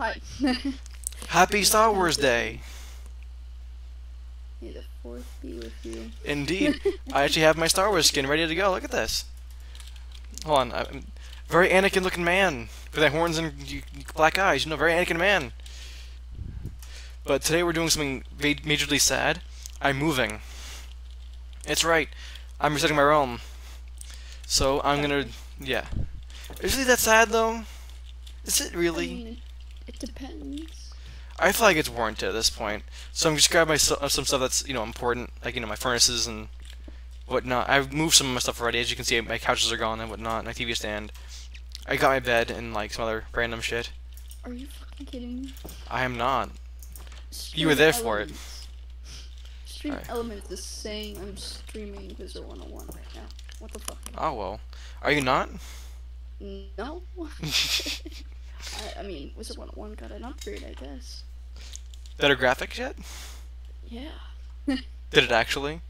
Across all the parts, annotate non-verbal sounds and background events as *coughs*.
Hi. *laughs* Happy Star Wars Day. May the fourth be with you. Indeed. *laughs* I actually have my Star Wars skin ready to go. Look at this. Hold on. I'm very Anakin looking man. With that horns and black eyes. You know, very Anakin man. But today we're doing something majorly sad. I'm moving. It's right. I'm resetting my realm. So I'm gonna. Yeah. Is it that sad though? Is it I really? mean, it depends. I feel like it's warranted at this point. So I'm just grabbing my some stuff that's you know important, like you know my furnaces and whatnot. I've moved some of my stuff already. As you can see, my couches are gone and whatnot. My TV stand. I got my bed and like some other random shit. Are you fucking kidding me? I am not. Stream were there for it. Elements. Stream Alright. Elements is saying I'm streaming Wizard 101 right now. What the fuck? Oh well. Are you not? No. *laughs* *laughs* I, I mean, Wizard 101 got an upgrade, I guess. Better graphics yet? Yeah. *laughs* Did it actually?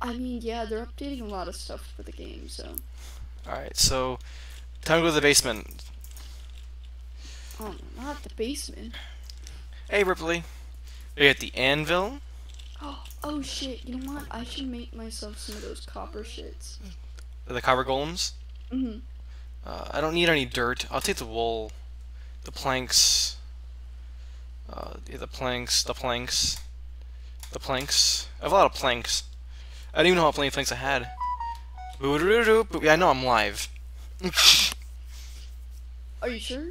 I mean, yeah, they're updating a lot of stuff for the game, so. All right. So time to go to the basement. Oh, not the basement. Hey Ripley. Are you at the anvil? Oh, *gasps* oh shit, you know what? I should make myself some of those copper shits. The copper golems? Mm-hmm. Uh, I don't need any dirt. I'll take the wool, the planks, uh, yeah, the planks, the planks, the planks. I have a lot of planks. I don't even know how many planks I had. Yeah, I know I'm live. *laughs* Are you sure?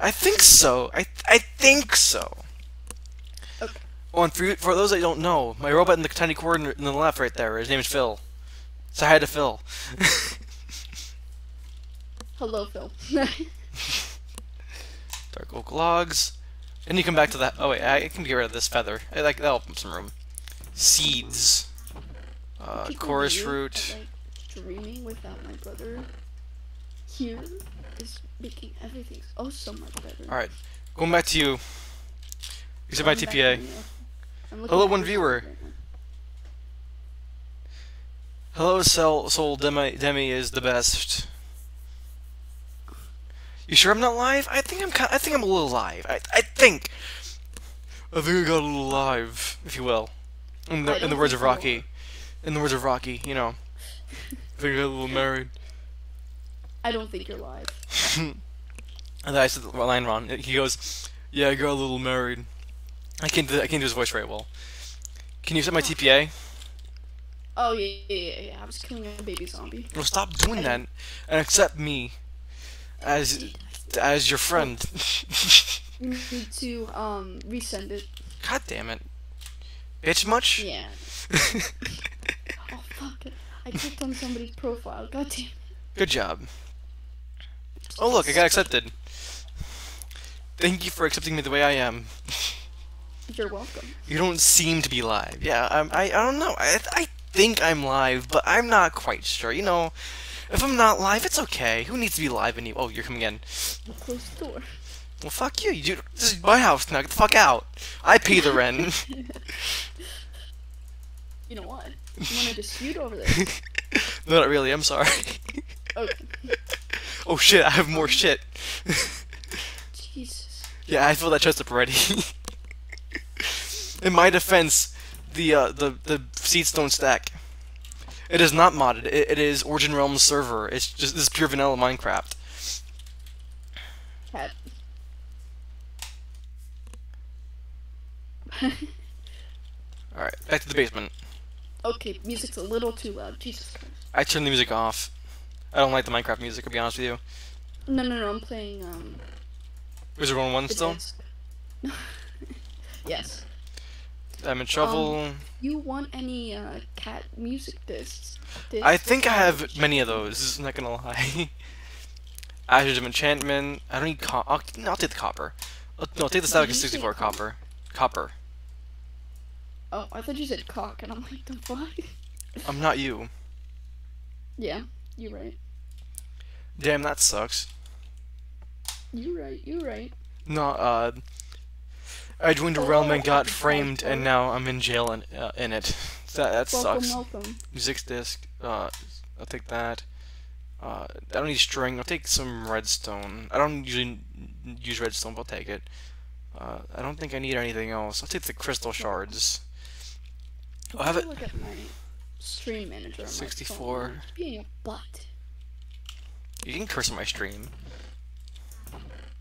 I think so. I I think so. Okay. Oh, and for you, for those that don't know, my robot in the tiny corner in the left, right there, his name is Phil. So I had to Phil. *laughs* Hello, Phil. *laughs* Dark oak logs. And you come back to that. Oh wait, I can get rid of this feather. I like that'll open some room. Seeds. Uh, chorus fruit. Like, streaming without my brother here is making everything oh so much better. All right, going back to you. You said my TPA. Hello, one viewer. right. Hello, Soul, Soul Demi, Demi is the best. You sure I'm not live? I think I'm. ki- I think I'm a little live. I. I think. I think I got a little live, if you will. In the in the words of Rocky. In the words of Rocky, you know. I think I got a little married. I don't think you're live. *laughs* And then I said the line wrong. He goes, "Yeah, I got a little married." I can't. Do, I can't do his voice very well. Can you set my TPA? Oh yeah, yeah, yeah, yeah. I was killing a baby zombie. Well, stop doing that and accept me as as your friend. *laughs* You need to um resend it. God damn it, bitch! Much? Yeah. *laughs* Oh fuck it. I clicked on somebody's profile. God damn. It. Good job. Oh look, I got accepted. Thank you for accepting me the way I am. You're welcome. You don't seem to be live. Yeah, I'm, I I don't know. I I think I'm live, but I'm not quite sure. You know, if I'm not live, it's okay. Who needs to be live anymore? Oh, you're coming in. Close the door. Well, fuck you. You this is my house now. Get the fuck out. I pay the rent. *laughs* You know what? You want to dispute over this? *laughs* no, not really. I'm sorry. Okay. *laughs* oh shit! I have more shit. Jesus. Yeah, I filled that chest up already. In my defense, the uh, the the seats don't stack. It is not modded. It, it is Origin Realms server. It's just this pure vanilla Minecraft. Cat. *laughs* All right, back to the basement. okay, music's a little too loud. Jesus Christ. I turned the music off. I don't like the Minecraft music. To be honest with you, No, no, no. I'm playing um. Wizard One One the still. *laughs* yes. Diamond shovel. Um, You want any uh cat music discs? I think I have many of those. I'm *laughs* Not gonna lie. Ashes of Enchantment. I don't need co- I'll, no, I'll take the copper. Uh, No, I'll take the Static Did you 64 copper. Copper. Oh, I thought you said cock, and I'm like, the fuck? I'm not you. Yeah, you're right. Damn, that sucks. You're right. You're right. No, uh, I joined a realm and got framed, and now I'm in jail in, uh, in it. *laughs* That that Welcome, sucks. welcome. Music's disc. Uh, I'll take that. Uh, I don't need string. I'll take some redstone. I don't usually use redstone, but I'll take it. Uh, I don't think I need anything else. I'll take the crystal shards. I'll have it. Look at my stream manager. 64. Being a butt. You can curse on my stream.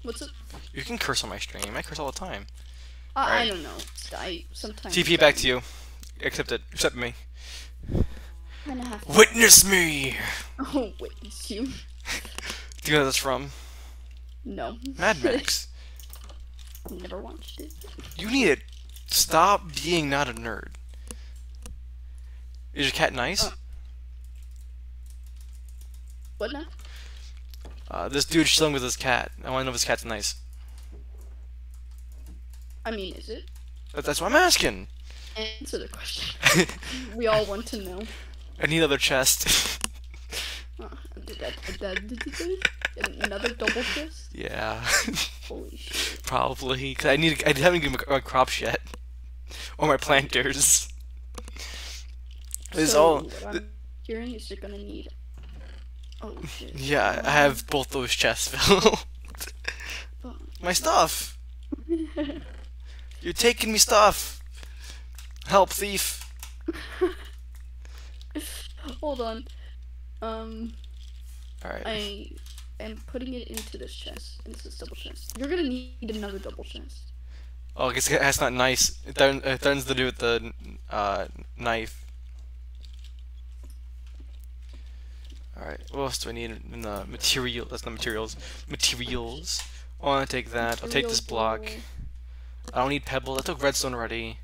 What's it? You can curse on my stream. I curse all the time. I, I don't know. I sometimes. TP back to you. Accept it. Accept me. Kind of have to. Witness me! Oh, *laughs* witness you. *laughs* Do you know where that's from? No. Mad *laughs* Max. Never watched it. You need to stop being not a nerd. Is your cat nice? Uh. What now? Uh, this dude's chilling with his cat. I want to know if his cat's nice. I mean, is it? That- That's what I'm asking. Answer the question. *laughs* we all want to know. I need another chest. *laughs* Uh, another double chest? yeah, Holy *laughs* shit. probably. 'Cause I need. I haven't given my, my crops yet, or my planters. It's so, all. What I'm hearing is you're gonna need. Oh shit. Yeah, I have both those chests filled. My stuff. You're taking me stuff. Help, thief. *laughs* Hold on. Um, All right. I am putting it into this chest. Into this double chest. You're gonna need another double chest. Oh, I guess that's not nice. It threatens, it threatens to do with the uh, knife. Alright, what else do I need in the material? That's not materials. Materials. I want to take that. I'll take this block. Material I don't need pebble. I took redstone already.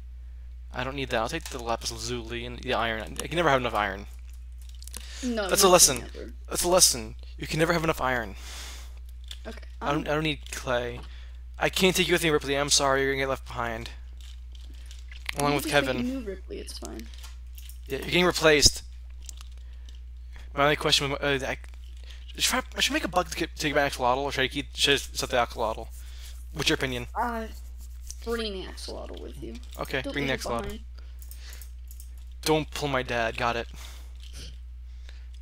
I don't need that. I'll take the lapis lazuli and the iron. I can never have enough iron. bowl. No. That's a lesson. never. That's a lesson. You can never have enough iron. Okay. I don't. I don't need clay. I can't take you with me, Ripley. I'm sorry. You're gonna get left behind. Along with Kevin. a New Ripley, it's fine. Yeah, you're getting replaced. My only question was, uh, I, should, I, should I make a bug to get, to get my axolotl, or should I keep should I set the axolotl? What's your opinion? Uh, bring the axolotl with you. Okay, Don't bring the axolotl. behind. Don't pull my dad. Got it.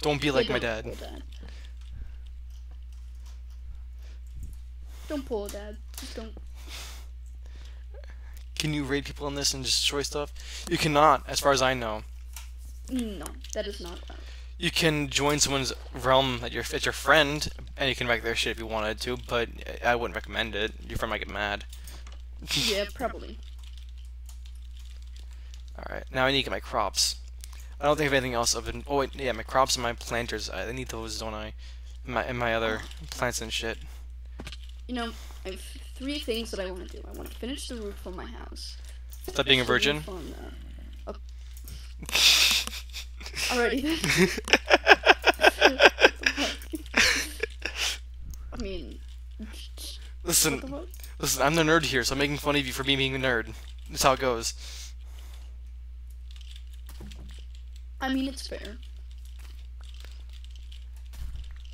Don't be like my don't dad. Pull dad. Don't pull dad. Just don't. Can you raid people on this and just destroy stuff? You cannot, as far as I know. No, that is not allowed. You can join someone's realm that you're it's your friend, and you can wreck their shit if you wanted to, but I wouldn't recommend it. Your friend might get mad. Yeah, probably. *laughs* Alright, now I need to get my crops. I don't think I have anything else of it. Oh wait, yeah, my crops and my planters. I need those, don't I? And my, and my other plants and shit. You know, I have three things that I want to do. I want to finish the roof on my house. Stop being a virgin. on, uh, *laughs* Alrighty *laughs* I mean, listen? Listen, I'm the nerd here, so I'm making fun of you for me being a nerd. That's how it goes. I mean, it's fair.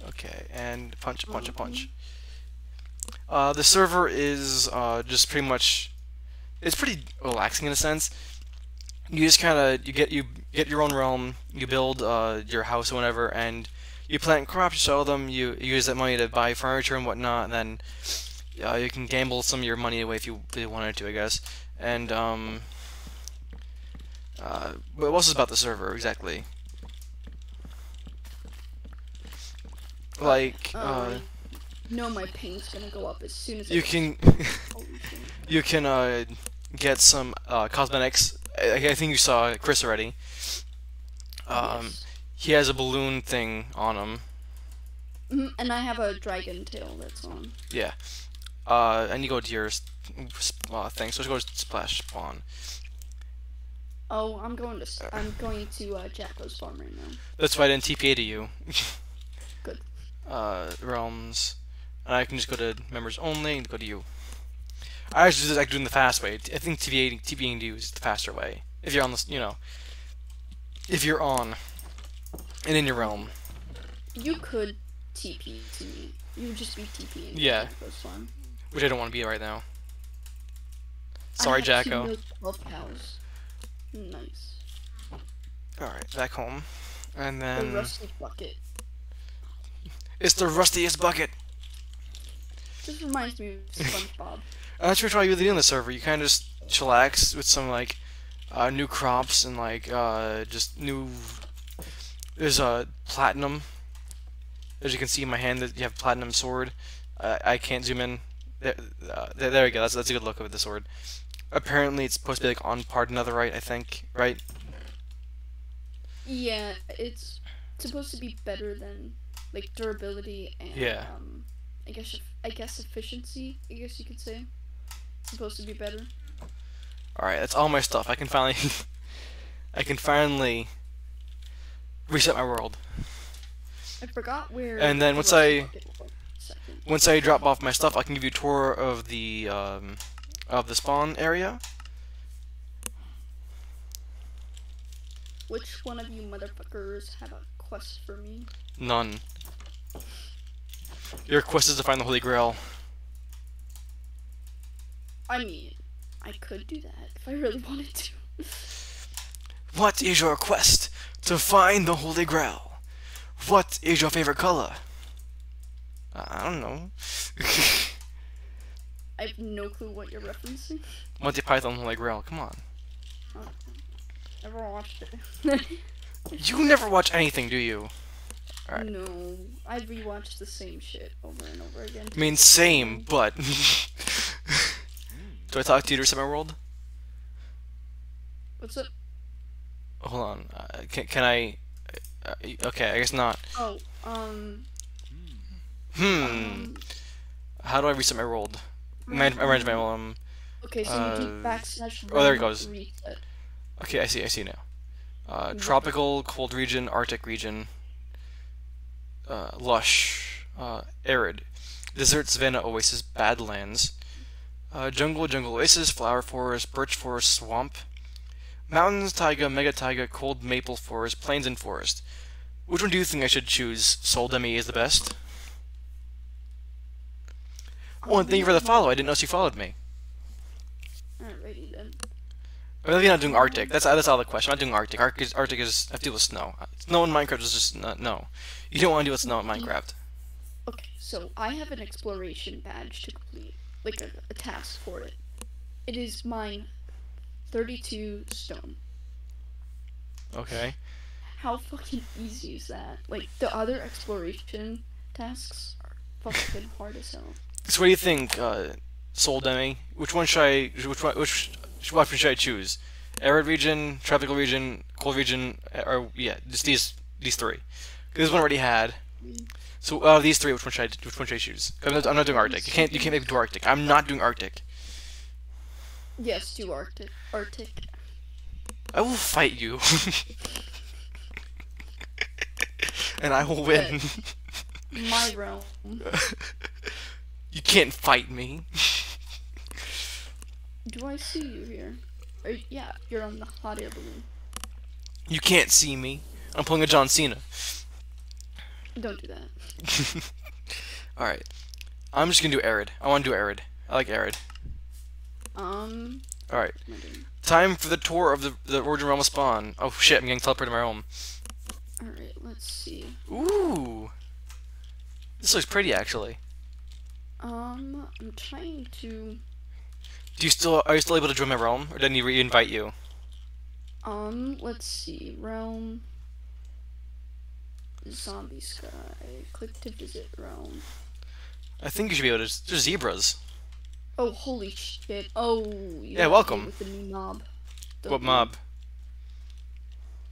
Okay, and punch, a punch, punch. Uh, the server is uh, just pretty much, it's pretty relaxing in a sense. You just kind of you get you get your own realm, you build uh, your house or whatever, and you plant crops, you sell them, you, you use that money to buy furniture and whatnot, and then uh, you can gamble some of your money away if you really wanted to, I guess. And um, uh, what else is about the server exactly? Like uh, Um, no, my ping's gonna go up as soon as you I can *laughs* you can uh, get some uh, cosmetics. I, I think you saw Khris already. Um, Yes. he has a balloon thing on him. Mhm, and I have a dragon tail that's on. Yeah. Uh, and you go to your uh, thing. So let's go to splash spawn. Oh, I'm going to I'm going to uh, Jacko's farm right now. That's why I didn't TPA to you. *laughs* Good. Uh, realms, and I can just go to members only and go to you. I actually just like doing the fast way. I think TPA TPing to you is the faster way. If you're on this, you know, if you're on and in your realm. You could TP to me. You would just be TPing. to Yeah. Jacko's farm. Which I don't want to be right now. Sorry, Jacko. Two milk, 12 cows. Nice. Alright, back home. And then... The rusty bucket. It's the rustiest bucket. This reminds me of SpongeBob. I'm not sure what you really do on the server. You kind of just chillax with some like uh, new crops and like uh, just new. There's a uh, platinum. As you can see in my hand, that you have platinum sword. I I can't zoom in. There, uh, there, there we go. That's that's a good look of the sword. Apparently, it's supposed to be like on par to right. I think, right? Yeah, it's supposed to be better than like durability and Yeah. um, I guess I guess efficiency. I guess you could say. It's supposed to be better. All right, that's all my stuff. I can finally, *laughs* I can finally reset my world. I forgot where. And then once I- bucket was. Second. Once I drop off my stuff, I can give you a tour of the um, of the spawn area. Which one of you motherfuckers have a quest for me? None. Your quest is to find the Holy Grail. I mean, I could do that if I really wanted to. What is your quest? To find the Holy Grail. What is your favorite color? I don't know. *laughs* I have no clue what you're referencing. Monty Python Holy Grail. Come on. Oh, never watched it. *laughs* You never watch anything, do you? No, I rewatch the same shit over and over again. I mean, same, but. *laughs* do I talk to you to my world? What's up? Hold on. Uh, can, can I? Uh, okay, I guess not. Oh, um, Hmm. How do I reset my world? Man, arrange my um. okay, so you do uh, backslash. oh, there it goes. Reset. Okay, I see. I see now. Uh, tropical, cold region, Arctic region. Uh, lush, uh, arid, desert, savanna, oasis, badlands. Uh, jungle, jungle, oasis, flower forest, birch forest, swamp. Mountains, taiga, mega taiga, cold maple forest, plains and forest. Which one do you think I should choose? Soul Demi is the best. Oh, and thank you for the follow. I didn't know you followed me. Alrighty then. I'm really not doing Arctic. That's that's out of the question. I'm not doing Arctic. Arctic is, Arctic is I have to deal with snow. Snow in Minecraft is just not, no. You don't want to deal with snow in Minecraft. Okay, so I have an exploration badge to complete, like a, a task for it. It is mine, 32 stone. Okay. How fucking easy is that? Like, the other exploration tasks are fucking hard as hell. So what do you think, uh, Soul Demi? Which one should I? Which one? Which which option should I choose? Arid region, tropical region, cold region, or yeah, just these these three. This one already had. So out of these three, which one should I which one should I choose? I'm not, I'm not doing Arctic. You can't you can't make me do Arctic. I'm not doing Arctic. Yes, do Arctic. Arctic. I will fight you. *laughs* and I will win. My realm. *laughs* you can't fight me. Do I see you here? Or, yeah, you're on the hot air balloon. You can't see me. I'm pulling a John Cena. Don't do that. *laughs* Alright. I'm just gonna do arid. I wanna do arid. I like arid. Um, Alright. what am I doing? Time for the tour of the, the Origin Realm of Spawn. Oh shit, I'm getting teleported to my home. Alright, let's see. Ooh. This looks pretty actually. Um, I'm trying to. Do you still are you still able to join my realm? Or did to re-invite you? Um, let's see. Realm. Zombie Sky. Click to visit realm. I think you should be able to there's zebras. Oh, holy shit. Oh, you Yeah, welcome. With the new mob. The- What mob?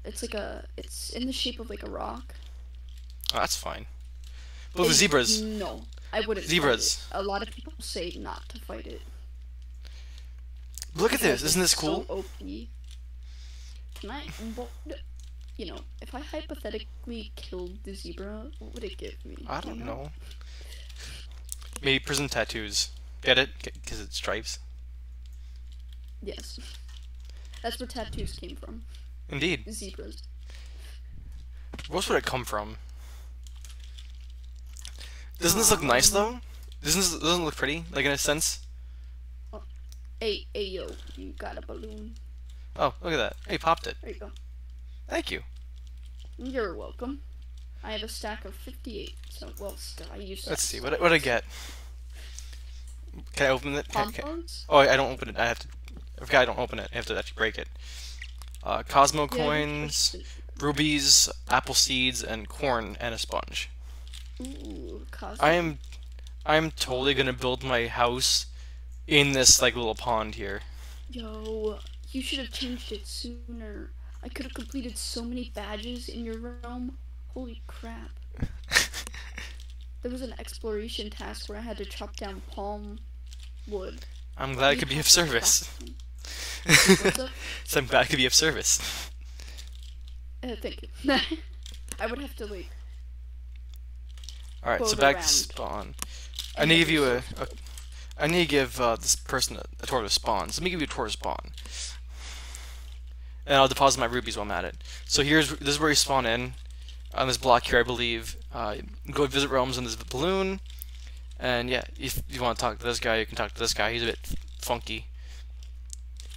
It's like a. It's in the shape of like a rock. Oh, that's fine. But the zebras. No, I wouldn't. fight Zebras. it. A lot of people say not to fight it. Look at this, isn't this cool? So OP. Can I? You know, if I hypothetically killed the zebra, what would it give me? I you don't know. Maybe prison tattoos. Get it? Because it's stripes. Yes. That's where tattoos came from. Indeed. Zebras. Where else would it come from? Doesn't this look nice though? Doesn't this doesn't look pretty? Like in a sense? Hey, hey, yo, you got a balloon. Oh, look at that. Hey, popped it. There you go. Thank you. You're welcome. I have a stack of 58. So, well, still, I used. Let's see. What what I get? Can I open it? Can- can- oh, I don't open it. I have to. Okay, I don't open it. I have to actually break it. Uh, Cosmo coins, rubies, apple seeds, and corn, and a sponge. Ooh, I am, I am totally gonna build my house in this like little pond here. Yo, you should have changed it sooner. I could have completed so many badges in your realm. Holy crap. *laughs* There was an exploration task where I had to chop down palm wood. I'm glad I could be of service. *laughs* So I'm glad I could be of service. Uh, thank you. *laughs* I would have to like. All right, so back around. to spawn. I need to give you a, a I need to give uh, this person a, a tour to spawn. So let me give you a tour to spawn. And I'll deposit my rubies while I'm at it. So here's this is where you spawn in. On this block here, I believe. Uh, go visit realms in this balloon. And yeah, if you want to talk to this guy, you can talk to this guy. He's a bit funky.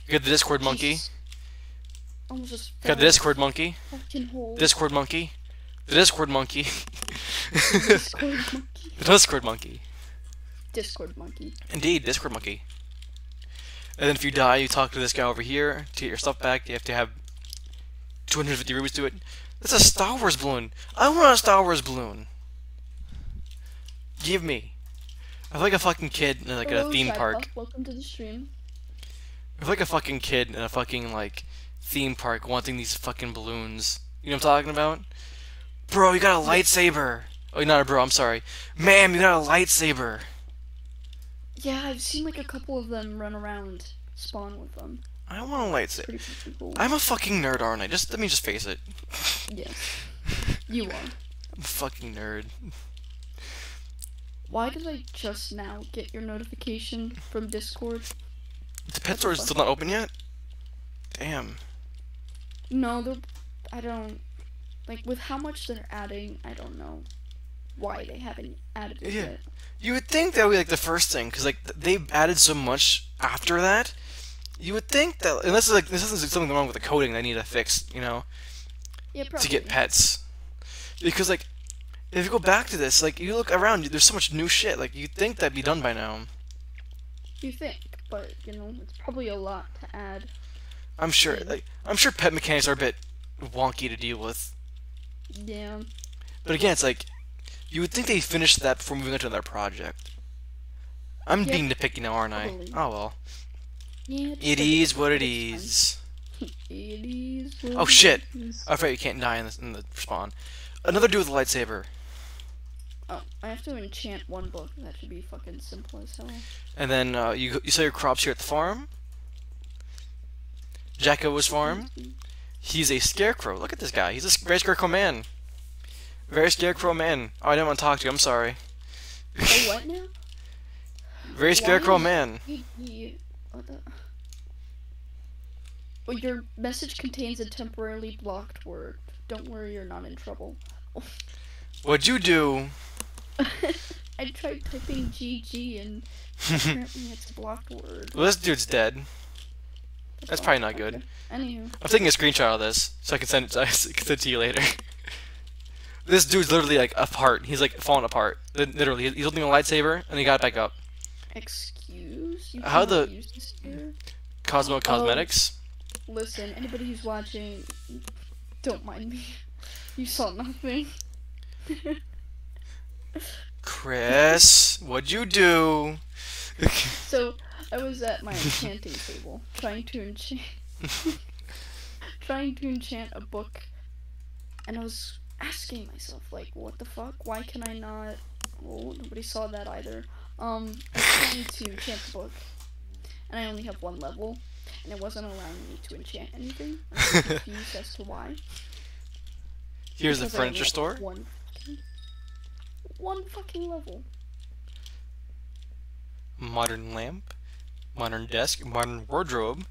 You got the Discord monkey. Jeez. Almost just. You got the Discord monkey. Discord monkey. The Discord monkey. Discord *laughs* monkey. the Discord monkey. Discord monkey. Indeed, Discord monkey. And then if you die, you talk to this guy over here to get your stuff back. You have to have 250 rubies to it. That's a Star Wars balloon. I want a Star Wars balloon. Give me. I feel like a fucking kid in like a Hello, theme Shypa. park. Welcome to the stream. I feel like a fucking kid in a fucking like theme park wanting these fucking balloons. You know what I'm talking about? Bro, you got a lightsaber. Oh, not a bro. I'm sorry. Ma'am, you got a lightsaber. Yeah, I've seen like a couple of them run around, spawn with them. I don't want a lightsaber. Cool. I'm a fucking nerd, aren't I? Just let me just face it. Yes. *laughs* You are. I'm a fucking nerd. Why did I just now get your notification from Discord? The pet store is still not open yet? Damn. No, they're. I don't. Like, with how much they're adding, I don't know why they haven't added it Yeah. yet. You would think that would be like the first thing, because like they've added so much after that. You would think that unless like this isn't something wrong with the coding they need to fix, you know, Yeah, probably. to get pets. Because like, if you go back to this, like you look around, there's so much new shit. Like you'd think that'd be done by now. You think, but, you know, it's probably a lot to add. I'm sure. Like I'm sure pet mechanics are a bit wonky to deal with. Yeah. But again, it's like you would think they finished that before moving on to another project. I'm Yeah, being nitpicky now, aren't I? probably. Oh well. Yeah. It is what it is. *laughs* it is. what Oh, shit. I'm afraid you can't die in the, in the spawn. Another dude with a lightsaber. Oh, I have to enchant one book. That should be fucking simple as hell. And then uh, you you sell your crops here at the farm. Jacko's farm. He's a scarecrow. Look at this guy. He's a very scarecrow man. Very scarecrow man. Oh, I didn't want to talk to you. I'm sorry. Oh, *laughs* what now? Very scarecrow Why? man. He- he- what the- Well, your message contains a temporarily blocked word. Don't worry, you're not in trouble. What'd you do? *laughs* I tried typing GG and *laughs* apparently it's a blocked word. Well, this dude's dead. That's all. probably not good. Anywho, I'm taking a screenshot of this so I can send it, *laughs* I can send it to you later. *laughs* this dude's literally like apart. He's like falling apart. Literally, he's holding a lightsaber and he got it back up. excuse you. How the- use this here? Cosmo oh, Cosmetics. Listen, anybody who's watching, don't mind me. *laughs* You saw nothing. Khris, what'd you do? So I was at my *laughs* enchanting table trying to enchant *laughs* trying to enchant a book and I was asking myself like what the fuck? Why can I not oh nobody saw that either. Um I was trying to enchant the book and I only have one level and it wasn't allowing me to enchant anything. I was *laughs* confused as to why. Here's the Because only furniture store. One fucking, one fucking level. Modern lamp. Modern desk. Modern wardrobe.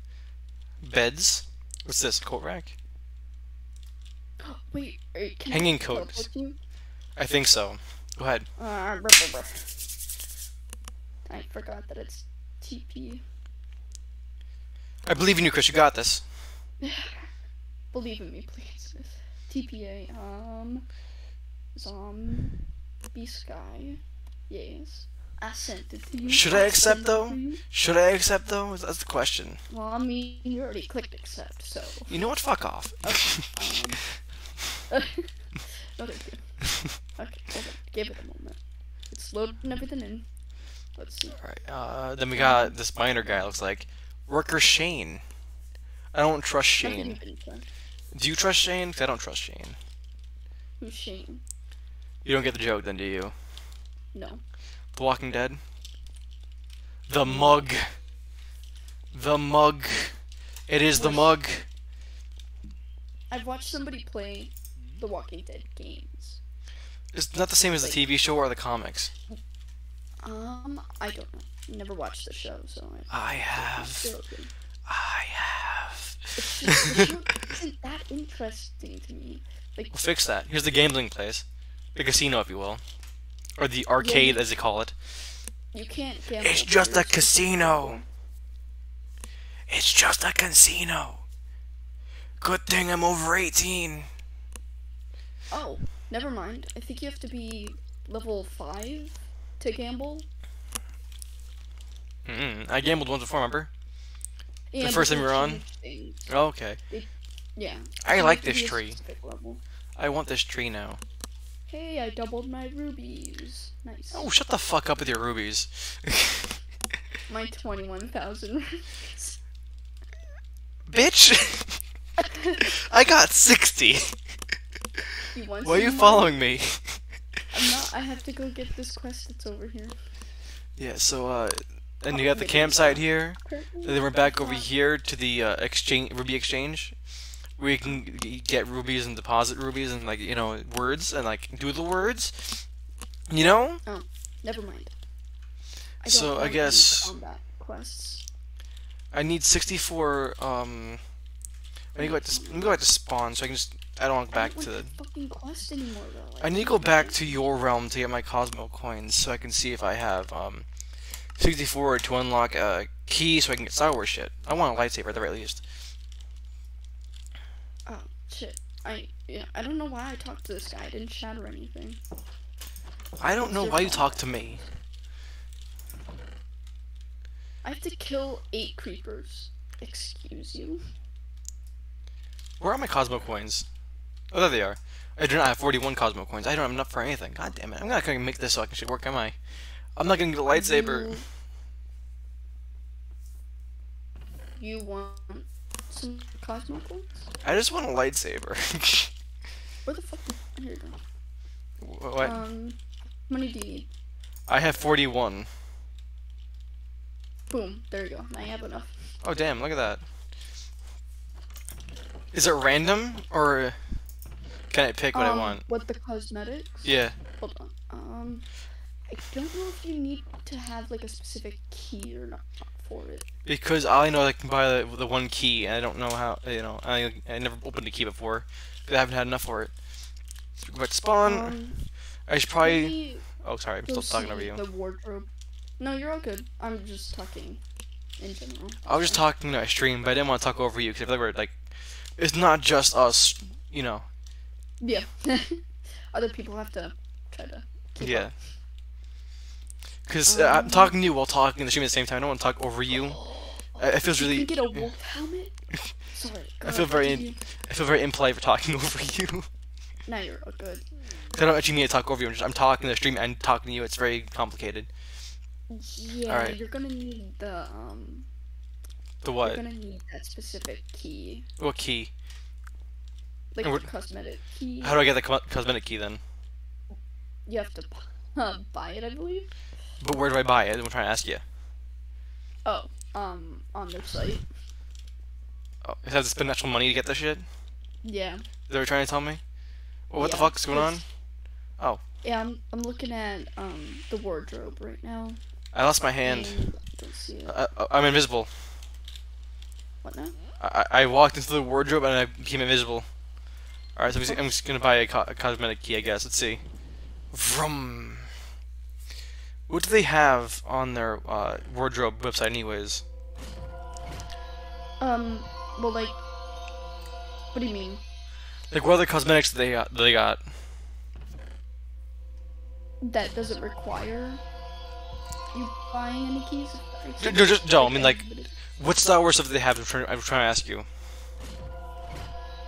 Beds. What's this? Coat rack? *gasps* Wait, can Hanging I coats. I think so. Go ahead. Uh. I forgot that it's TP. I believe in you, Khris. You got this. *laughs* Believe in me, please. TPA. Um, zombie sky. Yes. I sent it to you. Should I accept, sent though? Should I accept though? That's the question. Well, I mean, you already clicked accept, so. You know what? Fuck off. Um, okay. *laughs* *laughs* Okay, hold on. Give it a moment. It's loading everything in. Let's see. Alright, uh, then we got this miner guy, looks like. Worker Shane. I don't trust Shane. Do you trust Shane? 'Cause I don't trust Shane. Who's Shane? You don't get the joke then, do you? No. The Walking Dead? The mug. The mug. It is the mug. I've watched somebody play the Walking Dead games. It's not the same as the TV show or the comics. Um, I don't know. Never watched the show, so I. I have. I have. It's just, the show isn't that interesting to me. Like, We'll fix that. Here's the gambling place. The casino, if you will. Or the arcade, you- as they call it. you can't gamble. It's just a casino. It's just a casino. Good thing I'm over 18. Oh, never mind. I think you have to be level five to gamble. Mm-mm. I gambled once before, remember? Yeah, first time we were on? Oh, okay. Yeah. I You like this tree. I want this tree now. Hey, I doubled my rubies. Nice. Oh, shut the fuck up with your rubies. *laughs* My 21,000 rubies. Bitch! I got 60. Why are you following me? I'm not. I have to go get this quest that's over here. Yeah, so, uh, and you got the campsite here. And then we're back over here to the uh, exchange, ruby exchange, you can get rubies and deposit rubies and like you know words and like do the words. You know? Never mind. I So, I guess- quests. I need 64. Um, I need to go back to let me go back to spawn so I can just. I don't want to go back I don't to the. want that fucking quest anymore though. I need to go back to your realm to get my Cosmo coins so I can see if I have um 64 to unlock a key so I can get Star Wars shit. I want a lightsaber at the very least. Oh shit. I yeah. I don't know why I talked to this guy. I didn't chat or anything. I don't know why you talk to me. I have to kill eight creepers. Excuse you. Where are my Cosmo coins? Oh, there they are. I do not have 41 Cosmo coins. I don't have enough for anything. God damn it. I'm not gonna make this so I can shit work, am I? I'm not gonna get a lightsaber. You, you want some Cosmo coins? I just want a lightsaber. *laughs* Where the fuck? Here you go. what? Um, how many do you need? I have 41. Boom. There you go. Now you have enough. Oh, damn, look at that. Is it random, or can I pick what I Um, want? What the cosmetics? Yeah. Hold on. Um, I don't know if you need to have like a specific key or not for it. Because I know I can buy the, the one key, and I don't know how, you know, I, I never opened a key before. I haven't had enough for it. So go back to spawn. Um, I should probably. Oh, sorry, I'm still talking over you. The wardrobe. No, you're all good. I'm just talking in general. I was just talking to my stream, but I didn't want to talk over you because if they were like, it's not just us, you know. Yeah. *laughs* Other people have to try to. Yeah. Up. Because uh, I'm talking to you while talking the stream at the same time. I don't want to talk over you. I, I feels You really. can get a wolf helmet. *laughs* Sorry. I feel very- you- I feel very impolite for talking *laughs* over you. Now you're all good. I don't actually need to talk over you. I'm, just, I'm talking the stream and talking to you. It's very complicated. Yeah, you're gonna need the um. The what? You're gonna need that specific key, What key? like the cosmetic key. How do I get the co- cosmetic key then? You have to uh, *laughs* buy it, I believe. But where do I buy it? I'm trying to ask you. Oh, um, on their site. Oh, is that to spend actual money to get this shit? Is Yeah. that what you're trying to tell me? Well, what the Yeah, fuck's going on? Oh. Yeah, I'm, I'm looking at um the wardrobe right now. I lost my hand. and I don't see it. I, I- I'm invisible. What now? I, I walked into the wardrobe and I became invisible. Alright, so I'm just, I'm just gonna buy a, co- a cosmetic key, I guess. Let's see. Vroom. What do they have on their uh, wardrobe website, anyways? Um, well, like, what do you mean? Like, what other cosmetics they got? They got? that doesn't require you buying any keys. if that makes No, no, just- no, I mean, like- What Star Wars stuff do they have? I'm trying, I'm trying to ask you.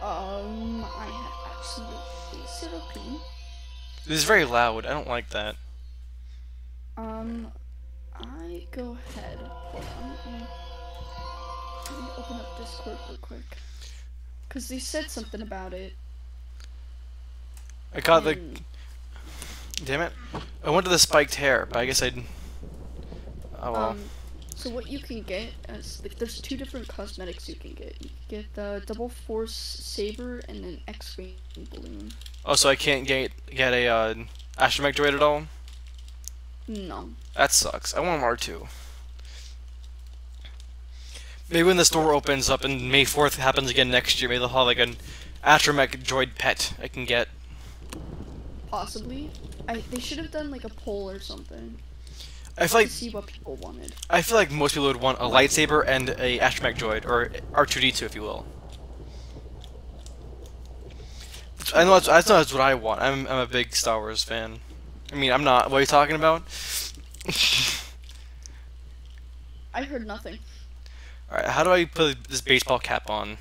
Um, I have absolutely zero clue. This is very loud. I don't like that. Um, I go ahead. Hold on. Let me, let me open up Discord real quick. Cause they said something about it. I got the. Damn it! I went to the spiked hair, but I guess I'd. Oh well. Um, so what you can get is like, there's two different cosmetics you can get. You can get the double force saber and an X-ray balloon. oh, so I can't get get a uh, astromech droid at all. No. That sucks. I want an R2. Maybe when the store opens up and May 4th happens again next year, maybe they'll have like an astromech droid pet I can get. Possibly. I they should have done like a poll or something I feel like to see what people wanted. I feel like most people would want a lightsaber and a astromech droid, or R2D2, if you will. I know that's, I know that's what I want. I'm I'm a big Star Wars fan. I mean, I'm not. What are you talking about? *laughs* I heard nothing. All right, how do I put this baseball cap on?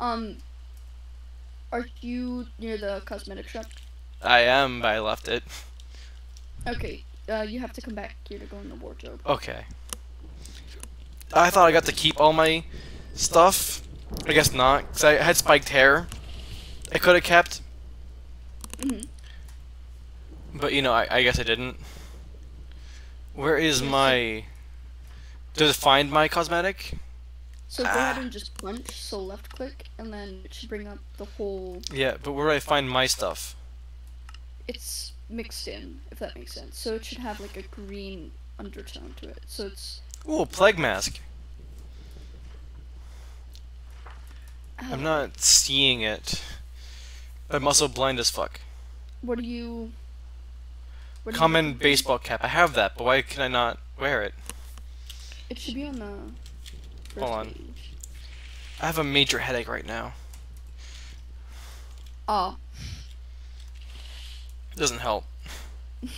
Um, are you near the cosmetic shop? I am, but I left it. Okay. Uh, you have to come back here to go in the wardrobe. Okay. I thought I got to keep all my stuff. I guess not, because I had spiked hair. I could have kept, Mhm. But you know, I, I guess I didn't. Where is my... Does it find my cosmetic? So go ahead Ah. and just punch. So left click, and then it should bring up the whole. Yeah, but where do I find my stuff? It's mixed in, if that makes sense. So it should have like a green undertone to it. So it's. Ooh, plague mask. uh, I'm not seeing it. I'm also blind as fuck. What do you? Common baseball cap. I have that, but why can I not wear it? It should be on the. First Hold on. Page. I have a major headache right now. Ah, Doesn't help. *laughs*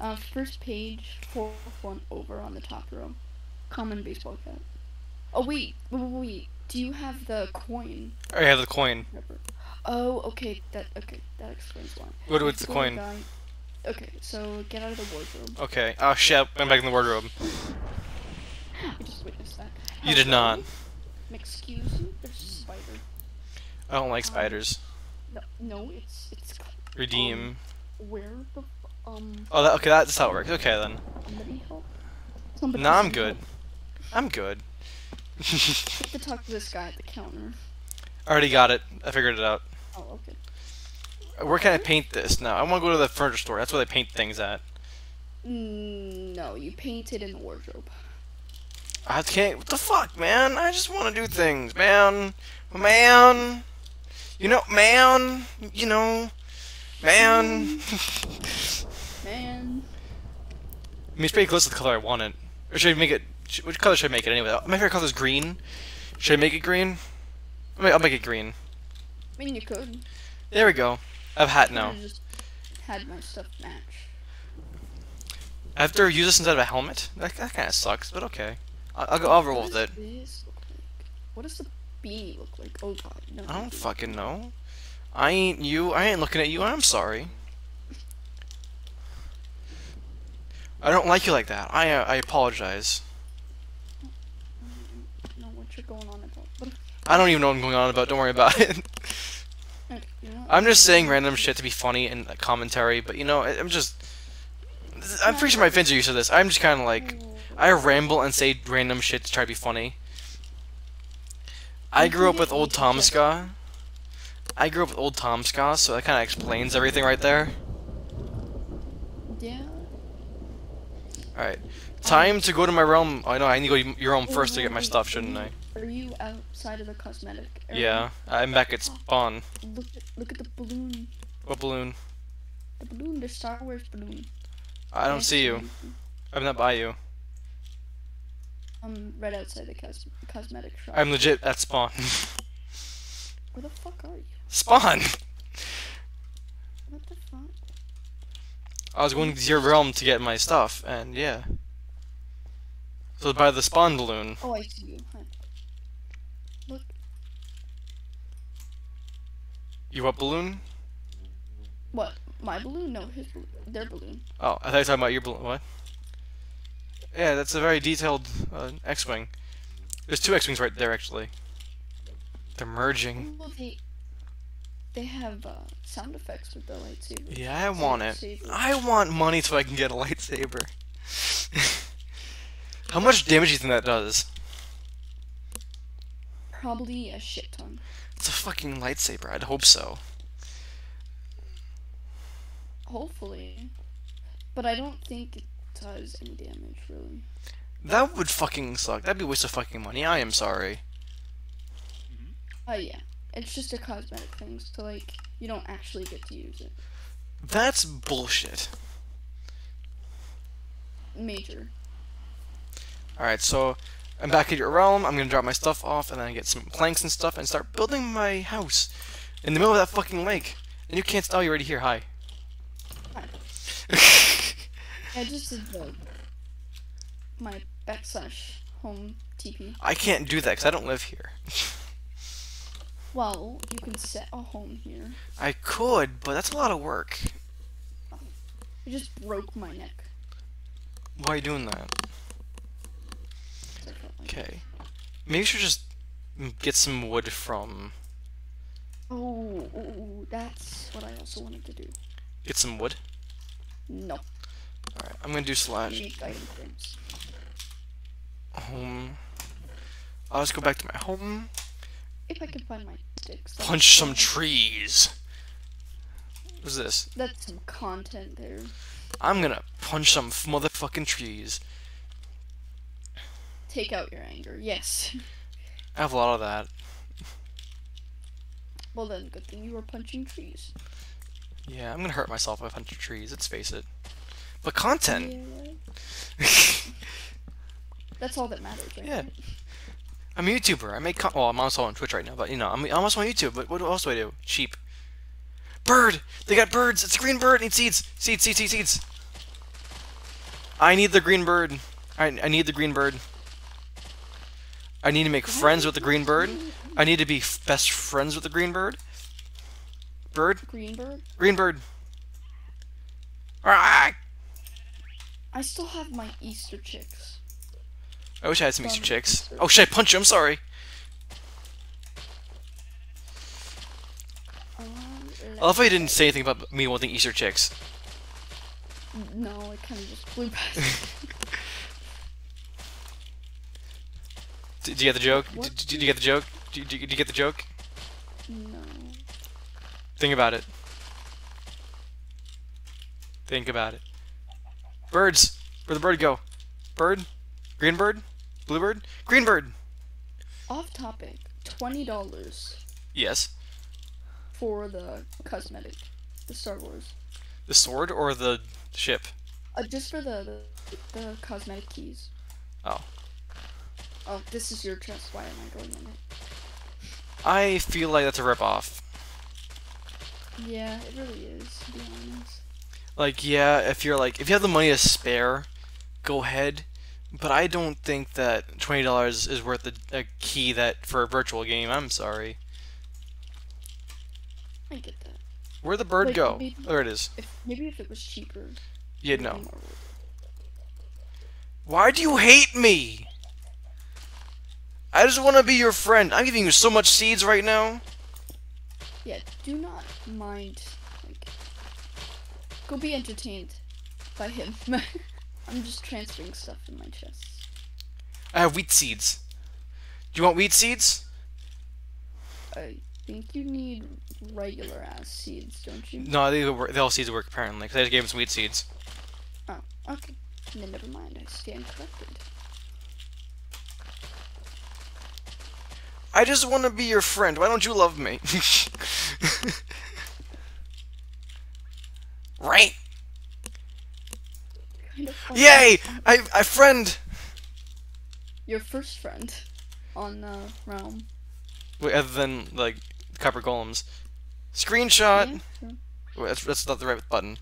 uh, first page, fourth one over on the top row. Common baseball cap. Oh wait, wait, wait, wait. Do you have the coin? I have the coin. Oh, okay. That okay. That explains why. What with the coin? guy- Okay, so get out of the wardrobe. Okay. Oh shit, I'm back in the wardrobe. We just witnessed that. You did not. Excuse you. There's a spider. I don't like spiders. No, no, it's it's. Redeem. Where the um? Oh, that, okay, that's how it works. Okay then. Somebody help. Somebody. No, I'm help. good. I'm good. I have to talk to this guy at the counter. I *laughs* Already got it. I figured it out. Oh, okay. Where can I paint this now? I want to go to the furniture store. That's where they paint things at. No, you painted in the wardrobe. I can't. What the fuck, man? I just want to do things, man. Man. You know, man. You know, man. *laughs* Man. I mean, it's pretty close to the color I wanted. Or should I make it? Which color should I make it anyway? My favorite color is green. Should I make it green? I'll make, I'll make it green. I mean, you could. There we go. I have a hat I just had my stuff match. I have to use this instead of a helmet. That, that kind of sucks, but okay. I'll, I'll go. I'll roll What with it. like? What does the beanie look like? Oh god, no. I don't fucking know. I ain't you. I ain't looking at you. I'm sorry. I don't like you like that. I uh, I apologize. know what you're going on about. I don't even know what I'm going on about. Don't worry about it. *laughs* okay, you know what? I'm just saying random shit to be funny and commentary, but you know, I'm just. I'm pretty sure my fans are used to this. I'm just kind of like. I ramble and say random shit to try to be funny. I grew up with old Tomska. I grew up with old Tomska, so that kind of explains everything right there. Yeah. Alright. Time to go to my realm. Oh, no, I need to go to your realm first to get my stuff, shouldn't I? Are you outside of the cosmetic? area? Yeah. I'm back at spawn. Look at look at the balloon. What balloon? The balloon, the Star Wars balloon. I don't see you. I'm not by you. I'm right outside the cos- cosmetic shop. I'm legit at spawn. *laughs* Where the fuck are you? spawn! What the fuck? I was going to your realm to get my stuff, and yeah. So by the spawn balloon. Oh, I see you. Hi. Look. You what balloon? What? My balloon? No, his balloon. Their balloon. Oh, I thought you were talking about your balloon. What? Yeah, that's a very detailed uh, X-wing. There's two X-wings right there, actually. They're merging. Well, they they have uh, sound effects with the lightsaber. Yeah, I want it. I want money so I can get a lightsaber. *laughs* How much damage do you think that does? Probably a shit ton. It's a fucking lightsaber. I'd hope so. Hopefully. But I don't think it does any damage, really. That would fucking suck. That'd be a waste of fucking money. I am sorry. Mm-hmm. Oh, yeah. It's just a cosmetic thing, so, like, you don't actually get to use it. That's bullshit. Major. Alright, so I'm back at your realm. I'm gonna drop my stuff off and then I get some planks and stuff and start building my house in the middle of that fucking lake. And you can't. Oh, you're already here. Hi. *laughs* I just did the, my backslash home TP. I can't do that because I don't live here. Well, you can set a home here. I could, but that's a lot of work. I just broke my neck. Why are you doing that? 'cause I felt like- Okay. Maybe we should just get some wood from. Oh, that's what I also wanted to do. Get some wood. No, Alright, I'm gonna do slash make item frames. home. I'll just go back to my home. If I can find my sticks. Punch some trees. What's this? That's some content there. I'm gonna punch some motherfucking trees. Take out your anger. Yes. *laughs* I have a lot of that. *laughs* Well then, good thing you were punching trees. Yeah, I'm gonna hurt myself if I punch trees, let's face it. But content! Yeah. *laughs* That's all that matters, right? Yeah. I'm a YouTuber. I make con- well, I'm also on Twitch right now, but you know, I'm, I'm also on YouTube. But what else do I do? Sheep. Bird! They got birds! It's a green bird! Need seeds! Seeds, seeds, seeds, seeds! I need the green bird. I, I need the green bird. I need to make friends with the green bird. I need to be f- best friends with the green bird. Bird? Green bird? Green bird. Ah! I still have my Easter chicks. I wish I had some Easter chicks. Easter. Oh shit, I punched you, I'm sorry. Um, I love how you didn't say anything about me wanting Easter chicks. No, it kind of just flew past. *laughs* Did, did you get the joke? Did, you get the joke? Did, you get the joke? no. Think about it. Think about it. Birds! Where'd the bird go? Bird? Green bird? Blue bird? Green bird! Off topic. Twenty dollars Yes. for the cosmetic, the Star Wars. The sword or the ship? Uh, just for the, the the cosmetic keys. Oh. Oh, this is your chest. Why am I going in it? I feel like that's a ripoff. Yeah, it really is. To be honest. Like, yeah, if you're like, if you have the money to spare, go ahead. But I don't think that twenty dollars is worth a, a key that for a virtual game. I'm sorry. I get that. Where'd the bird Like, go? maybe- there it is. If maybe if it was cheaper. Yeah, no. more worth it. Why do you hate me? I just want to be your friend. I'm giving you so much seeds right now. Yeah, do not mind. Like, go be entertained by him. *laughs* I'm just transferring stuff in my chest. I have wheat seeds. Do you want wheat seeds? I think you need regular ass seeds, don't you? No, they they all seeds work apparently. Because I just gave him some wheat seeds. Oh, okay. Then never mind. I stand corrected. I just want to be your friend. Why don't you love me? *laughs* right? Kind of. Yay! I I friend. Your first friend on the realm. Wait, other than like copper golems. Screenshot. Yeah, sure. Wait, that's that's not the right button.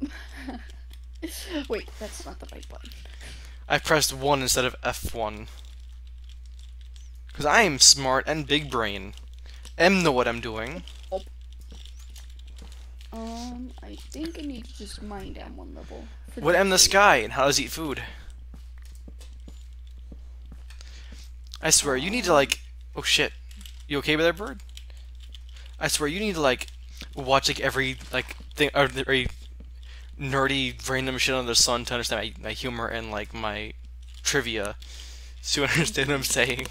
*laughs* Wait, that's not the right button. I pressed 1 instead of F1. Because I am smart and big brain. M know what I'm doing. Um, I think I need to just mine down one level. What M the sky and how does he eat food? I swear, you need to like... Oh shit. You okay with that bird? I swear, you need to like watch like every like thing or every nerdy random shit under the sun to understand my, my humor and like my trivia. *laughs* So you understand what I'm saying.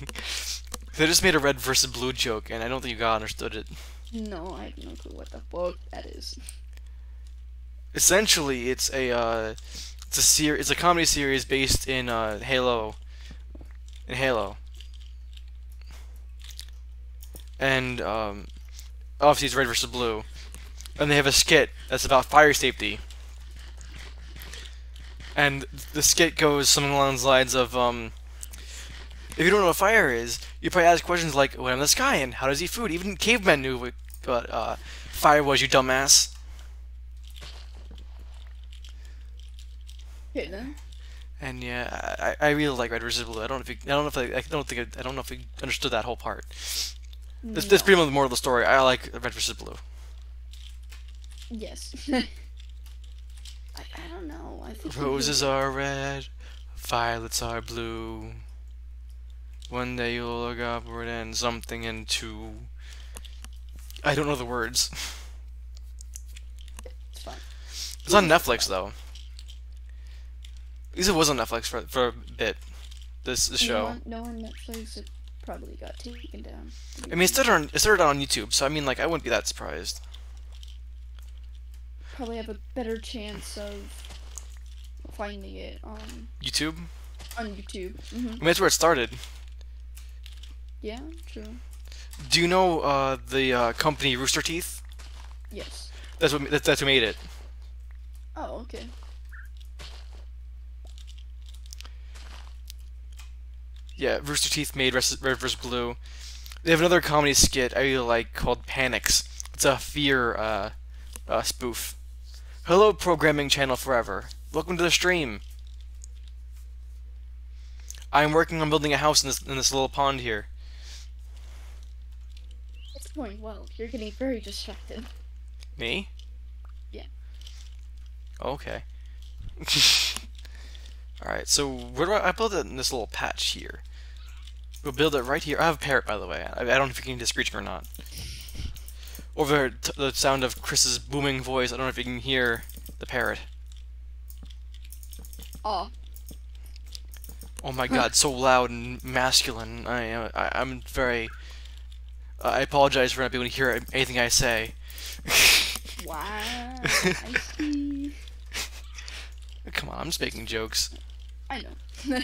They just made a red versus blue joke, and I don't think you got understood it. No, I have no clue what the fuck that is. Essentially, it's a uh, it's a ser- it's a comedy series based in uh, Halo. In Halo. And um, obviously it's red versus blue, and they have a skit that's about fire safety. And the skit goes something along the lines of um, if you don't know what fire is, you probably ask questions like, "What in the sky?" and "How does he food?" Even cavemen knew what, uh, fire was. You dumbass. Then. And yeah, I, I really like Red versus Blue. I don't know if you, I don't know if I, I don't think I, I don't know if you understood that whole part. That's, that's No. pretty much the moral of the story. I like Red versus Blue. Yes. *laughs* I, I don't know. I think Roses are red, violets are blue. One day you'll look upward and something into. I don't know the words. It's fine. It's on Netflix though. At least it was on Netflix for for a bit. This the No show. no one Netflix it probably got taken down. I mean, it started on it started on YouTube, so I mean, like, I wouldn't be that surprised. probably have a better chance of finding it on YouTube. on YouTube. hmm I mean, that's where it started. Yeah, true. Do you know uh, the uh, company Rooster Teeth? Yes. That's what that's, that's who made it. Oh, okay. Yeah, Rooster Teeth made Red vs. Blue. They have another comedy skit I really like called Panics. It's a fear uh, uh, spoof. Hello, programming channel forever. Welcome to the stream. I'm working on building a house in this in this little pond here. Going well. You're getting very distracted. Me? Yeah. Okay. *laughs* Alright, so where do I, I build it in this little patch here? We'll build it right here. I have a parrot, by the way. I, I don't know if you can hear the screeching or not. Over t- the sound of Khris's booming voice, I don't know if you can hear the parrot. Oh, Oh my god, so loud and masculine. I. I, I'm very. Uh, I apologize for not being able to hear anything I say. *laughs* wow. I see. *laughs* Come on, I'm just making jokes. I know. *laughs*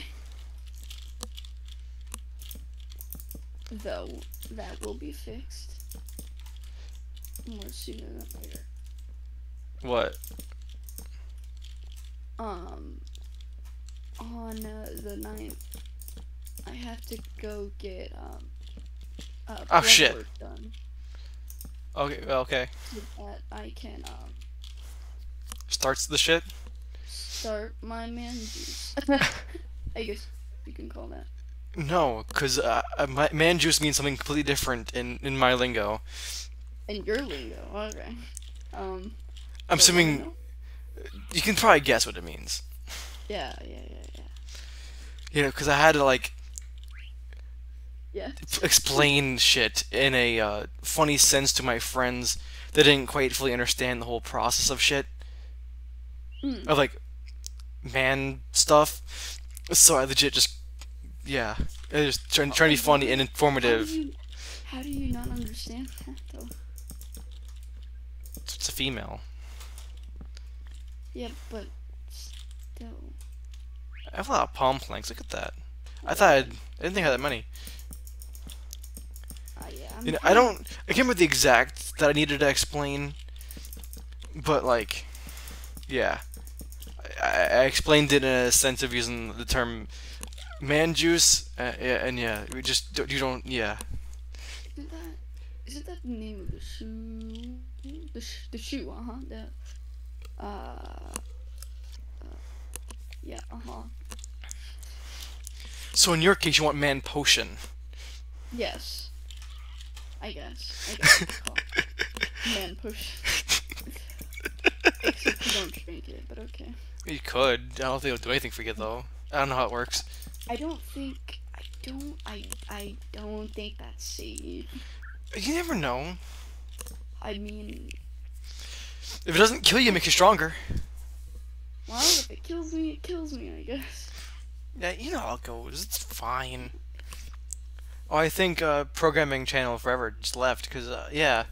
Though that will be fixed more sooner than later. What? Um, on uh, the 9th, I have to go get um. Uh, Oh, shit. Done Okay, okay. that I can um Starts the shit. start my man juice. *laughs* *laughs* I guess you can call that. No, because uh, uh, my, man juice means something completely different in, in my lingo. In your lingo, okay. Um. I'm so let me assuming know. you can probably guess what it means. Yeah, yeah, yeah, yeah. You know, because I had to like Yeah. explain shit in a uh, funny sense to my friends that didn't quite fully understand the whole process of shit Mm. of like man stuff. So I legit just yeah, I was just trying, trying to be funny and How do informative. you, how do you not understand that though? It's a female. Yeah, but still. I have a lot of palm planks. Look at that. I thought I'd, I didn't think I had that many. Yeah, I'm You know, I don't. I can't remember the exact that I needed to explain, but like, yeah, I, I explained it in a sense of using the term man juice, uh, yeah, and yeah, we just don't- you don't, yeah. Isn't that isn't that the name of the shoe? The sh- the shoe, uh huh. The Uh, uh yeah, uh huh. So in your case, you want man potion. Yes. I guess. I guess it's *laughs* called man push. Except you don't drink it, but okay. You could. I don't think it'll do anything for you though. I don't know how it works. I don't think. I don't. I. I don't think that's safe. You never know. I mean, If it doesn't kill you, it makes you stronger. well, if it kills me, it kills me. I guess. Yeah, you know how it goes. It's fine. Oh, I think uh, programming channel forever just left because uh, yeah,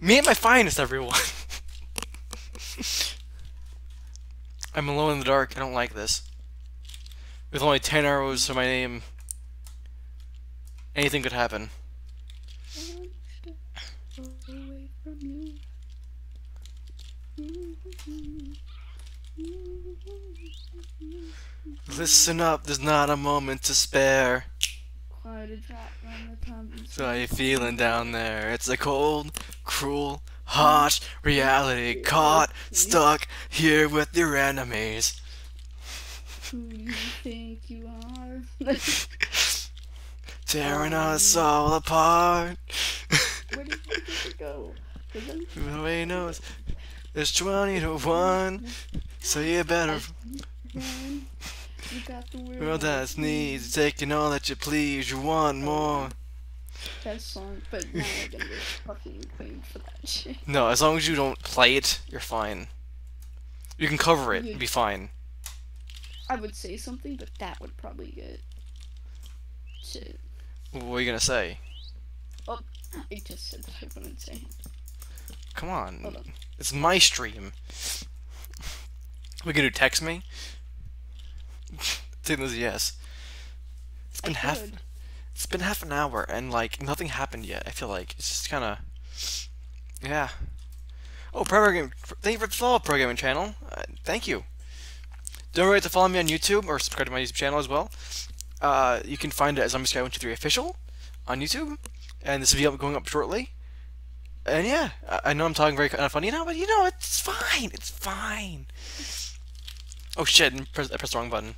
me at my finest, everyone. *laughs* I'm alone in the dark. I don't like this. With only ten arrows to my name, anything could happen. Listen up, there's not a moment to spare. So how you feeling down there? It's a cold, cruel, harsh reality. Caught, stuck here with your enemies. Who do you think you are? *laughs* Tearing us all apart. Where did you go? Nobody *laughs* knows. It's 20 to 1. So you better. *laughs* fine. You got the world. Has needs. Taking all that you please. You want more. Best song, but now I'm gonna get fucking for that shit. No, as long as you don't play it, you're fine. You can cover it, You- be fine. I would say something, but that would probably get shit. What are you gonna say? Oh, I just said that I wouldn't say. Come on. Hold on. It's my stream. We can do text me? *laughs* This yes. It's been I half could. it's been half an hour and like nothing happened yet. I feel like it's just kinda Yeah. Oh programming thank you for the follow programming channel. Uh, thank you. Don't forget to follow me on YouTube or subscribe to my YouTube channel as well. Uh, you can find it as Zombie Sky 123 official on YouTube. And this will be going up shortly. And yeah, I, I know I'm talking very kind of funny now, but you know, it's fine. It's fine. Oh shit, I pressed the wrong button.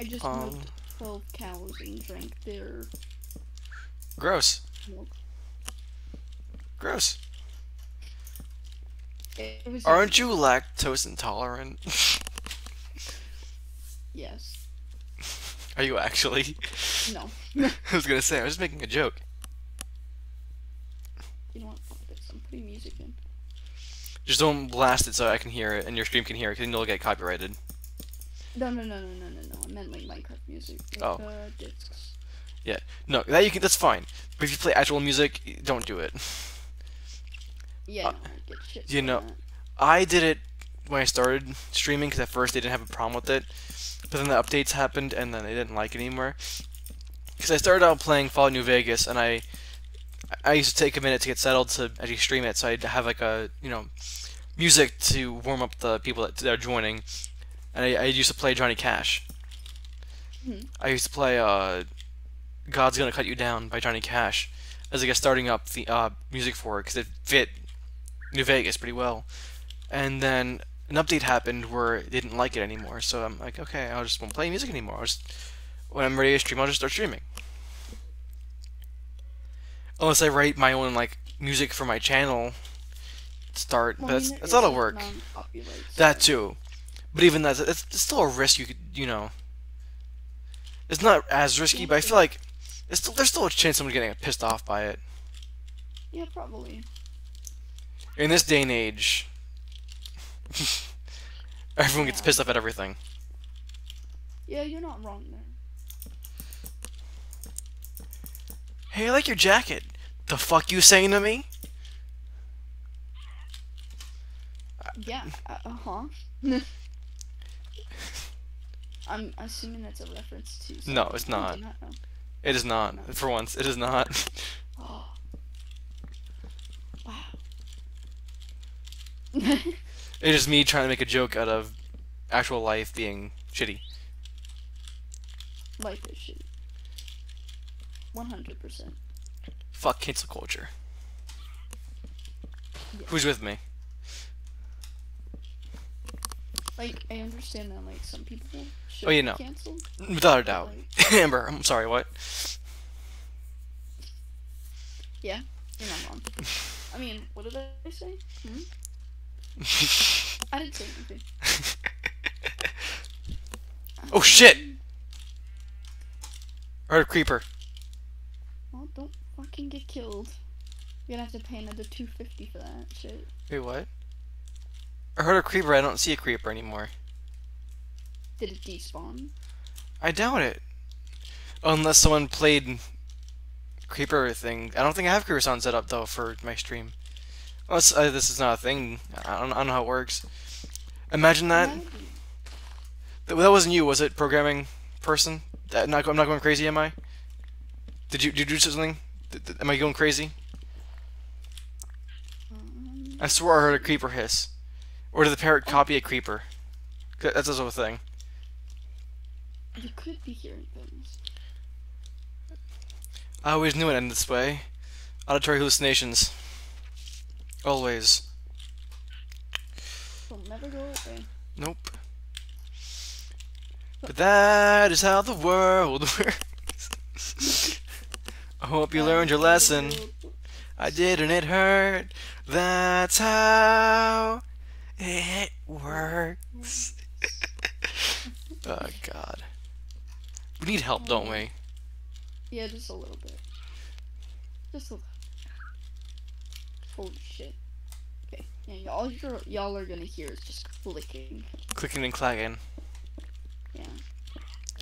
I just Um. milked 12 cows and drank their Gross. milk. Gross. Aren't you lactose intolerant? Yes. Are you actually? No. *laughs* I was gonna say, I was just making a joke. You know what? I'm putting music in. Just don't blast it so I can hear it and your stream can hear it, because then you'll get copyrighted. No, no, no, no, no, no, no. I meant like Minecraft music. Like, Oh. Uh, discs. No, that you can. That's fine. But if you play actual music, don't do it. Yeah, Uh, no, get shit. you know- that. I did it when I started streaming because at first they didn't have a problem with it, but then the updates happened and then they didn't like it anymore. Because I started out playing Fallout New Vegas and I I used to take a minute to get settled to actually stream it, so I'd have like a you know music to warm up the people that, that are joining, and I, I used to play Johnny Cash. Hmm. I used to play uh, "God's Gonna Cut You Down" by Johnny Cash as like a starting up the uh, music for it because it fit New Vegas pretty well. And then an update happened where they didn't like it anymore. So I'm like, okay, I just won't play music anymore. I'll just, when I'm ready to stream, I'll just start streaming. Unless I write my own like music for my channel, start. But that's that's a lot of work. That too. But even that, it's, it's still a risk. You could you know. It's not as risky, but I feel like it's still, there's still a chance someone's getting pissed off by it. Yeah, probably. In this day and age, *laughs* everyone gets pissed off at everything. Yeah, you're not wrong there. Hey, I like your jacket. The fuck you saying to me? Yeah. Uh huh. *laughs* *laughs* I'm assuming that's a reference to. No, it's I not. It is not. For once, it is not. Oh. *laughs* *gasps* Wow. *laughs* It is me trying to make a joke out of actual life being shitty. Life is shitty. One hundred percent. Fuck cancel culture. Who's with me? Like I understand that like some people should Oh, you be know. canceled. Without a doubt. Like, *laughs* Amber, I'm sorry, what? Yeah, you're not wrong. I mean, what did I say? Hmm? *laughs* I didn't say anything. *laughs* oh shit! I heard a creeper. Well, don't fucking get killed. You're gonna have to pay another two fifty for that shit. Wait, what? I heard a creeper, I don't see a creeper anymore. Did it despawn? I doubt it. Unless someone played creeper thing. I don't think I have creeper sound set up though for my stream. Unless uh, this is not a thing. I don't, I don't know how it works. Imagine that. Maybe. That, wasn't you, was it, programming person? That, not, I'm not going crazy, am I? Did you, did you do something? Am I going crazy? Um, I swore I heard a creeper hiss. Or did the parrot copy a creeper? That's also a thing. you could be hearing things. I always knew it ended this way. Auditory hallucinations. Always. They'll never go away. Nope. But that is how the world *laughs* works. I hope you learned your lesson. I did and it hurt. That's how it works. *laughs* oh god. We need help, don't we? Yeah, just a little bit. Just a little. Holy shit. Okay, yeah, y'all, you're, y'all are gonna hear is just clicking. Clicking and clacking. Yeah.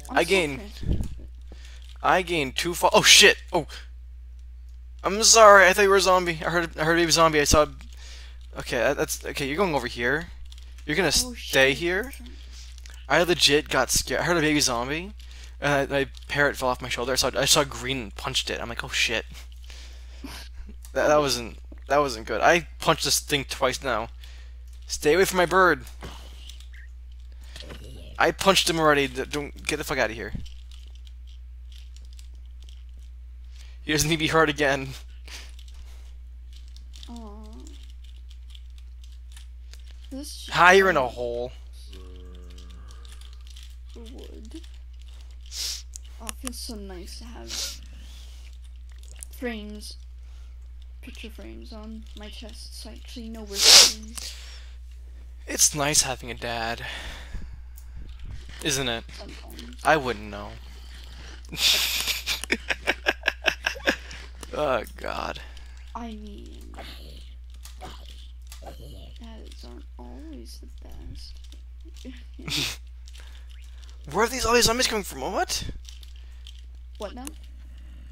I so gain- transparent. I gained two fall. Oh shit! Oh, I'm sorry. I thought you were a zombie. I heard. I heard a baby zombie. I saw. Okay, that's okay. You're going over here. You're gonna Oh, stay shit. here. I legit got scared. I heard a baby zombie, and my parrot fell off my shoulder. I saw. I saw green and punched it. I'm like, oh shit. *laughs* That, that wasn't. That wasn't good. I punched this thing twice now. Stay away from my bird. I punched him already. Don't get the fuck out of here. He doesn't need to be hurt again. This shit Hi, you're in a hole. wood. Oh, it feels so nice to have frames, picture frames on my chest, so I actually know where things It's nice having a dad. Isn't it? sometimes. I wouldn't know. *laughs* oh god. I mean, aren't always the best. *laughs* Where are these all these zombies coming from? What? what now?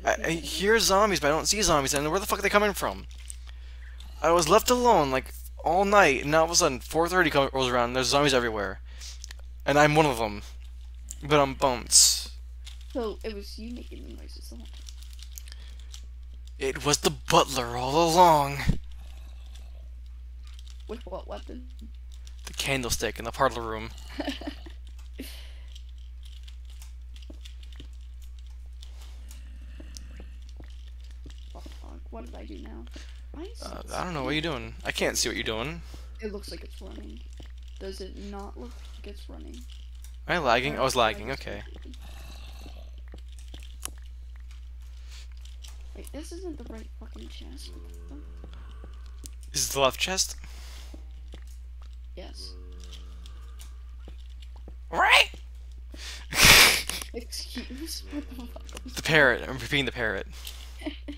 I, I hear zombies, but I don't see zombies. And where the fuck are they coming from? I was left alone like all night, and now all of a sudden 4:30 comes rolls around. And there's zombies everywhere, and I'm one of them. But I'm bumps. So it was you making the noises. It was the butler all along. With what weapon? The candlestick in the parlor room. *laughs* Oh, fuck. What did I do now? Uh, I don't know what are you doing. I can't see what you're doing. It looks like it's running. Does it not look like it's running? Am I lagging? I was lagging. Okay. Wait, this isn't the right fucking chest. The- Is it the left chest? Yes. Right. *laughs* Excuse? What the fuck? the parrot. I'm repeating the parrot. *laughs*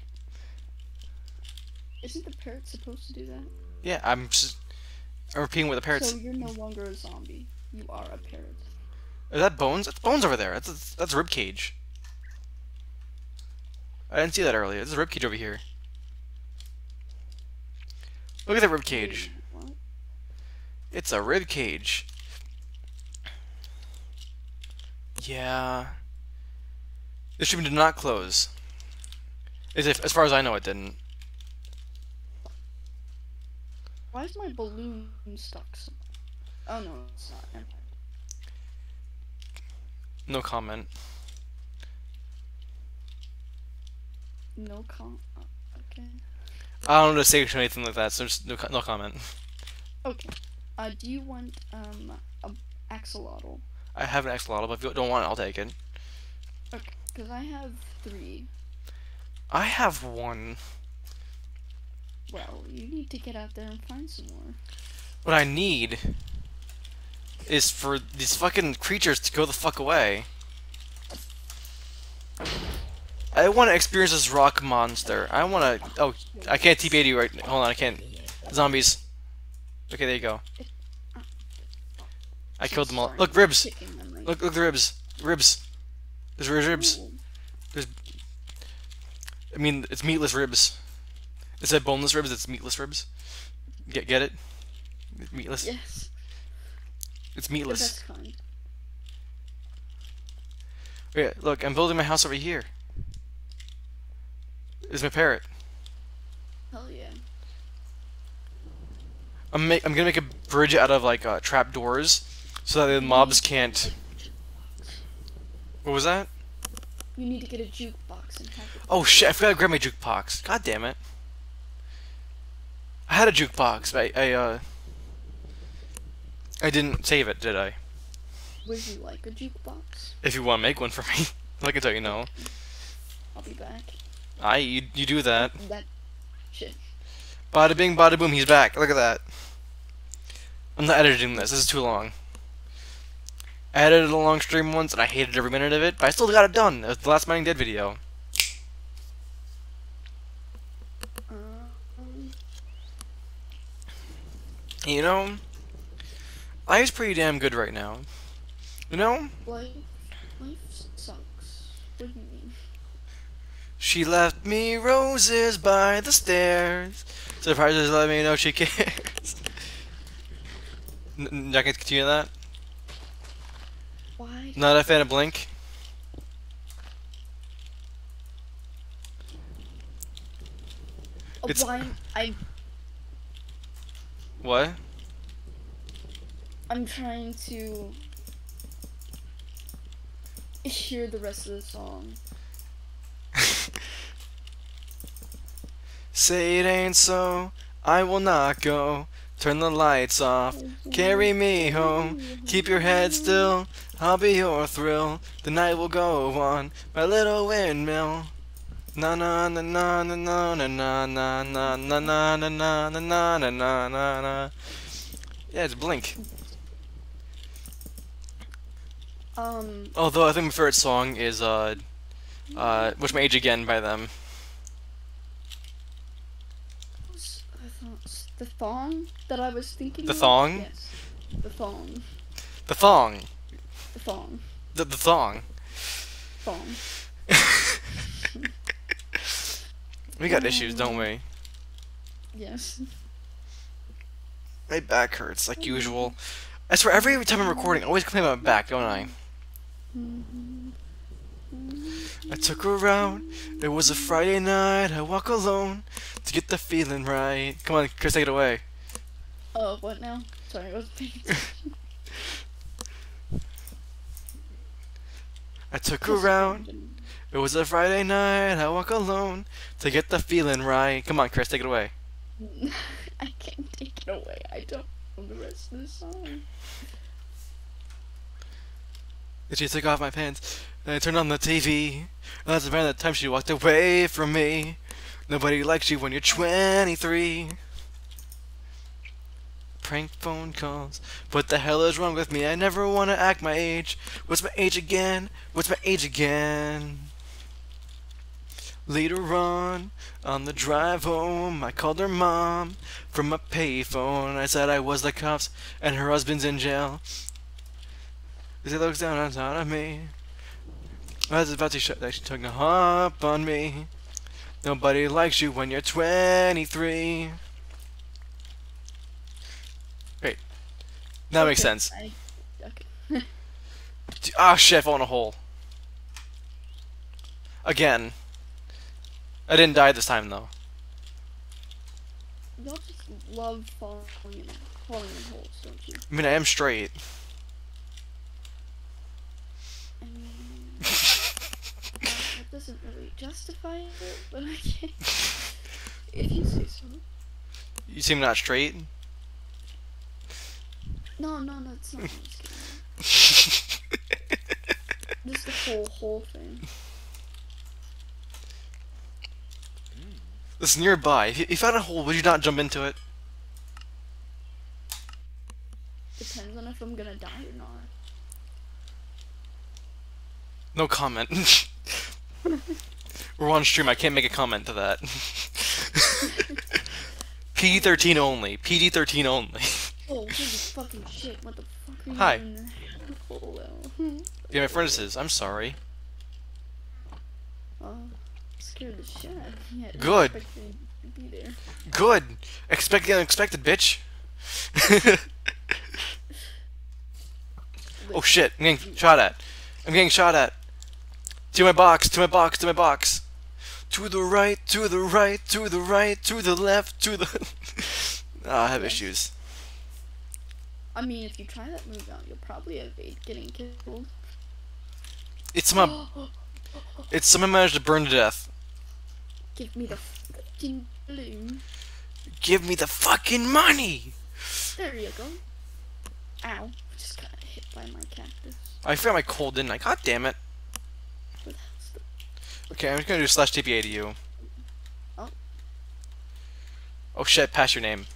Isn't the parrot supposed to do that? Yeah, I'm just. I'm repeating what the parrot's. So you're no longer a zombie. You are a parrot. Is that bones? That's bones over there. That's that's rib cage. I didn't see that earlier. There's a rib cage over here. Look at that rib cage. It's a rib cage. Yeah. This stream did not close. As, if, as far as I know, it didn't. Why is my balloon stuck? Oh no, it's not. No comment. No oh, Okay. I don't know to say or anything like that, so just no, no comment. Okay. Uh, do you want um a axolotl? I have an axolotl, but if you don't want it, I'll take it. Okay. Because I have three. I have one. Well, you need to get out there and find some more. What I need is for these fucking creatures to go the fuck away. I want to experience this rock monster. I want to. Oh, I can't TP you right. Now. Hold on, I can't. Zombies. Okay, there you go. I killed them all. Look, ribs. Look, look, the ribs. Ribs. There's ribs. ribs. Ooh. I mean, it's meatless ribs. Instead of boneless ribs, it's meatless ribs. Get get it? Meatless. Yes. It's The meatless. best kind. Yeah, look, I'm building my house over here. Is my parrot. Hell yeah. I'm make, I'm gonna make a bridge out of like uh, trap doors, so that the mobs can't. What was that? You need to get a jukebox and have. Oh shit! I forgot to grab my jukebox. God damn it! I had a jukebox, but I, I uh, I didn't save it, did I? Would you like a jukebox? If you want to make one for *laughs* me, I can tell you no. I'll be back. I you, you do that. That shit. Bada bing, bada boom. He's back. Look at that. I'm not editing this. This is too long. I edited a long stream once, and I hated every minute of it, but I still got it done. It was the last Mining Dead video. You know, life's pretty damn good right now. You know, life, life sucks. What do you mean? she left me roses by the stairs. Surprises let me know she cares. N- n- I can continue that. Why? Not a fan of Blink. Oh, It's- why? I What? I'm trying to hear the rest of the song. *laughs* Say it ain't so. I will not go. Turn the lights off. Carry me home. Keep your head still. I'll be your thrill. The night will go on. My little windmill. Na na na na na na na na na na na na na na na na na na na. Yeah, it's Blink. Um, Although I think my favorite song is uh uh What's My Age Again by them. s- I thought s- the thong that I was thinking. The of? thong? Yes. The thong. The thong. The thong. The the thong. Thong. *laughs* we got issues, don't we? Yes. My back hurts like usual. I swear every time I'm recording, I always complain about my back, don't I? Mm-hmm. I took her out. It was a Friday night. I walk alone to get the feeling right. Come on, Khris, take it away. Oh, what now? Sorry, I was paying attention. *laughs* I took her out. It was a Friday night. I walk alone to get the feeling right. Come on, Khris, take it away. *laughs* I can't take it away. I don't know the rest of the song. Then she took off my pants, and I turned on the TV. And that's around the time she walked away from me. Nobody likes you when you're 23. Prank phone calls. What the hell is wrong with me? I never want to act my age. What's my age again? What's my age again? Later on, on the drive home, I called her mom from a payphone. I said I was the cops and her husband's in jail. As he looks down on top of me, I was about to shut that she took a hop on me. Nobody likes you when you're 23. Great. That makes sense. I, okay. *laughs* Ah, shit, I fell in a hole. Again. I didn't die this time, though. Y'all just love falling in, falling in holes, don't you? I mean, I am straight. I mean, *laughs* that doesn't really justify it, but I can't. *laughs* If you say so. You seem not straight. No, no, no, it's not. *laughs* Just the whole whole thing. It's nearby. If you, found a hole, would you not jump into it? Depends on if I'm gonna die or not. No comment. *laughs* We're on stream. I can't make a comment to that. *laughs* PG 13 only. PG 13 only. Oh, holy fucking shit! What the fuck are you Hi. doing there? *laughs* Oh well. *laughs* Yeah, my furnaces. I'm sorry. Oh, scared the shit out of me. I didn't Good. expect you to be there. Good. Expect the unexpected, bitch. *laughs* oh shit! I'm getting shot at. I'm getting shot at. To my box. To my box. To my box. To the right. To the right. To the right. To the left. To the. Ah, I have Yes. issues. I mean, if you try that move out, you'll probably evade getting killed. It's my. It's someone managed to burn to death. Give me the fucking balloon. Give me the fucking money. There you go. Ow. Just got hit by my cactus. I forgot my cold, didn't I? God damn it. But that's the- Okay, I'm just gonna do slash TPA to you. Oh. Oh shit, pass your name.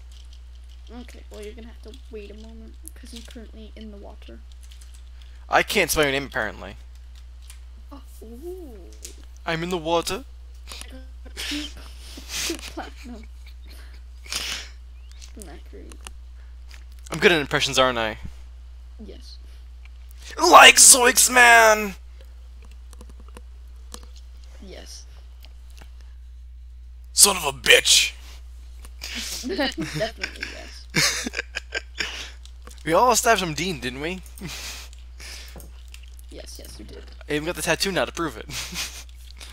Okay, well, you're gonna have to wait a moment because I'm currently in the water. I can't spell your name apparently. Oh, ooh. I'm in the water. Platinum. *laughs* Isn't great? I'm good at impressions, aren't I? Yes. Like Zoiks, man! Yes. Son of a bitch! *laughs* Definitely yes. *laughs* we all stabbed some Dean, didn't we? *laughs* Yes, yes, you did. I even got the tattoo now to prove it. *laughs*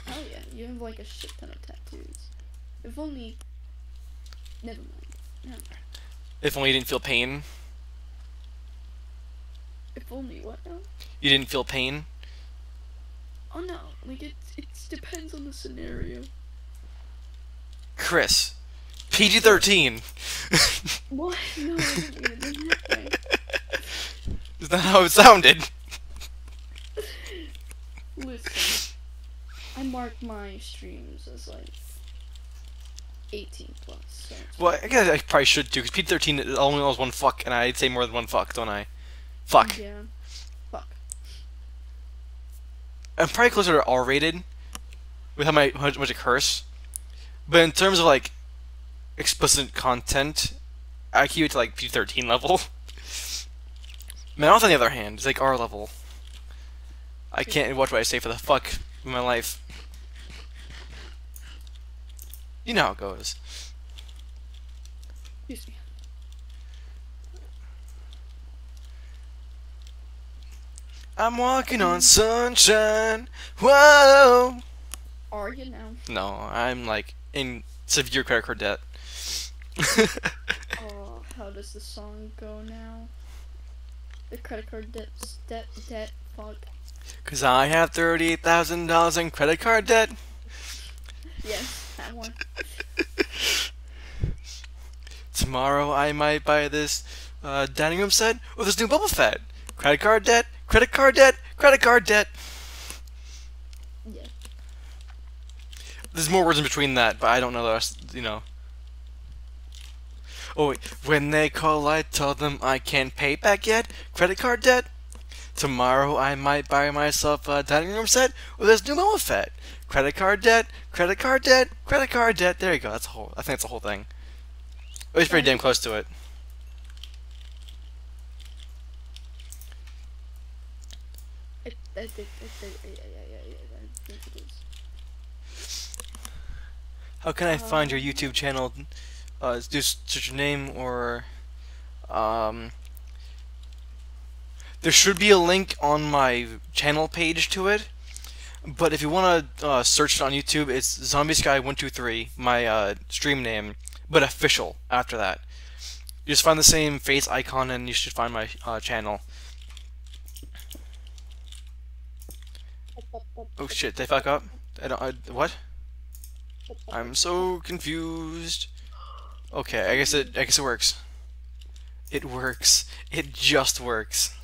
Oh yeah, you have like a shit ton of tattoos. If only. Never mind. Never mind. if only you didn't feel pain. If only what now? You didn't feel pain. Oh no, like it. It depends on the scenario. Khris. PG 13. What? No, I didn't mean it in that way. *laughs* Is that how it sounded? Listen, I mark my streams as like 18 plus. So Well, I guess I probably should too, because PG 13 only knows one fuck, and I'd say more than one fuck, don't I? Fuck. Yeah. Fuck. I'm probably closer to R rated with how my how much I curse. But in terms of like explicit content, I keep it to like P thirteen level. *laughs* Mouth on the other hand is like R level. I can't watch what I say for the fuck of my life. You know how it goes. Excuse me. I'm walking on sunshine. Whoa. Are you now? No, I'm like in severe credit card debt. *laughs* Oh, how does the song go now? The credit card debt, debt, debt, fuck. Cause I have thirty thousand dollars in credit card debt. Yes, that one. *laughs* Tomorrow I might buy this uh, dining room set or this new Bubble Fett. Credit card debt, credit card debt, credit card debt. Yeah. There's more words in between that, but I don't know the rest. You know. Oh wait, when they call, I tell them I can't pay back yet. Credit card debt. Tomorrow I might buy myself a dining room set with this new Moa Fett. Credit card debt, credit card debt, credit card debt. There you go. That's a whole. I think that's the whole thing. It was pretty damn close to it. How can I find your YouTube channel uh, do your name or um. There should be a link on my channel page to it, but if you want to uh, search it on YouTube, it's Zombie Sky One Two Three, my uh, stream name, but official after that. You just find the same face icon, and you should find my uh, channel. Oh shit! They fuck up. I don't. I, what? I'm so confused. Okay, I guess it I guess it works. It works. It just works.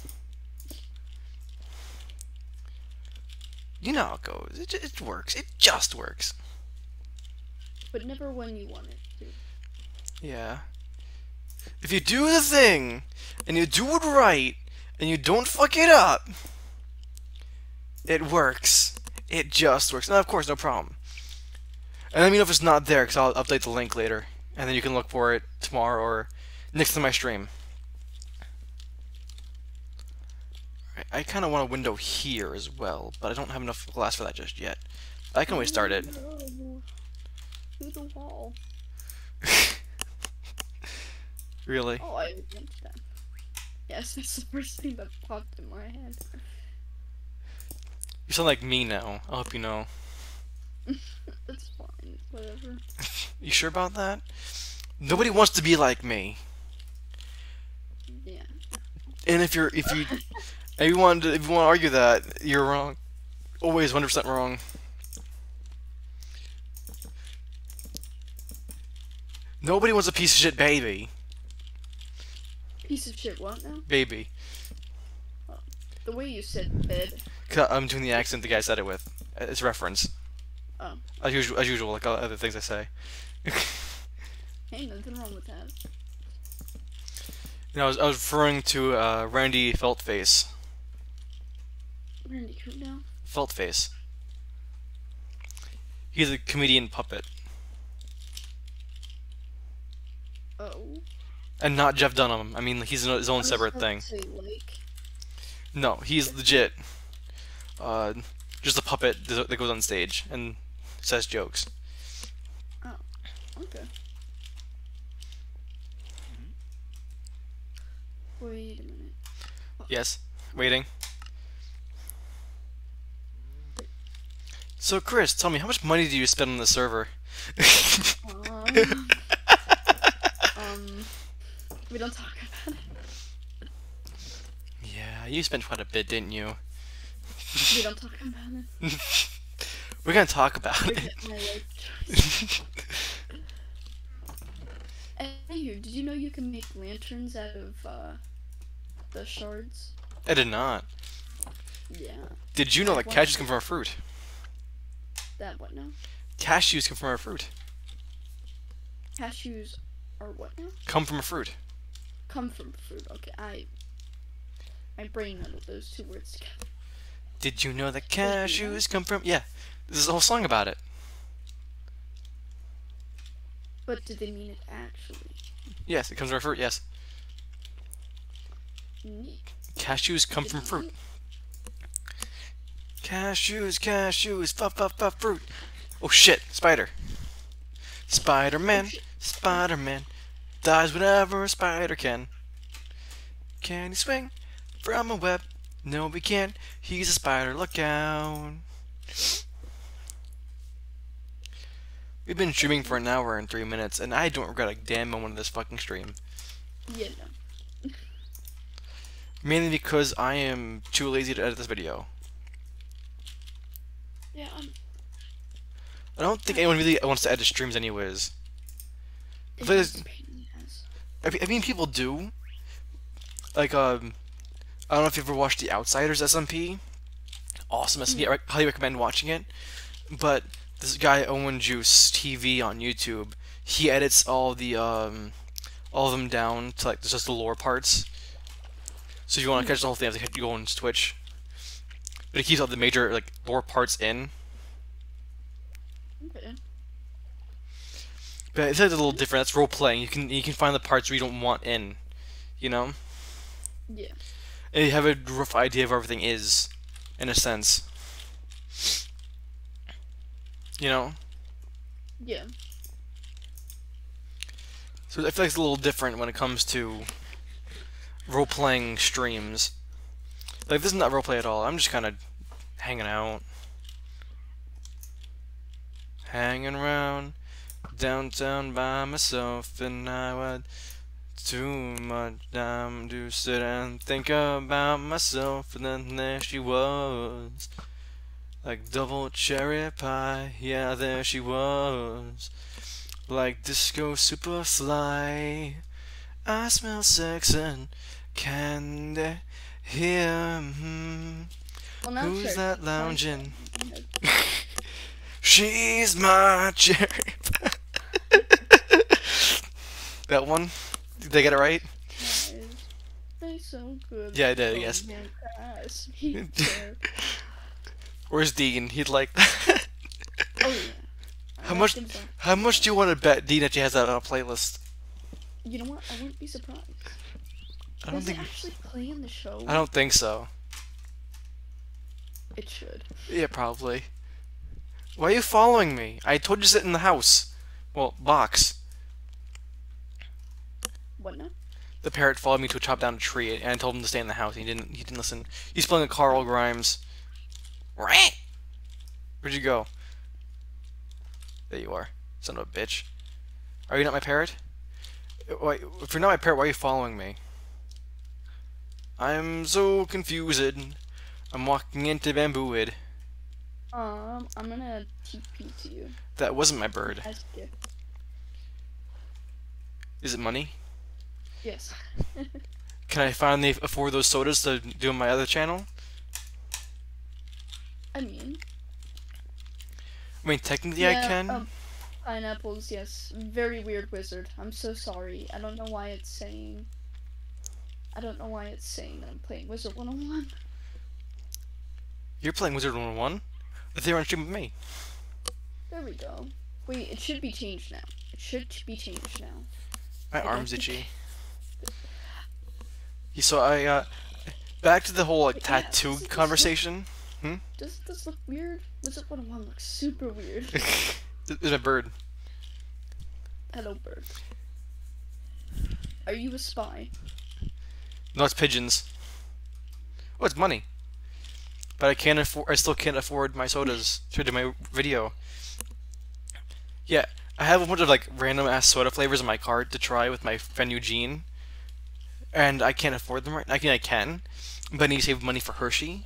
You know how it goes. It, it works. It just works. But never when you want it to. Yeah. If you do the thing, and you do it right, and you don't fuck it up, it works. It just works. Now, of course, no problem. And let me know if it's not there, because I'll update the link later. And then you can look for it tomorrow or next to my stream. I kind of want a window here as well, but I don't have enough glass for that just yet. I can always start it. Through *laughs* the wall. Really? Oh, I against that. Yes, *laughs* that's the first thing that popped in my head. You sound like me now. I hope you know. *laughs* That's fine. Whatever. *laughs* You sure about that? Nobody wants to be like me. Yeah. And if you're if you *laughs* if you want to if you want to argue that, you're wrong. Always 100% wrong. Nobody wants a piece of shit baby. Piece of shit. What now? Baby. Oh, the way you said bed. I'm um, doing the accent the guy said it with. It's reference. Oh. As usual, as usual, like other things I say. Hey, nothing wrong with that. You know, I was, I was referring to uh, Randy Feltface. Randy, who now? Feltface. He's a comedian puppet. Oh. And not Jeff Dunham. I mean, he's his own separate thing. to Say, like, No, he's legit. Uh, just a puppet that goes on stage and says jokes. Oh, okay. Wait a minute. Yes, waiting. So, Khris, tell me, how much money do you spend on the server? *laughs* Um, um, we don't talk about it. yeah, you spent quite a bit, didn't you? We don't talk about it. *laughs* We're gonna talk about it. my life choice. Anywho, did you know you can make lanterns out of uh, the shards? I did not. Yeah. Did you know that cashews come from a fruit? That what now? Cashews come from a fruit. Cashews are what now? Come from a fruit. Come from fruit. Okay, I. My brain muddled those two words together. Did you know that Did you know? cashews come from? Yeah, this is a whole song about it. But do they mean it actually? Yes, it comes from a fruit. Yes, Neat. cashews come from fruit. Cashews, cashews, fuff, fuff, fuff, fruit. Oh shit, spider. Spider Man, Oh. Spider Man, does whatever a spider can. Can he swing from a web? No, we can't. He's a spider. Look out. We've been streaming for an hour and three minutes, and I don't regret a damn moment of this fucking stream. Yeah, no. *laughs* Mainly because I am too lazy to edit this video. Yeah, um, I don't think anyone really wants to edit streams anyways. But is it's- a pain in the ass. I mean, people do. Like, um, I don't know if you've ever watched The Outsiders SMP. Awesome SMP. I highly recommend watching it. But this guy Owen Juice TV on YouTube, he edits all the um, all of them down to like just the lore parts. So if you want to catch the whole thing, you have to go on Twitch. But he keeps all the major like lore parts in. Okay. But it's a little different. That's role playing. You can you can find the parts where you don't want in. You know. Yeah. and you have a rough idea of everything is, in a sense. You know? Yeah. So I feel like it's a little different when it comes to role playing streams. Like this is not roleplay at all. I'm just kind of hanging out, hanging around downtown by myself, and I would too much time to sit and think about myself. And then there she was, Like double cherry pie, yeah, there she was. Like disco superfly. I smell sex and candy here. hmm. Well, Who's cherry that lounging? *laughs* She's my cherry pie. *laughs* that one? Did they get it right? So good. Yeah, I did, Oh, yes. *laughs* man, ass. Me there. Where's Dean? He'd like that. *laughs* *laughs* Oh yeah. How much- so. How much do you want to bet Dean actually has that on a playlist? You know what? I wouldn't be surprised. I don't Does think. it actually play in the show? I don't think so. It should. Yeah, probably. Why are you following me? I told you to sit in the house. Well, box. What now? The parrot followed me to a chop down a tree, and I told him to stay in the house. He didn't. He didn't listen. He's playing a Carl Grimes. Where'd you go? There you are, son of a bitch. Are you not my parrot? Why, if you're not my parrot, why are you following me? I'm so confused. I'm walking into bambooid. Um, I'm gonna TP to you. That wasn't my bird. As gift. Is it money? Yes. *laughs* Can I finally afford those sodas to do on my other channel? I mean. I mean, technically I can. Um, pineapples, yes. Very weird wizard. I'm so sorry. I don't know why it's saying. I don't know why it's saying that I'm playing Wizard 101. You're playing Wizard 101? I think you're on stream with me. There we go. Wait, it should be changed now. It should be changed now. My I arm's itchy. Yeah, So I, uh, back to the whole, like, Yeah, tattoo this is- conversation. Does this look weird? Wizard 101 looks super weird. *laughs* Is my bird. Hello, bird. Are you a spy? No, it's pigeons. Oh, it's money. But I can't afford. I still can't afford my sodas to do my video. Yeah, I have a bunch of like random ass soda flavors in my cart to try with my friend Eugene, and I can't afford them right. I mean, I can, but I need to save money for Hershey,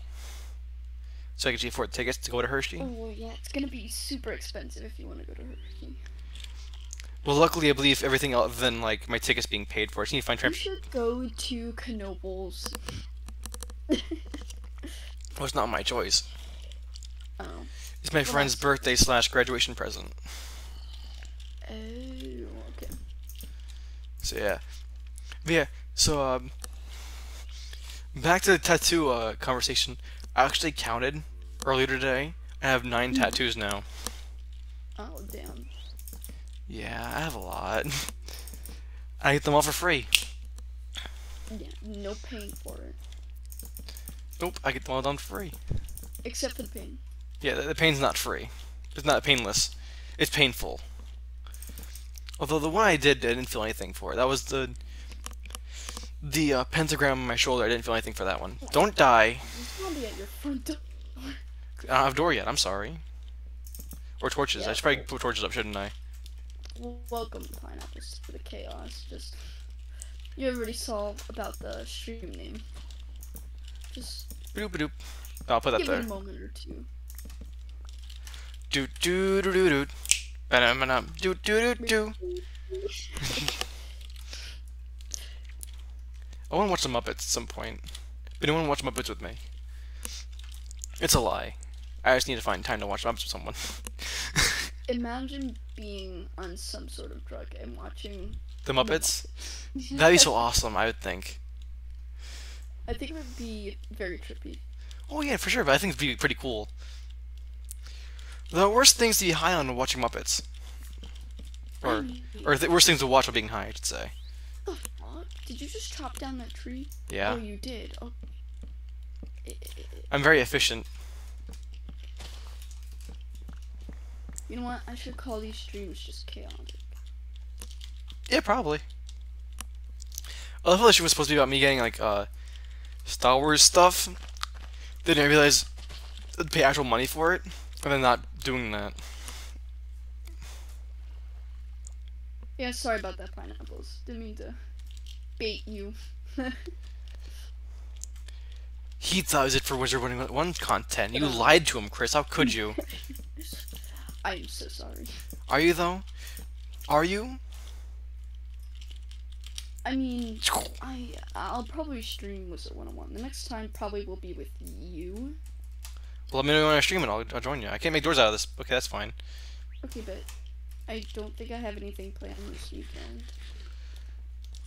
so I can actually afford tickets to go to Hershey. Oh, yeah, it's gonna be super expensive if you want to go to Hershey. Well, luckily, I believe everything other than like my tickets being paid for. I just need to find You should go to Knoebels. *laughs* Well, it's not my choice. oh. It's my Well, friend's that's- birthday slash graduation present. Oh, okay. So yeah, but yeah. So um, back to the tattoo uh, conversation. I actually counted earlier today. I have nine Hmm. tattoos now. Oh, damn. Yeah, I have a lot. *laughs* I get them all for free. Yeah, no paying for it. Nope, I get them all done for free. Except for the pain. Yeah, the, the pain's not free. It's not painless. It's painful. Although the one I did, I didn't feel anything for. It. That was the the uh, pentagram on my shoulder. I didn't feel anything for that one. Don't die. There's a zombie at your front door. I don't have a door yet. I'm sorry. Or torches. I should probably put torches up, shouldn't I? Welcome, Pineapples, to the chaos. Just. You already saw about the stream name. Just Boop doop. I'll put that give there. a moment or two. Do do do do do. Do do do do. *laughs* *laughs* I want to watch the Muppets at some point. But anyone watch Muppets with me? It's a lie. I just need to find time to watch Muppets with someone. *laughs* Imagine being on some sort of drug and watching. the Muppets? That'd be so *laughs* awesome, I would think. I think it would be very trippy. Oh yeah, for sure, but I think it'd be pretty cool. The worst things to be high on watching Muppets. Or, or the worst things to watch while being high, I should say. The? Did you just chop down that tree? Yeah. Oh, you did. Oh. I'm very efficient. You know what? I should call these streams just chaotic. Yeah, probably. I love how she was supposed to be about me getting like uh Star Wars stuff. Then I realized I'd pay actual money for it, and then not doing that. Yeah, sorry about that, pineapples. Didn't mean to bait you. *laughs* He thought it was it for Wizard 101 content. You *laughs* lied to him, Khris. How could you? *laughs* I'm so sorry. Are you though? Are you? I mean, *sniffs* I I'll probably stream Wizard 101. The next time probably will be with you. Well, let me know when I stream it. I'll, I'll join you. I can't make doors out of this. Okay, that's fine. Okay, but I don't think I have anything planned this weekend.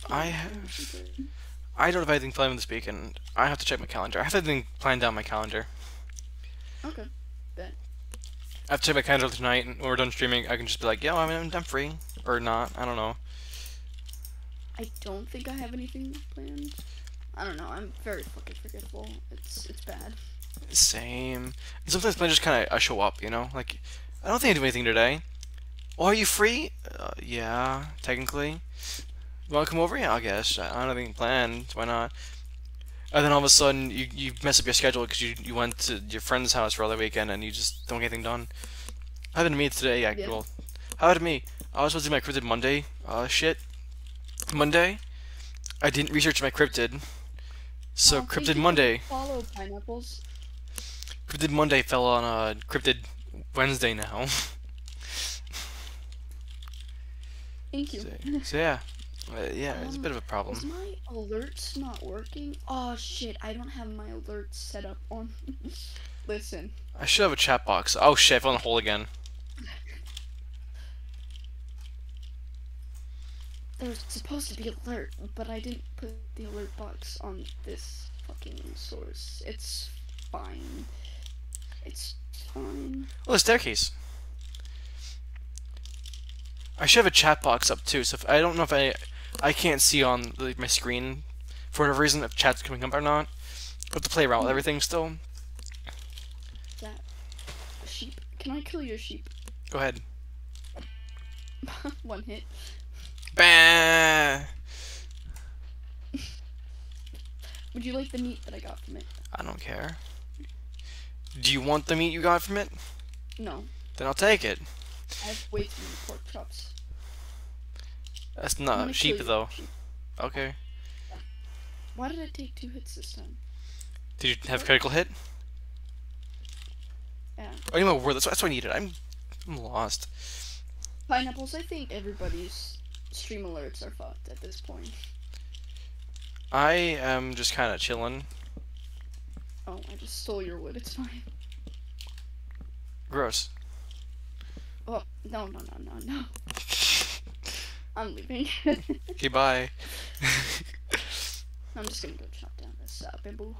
I have. I don't have anything planned this weekend. I have to check my calendar. I have everything planned down my calendar. Okay. bet. I have to check my calendar tonight, and when we're done streaming, I can just be like, yo, I'm, I'm free. Or not. I don't know. I don't think I have anything planned. I don't know. I'm very fucking forgetful. It's it's bad. Same. And sometimes I just kind of I show up, you know? Like, I don't think I do anything today. Oh, are you free? Uh, yeah, technically. You want to come over? Yeah, I guess. I don't have anything planned. Why not? And then all of a sudden, you, you mess up your schedule because you, you went to your friend's house for all the weekend and you just don't get anything done. Happened to me today, yeah. Yeah. Well, happened to me. I was supposed to do my cryptid Monday. Uh, shit. Monday. I didn't research my cryptid. So cryptid. Monday. Follow pineapples. Cryptid Monday fell on uh, Cryptid Wednesday now. Thank you. so, so yeah, uh, yeah, it's a Um, bit of a problem. Is my alerts not working? Oh shit! I don't have my alerts set up on. *laughs* Listen. I should have a chat box. Oh shit, I fell in the hole again. There's supposed to be alert, but I didn't put the alert box on this fucking source. It's fine. It's fine. Oh, the staircase. I should have a chat box up too. So if, I don't know if I, I can't see on my screen, for whatever reason, if chat's coming up or not. I have to play around with hmm. everything still. That sheep. Can I kill your sheep? Go ahead. *laughs* One hit. Bah! *laughs* Would you like the meat that I got from it? I don't care. Do you want the meat you got from it? No. Then I'll take it. I have way too many pork chops. That's not gonna sheep though. Okay. Why did I take two hits this time? Did you have critical hit? Yeah. Oh, you know word? That's, that's what I needed. I'm, I'm lost. Pineapples, I think everybody's stream alerts are fucked at this point. I am just kind of chilling. Oh, I just stole your wood, it's fine. Gross. Oh, no, no, no, no, no. *laughs* I'm leaving. Okay, bye. *laughs* I'm just gonna go chop down this uh, bamboo.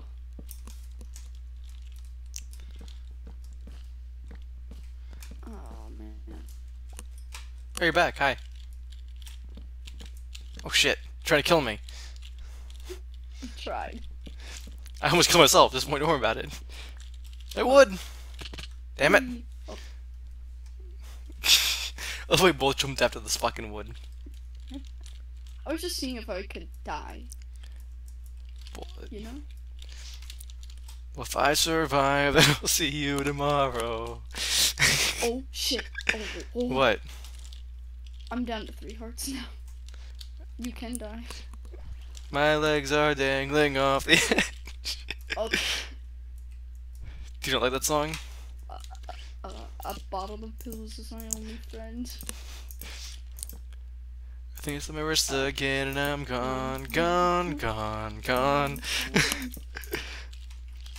Oh, man. oh, you're back. Hi. Oh shit! Trying to kill me. *laughs* Tried. I almost killed myself. Just don't worry about it. I would. Damn it! Oh, *laughs* Oh, we both jumped after this fucking wood. I was just seeing if I could die, Bo- you know? Well, if I survive, *laughs* then I'll see you tomorrow. Oh, shit. Oh, oh. What? I'm down to three hearts now. You can die. My legs are dangling off the *laughs* edge. Oh, Do you not like that song? uh, a bottle of pills is my only friend. It's on my wrist again, and I'm gone, gone, gone, gone. *laughs* I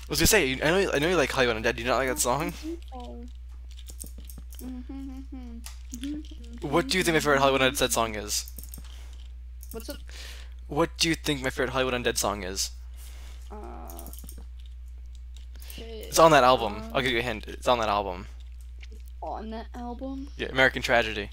was gonna say, I know, you- I know you like Hollywood Undead. Do you not like that song? What do you think my favorite Hollywood Undead song is? What's up? What do you think my favorite Hollywood Undead song is? Uh, shit. It's on that album. I'll give you a hint. It's on that album. on that album. Yeah, American Tragedy.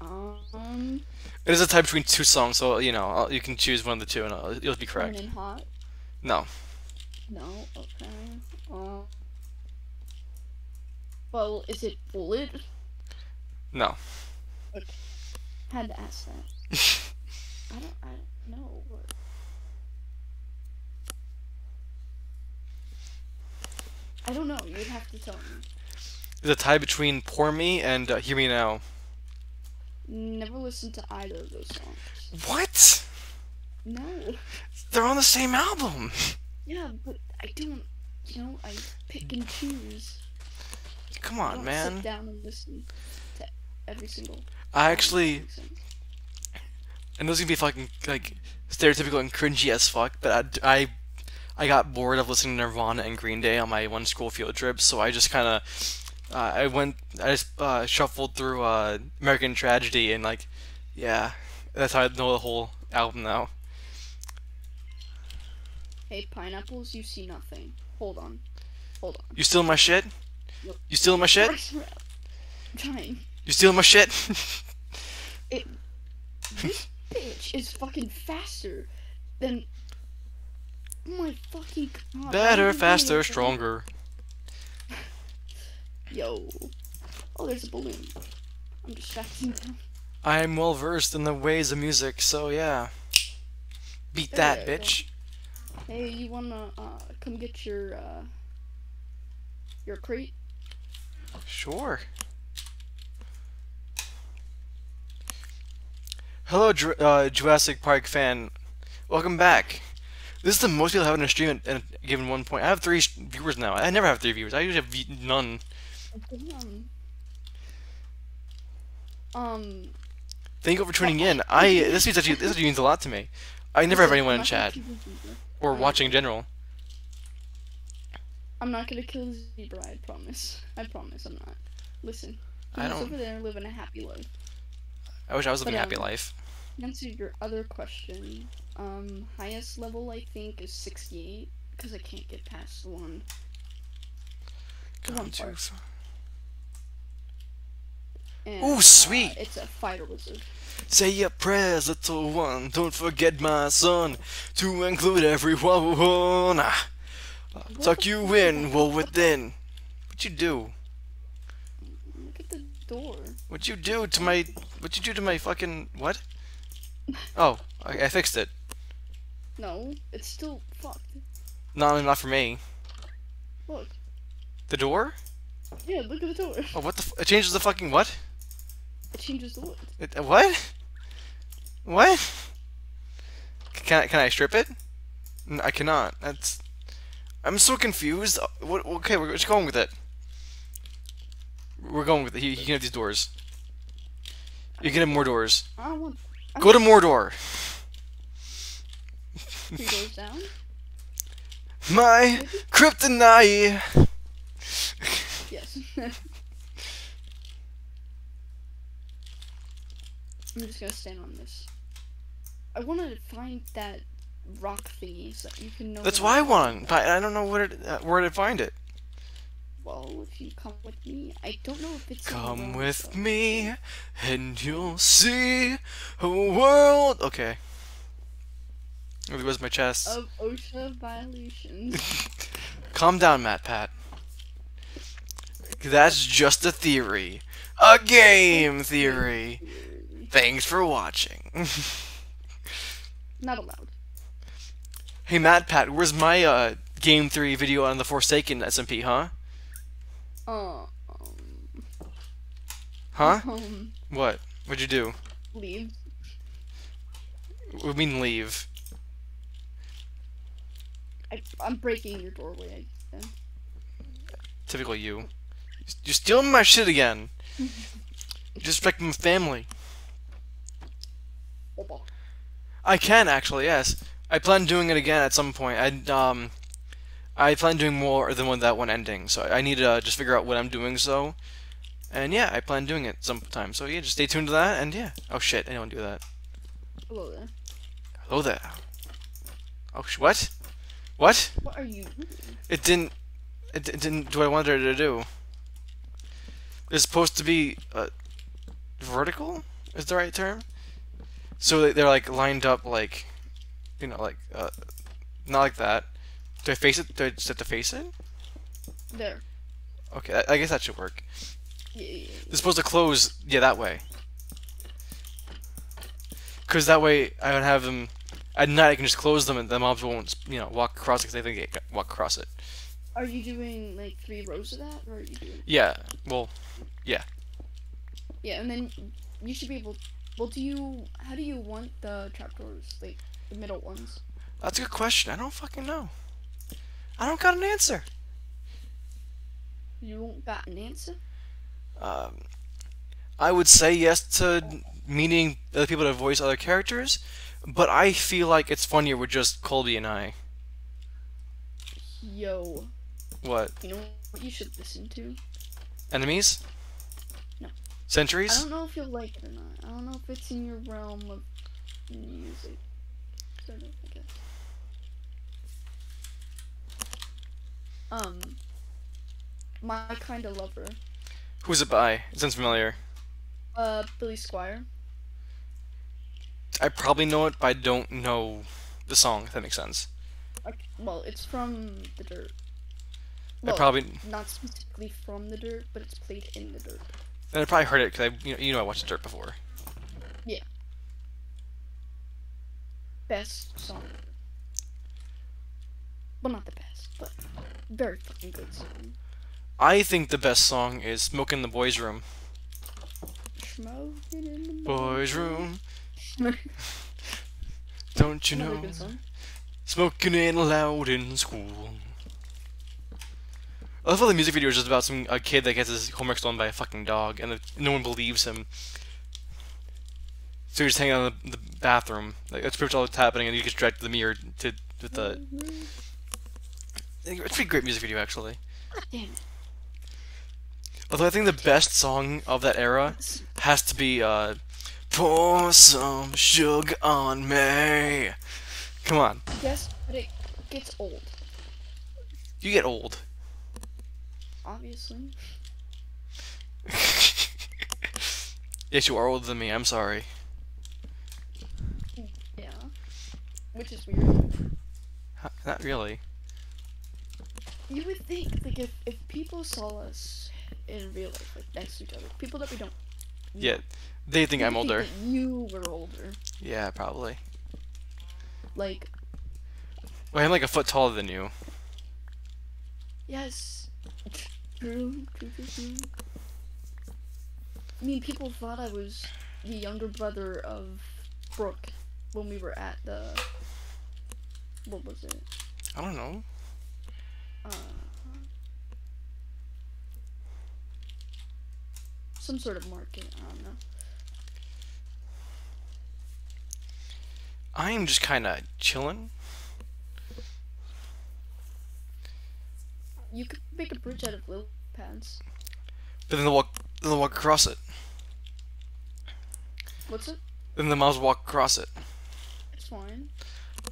Um, It is a tie between two songs, so you know I'll, you can choose one of the two, and I'll, you'll be correct. Burning Hot. No, No. Okay. Uh. Well, is it Bullet? no. Okay. Had to ask that. *laughs* I don't. I don't know. What... I don't know. You'd have to tell me. It's a tie between Pour Me and uh, Hear Me Now. Never listened to either of those songs. What? No. They're on the same album. Yeah, but I don't. You know, I pick and choose. Come I on, don't man. Sit down and listen to every single. I actually, and is gonna be fucking like stereotypical and cringy as fuck, but I, I, I got bored of listening to Nirvana and Green Day on my one school field trip, so I just kind of, uh, I went, I just uh, shuffled through uh, American Tragedy and like, yeah, that's how I know the whole album now. Hey, pineapples, you see nothing. Hold on. Hold on. You stealing my shit? Yep. You stealing my shit? *laughs* I'm trying. You stealing my shit? *laughs* This bitch is fucking faster than. Oh my fucking god. Better, are you doing faster, it? stronger. Yo. Oh, there's a balloon. I'm distracting them. I'm well versed in the ways of music, so yeah. Beat that, There, bitch. Hey, you wanna uh come get your uh your crate? Sure. Hello, Dr- uh, Jurassic Park fan. Welcome back. This is the most people have in a stream at, at a given one point. I have three viewers now. I never have three viewers. I usually have none. Um. Um. Thank you for tuning in. I this means actually this actually means a lot to me. I never have anyone in chat kill the zebra. or watching in general. I'm not gonna kill the zebra. I promise. I promise. I'm not. Listen. I don't- over there living a happy life. I wish I was living a happy um, life. Answer your other question, um, highest level I think is 68 because I can't get past one. the one Come to- part. And, Ooh, uh, sweet. it's a fighter wizard. Say your prayers, little one. Don't forget, my son, to include everyone. Ah. Tuck you in, well within. What you do? Look at the door. What you do to my? What you do to my fucking what? *laughs* Oh, I, I fixed it. No, it's still fucked. No, not for me. Look. The door? Yeah, look at the door. Oh, what the? F- it changes the fucking what? It changes the look. It, uh, what? What? Can I can I strip it? I cannot. That's. I'm so confused. Uh, What? Okay, we're just going with it. We're going with it. He, he can have these doors. You can have more doors. I want Go to Mordor. three doors down. My kryptonite. Yes. *laughs* I'm just gonna stand on this. I wanted to find that rock thingy so that you can know. That's why I I'm but I don't know where to, uh, where to find it. Well, if you come with me, I don't know if it's. Come with so- me, and you'll see a world. Okay. There goes my chest. Of OSHA violations. *laughs* Calm down, MatPat. That's just a theory. A game theory. Thanks for watching. Not allowed. hey, MatPat, where's my uh, game 3 video on the Forsaken SMP, huh? Uh, um, Huh? um, What? What'd you do? leave. What do you mean leave? I, I'm breaking your doorway. Typical you. You're stealing my shit again. *laughs* You disrespect my family. Opa. I can actually, yes. I plan doing it again at some point. I um, I plan doing more than one that one ending. So I need to uh, just figure out what I'm doing. So, and yeah, I plan doing it sometime. So yeah, just stay tuned to that. And yeah. Oh shit, I don't do that. Hello there. Hello there. Oh sh- what? What? What are you doing? It didn't. It, di- didn't do what I wanted it to do. It's supposed to be uh, vertical. Is the right term? So they- they're like lined up, like, you know, like, uh, not like that. Do I face it? Do I just have to face it? There. Okay, I, I guess that should work. Yeah, yeah, yeah. It's supposed to close, yeah, that way. Because that way I would have them at night. I can just close them, and the mobs won't, you know, walk across it because they think they walk across it. Are you doing like three rows of that, or are you doing? Yeah. Well, yeah. Yeah, and then you should be able. Well, do you? How do you want the trapdoors? Like, The middle ones. That's a good question. I don't fucking know. I don't got an answer. You don't got an answer? Um, I would say yes to meeting other people to voice other characters, but I feel like it's funnier with just Colby and I. Yo. What? You know what you should listen to? Enemies? No. I don't know if you'll like it or not. I don't know if it's in your realm of music. Sort of, I guess. Um, my kind of lover, Who's it by? It sounds familiar. uh, Billy Squier. I probably know it, but I don't know the song, if that makes sense. Okay, well, it's from the dirt. I Well, probably not specifically from the dirt, but it's played in the dirt. And I probably heard it because I you know, you know I watched Dirt before. Yeah. Best song. Well, not the best, but very fucking good song. I think the best song is "Smoke in the Boys' Room." Smoking in the Boys' *laughs* room, don't you know? Smoking it loud in school. I love how the music video is just about some a kid that gets his homework stolen by a fucking dog, and the, no one believes him. So he's just hanging out in the, the bathroom. Like, that's pretty much all that's happening, and you gets dragged to the mirror to with the. It's a pretty great music video, actually. God damn it. Although I think the best song of that era has to be uh, "Pour Some Sugar on Me." Come on, Yes, but it gets old, you get old. Obviously. *laughs* yes, you are older than me. I'm sorry. Yeah. Which is weird. Not really. You would think, like, if, if people saw us in real life, like, next to each other, people that we don't Yeah, they think I'm older. that you were older. Yeah, probably. Like, Well, I'm like a foot taller than you. yes. True, true, true, true. I mean, people thought I was the younger brother of Brooke when we were at the. What was it? I don't know. Uh, some sort of market. I don't know. I'm just kind of chilling. You could make a bridge out of lily pads. But then they'll walk, then they'll walk across it. What's it? Then the mouse walk across it. It's fine.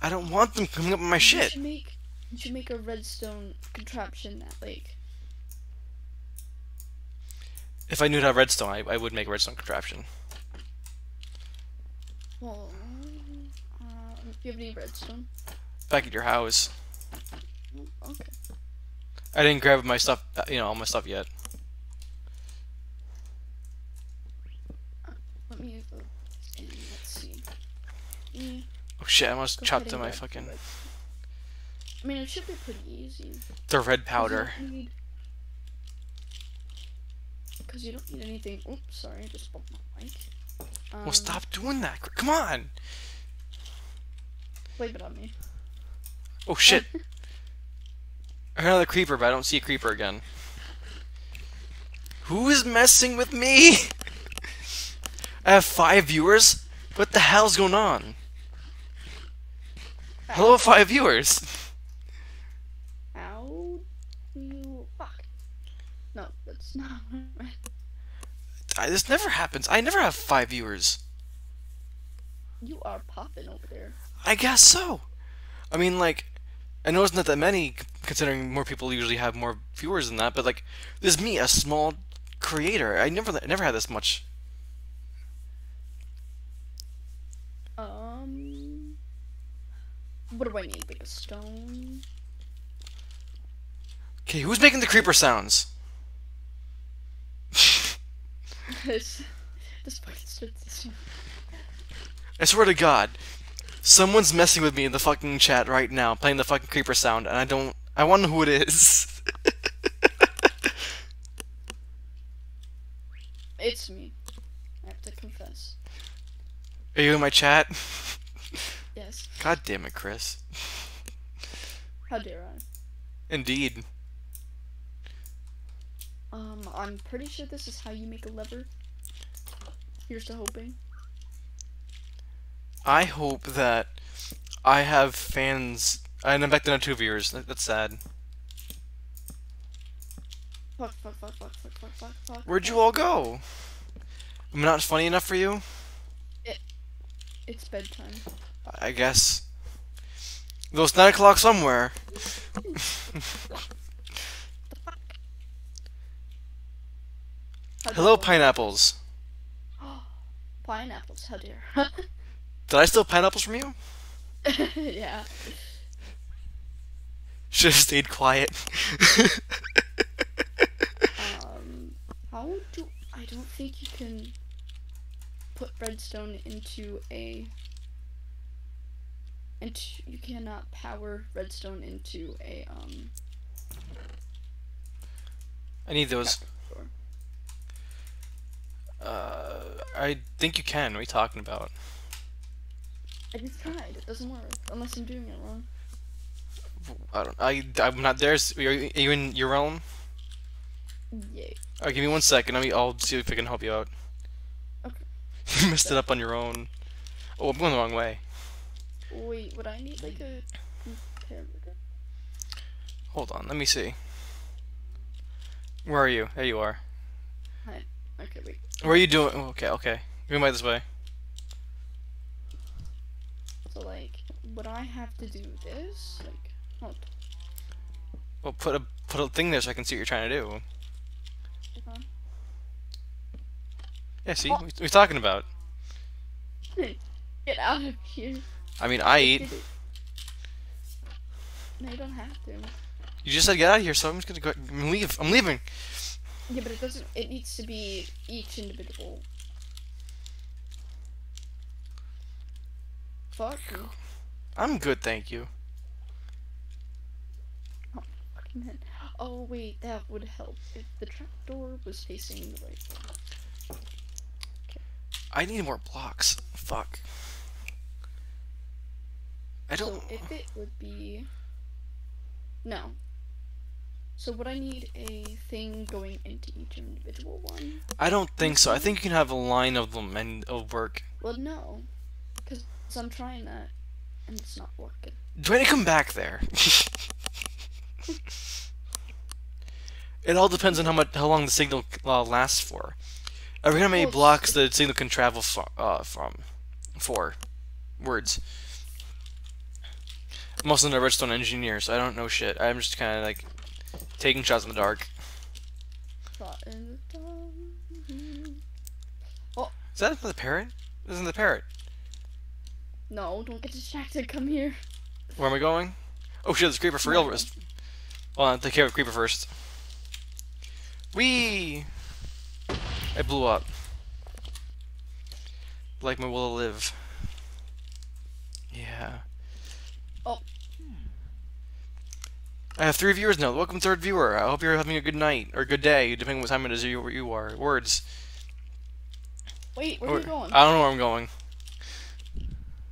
I don't want them coming up with my You shit. should make. You should make a redstone contraption that like. If I knew how redstone, I, I would make a redstone contraption. Well, uh, do you have any redstone? Back at your house. Mm, Okay. I didn't grab my stuff, uh, you know, all my stuff yet. Let me go and let's see. Mm, Oh shit! I almost go chopped to my fucking I mean, it should be pretty easy. the red powder. don't need- Cause you don't need anything. Oops, sorry, I just bumped my mic. Um, Well, stop doing that. Come on. Blame it on me. Oh shit! *laughs* I heard another creeper, but I don't see a creeper again. Who is messing with me? *laughs* I have five viewers. What the hell's going on? Hello, five viewers. How do you fuck? No, that's not. right. I, this never happens. I never have five viewers. you are popping over there. I guess so. I mean, like, I know it's not that many, considering more people usually have more viewers than that. But like, there's me, a small creator. I never, never had this much. Um. What do I need? Like a stone? Okay, who's making the creeper sounds? *laughs* *laughs* this. This this. I swear to God, someone's messing with me in the fucking chat right now, playing the fucking creeper sound, and I don't. I want to know who it is. *laughs* It's me. I have to confess. Are you in my chat? Yes. God damn it, Khris. How dare I? Indeed. Um, I'm pretty sure this is how you make a lever. Here's to hoping. I hope that I have fans. And I'm back to two viewers. That- That's sad. Fuck, fuck, fuck, fuck, fuck, fuck, fuck, fuck. Where'd you all go? I'm not funny enough for you? It, It's bedtime. I guess. Though it's 9 o'clock somewhere. *laughs* Hello, pineapples. *gasps* Pineapples, how dare. *laughs* Did I steal pineapples from you? *laughs* yeah. Should have stayed quiet. Um, how do I don't think you can put redstone into a into you cannot power redstone into a um I need those. Uh, I think you can. What are you talking about? I just tried. It doesn't work unless I'm doing it wrong. I don't. I. I'm not there. Are you, in your realm? Yay. Alright, give me one second. Let me. I'll see if I can help you out. Okay. *laughs* you messed it up on your own. Oh, I'm going the wrong way. Wait, would I need like a? Hold on. Let me see. Where are you? There you are. Hi. Okay, wait. Where are you doing? Okay, okay. Going by this way. So like, would I have to do this? Like, hold. Well, put a put a thing there so I can see what you're trying to do. Yeah, see, Oh. what what you talking about? Get out of here. I mean, I eat. No, you don't have to. You just said get out of here, so I'm just gonna go. I'm leave. I'm leaving. Yeah, but it doesn't. It needs to be each individual. Fuck. I'm good, thank you. Oh, fucking. Oh wait, that would help if the trapdoor was facing the right way. Okay. I need more blocks. Fuck. I don't. So if it would be. No. So would I need a thing going into each individual one? I don't think so. I think you can have a line of them and it'll work. Well, no, because I'm trying that, and it's not working. Do I need to come back there? it all depends on how much, how long the signal uh, lasts for. Every how many blocks the signal can travel fro- uh, from, for, words. I'm also not a redstone engineer, so I don't know shit. I'm just kind of like taking shots in the dark. Shot in the dark. Is that the parrot? Isn't the parrot? No, don't get distracted. Come here. Where am I going? Oh shit, there's creeper for real. Hold on, take care of the creeper first. Whee! I blew up. Like my will to live. Yeah. Oh. I have three viewers now. Welcome, third viewer. I hope you're having a good night or good day, depending on what time it is you, you are. Words. Wait, where are you going? I don't know where I'm going.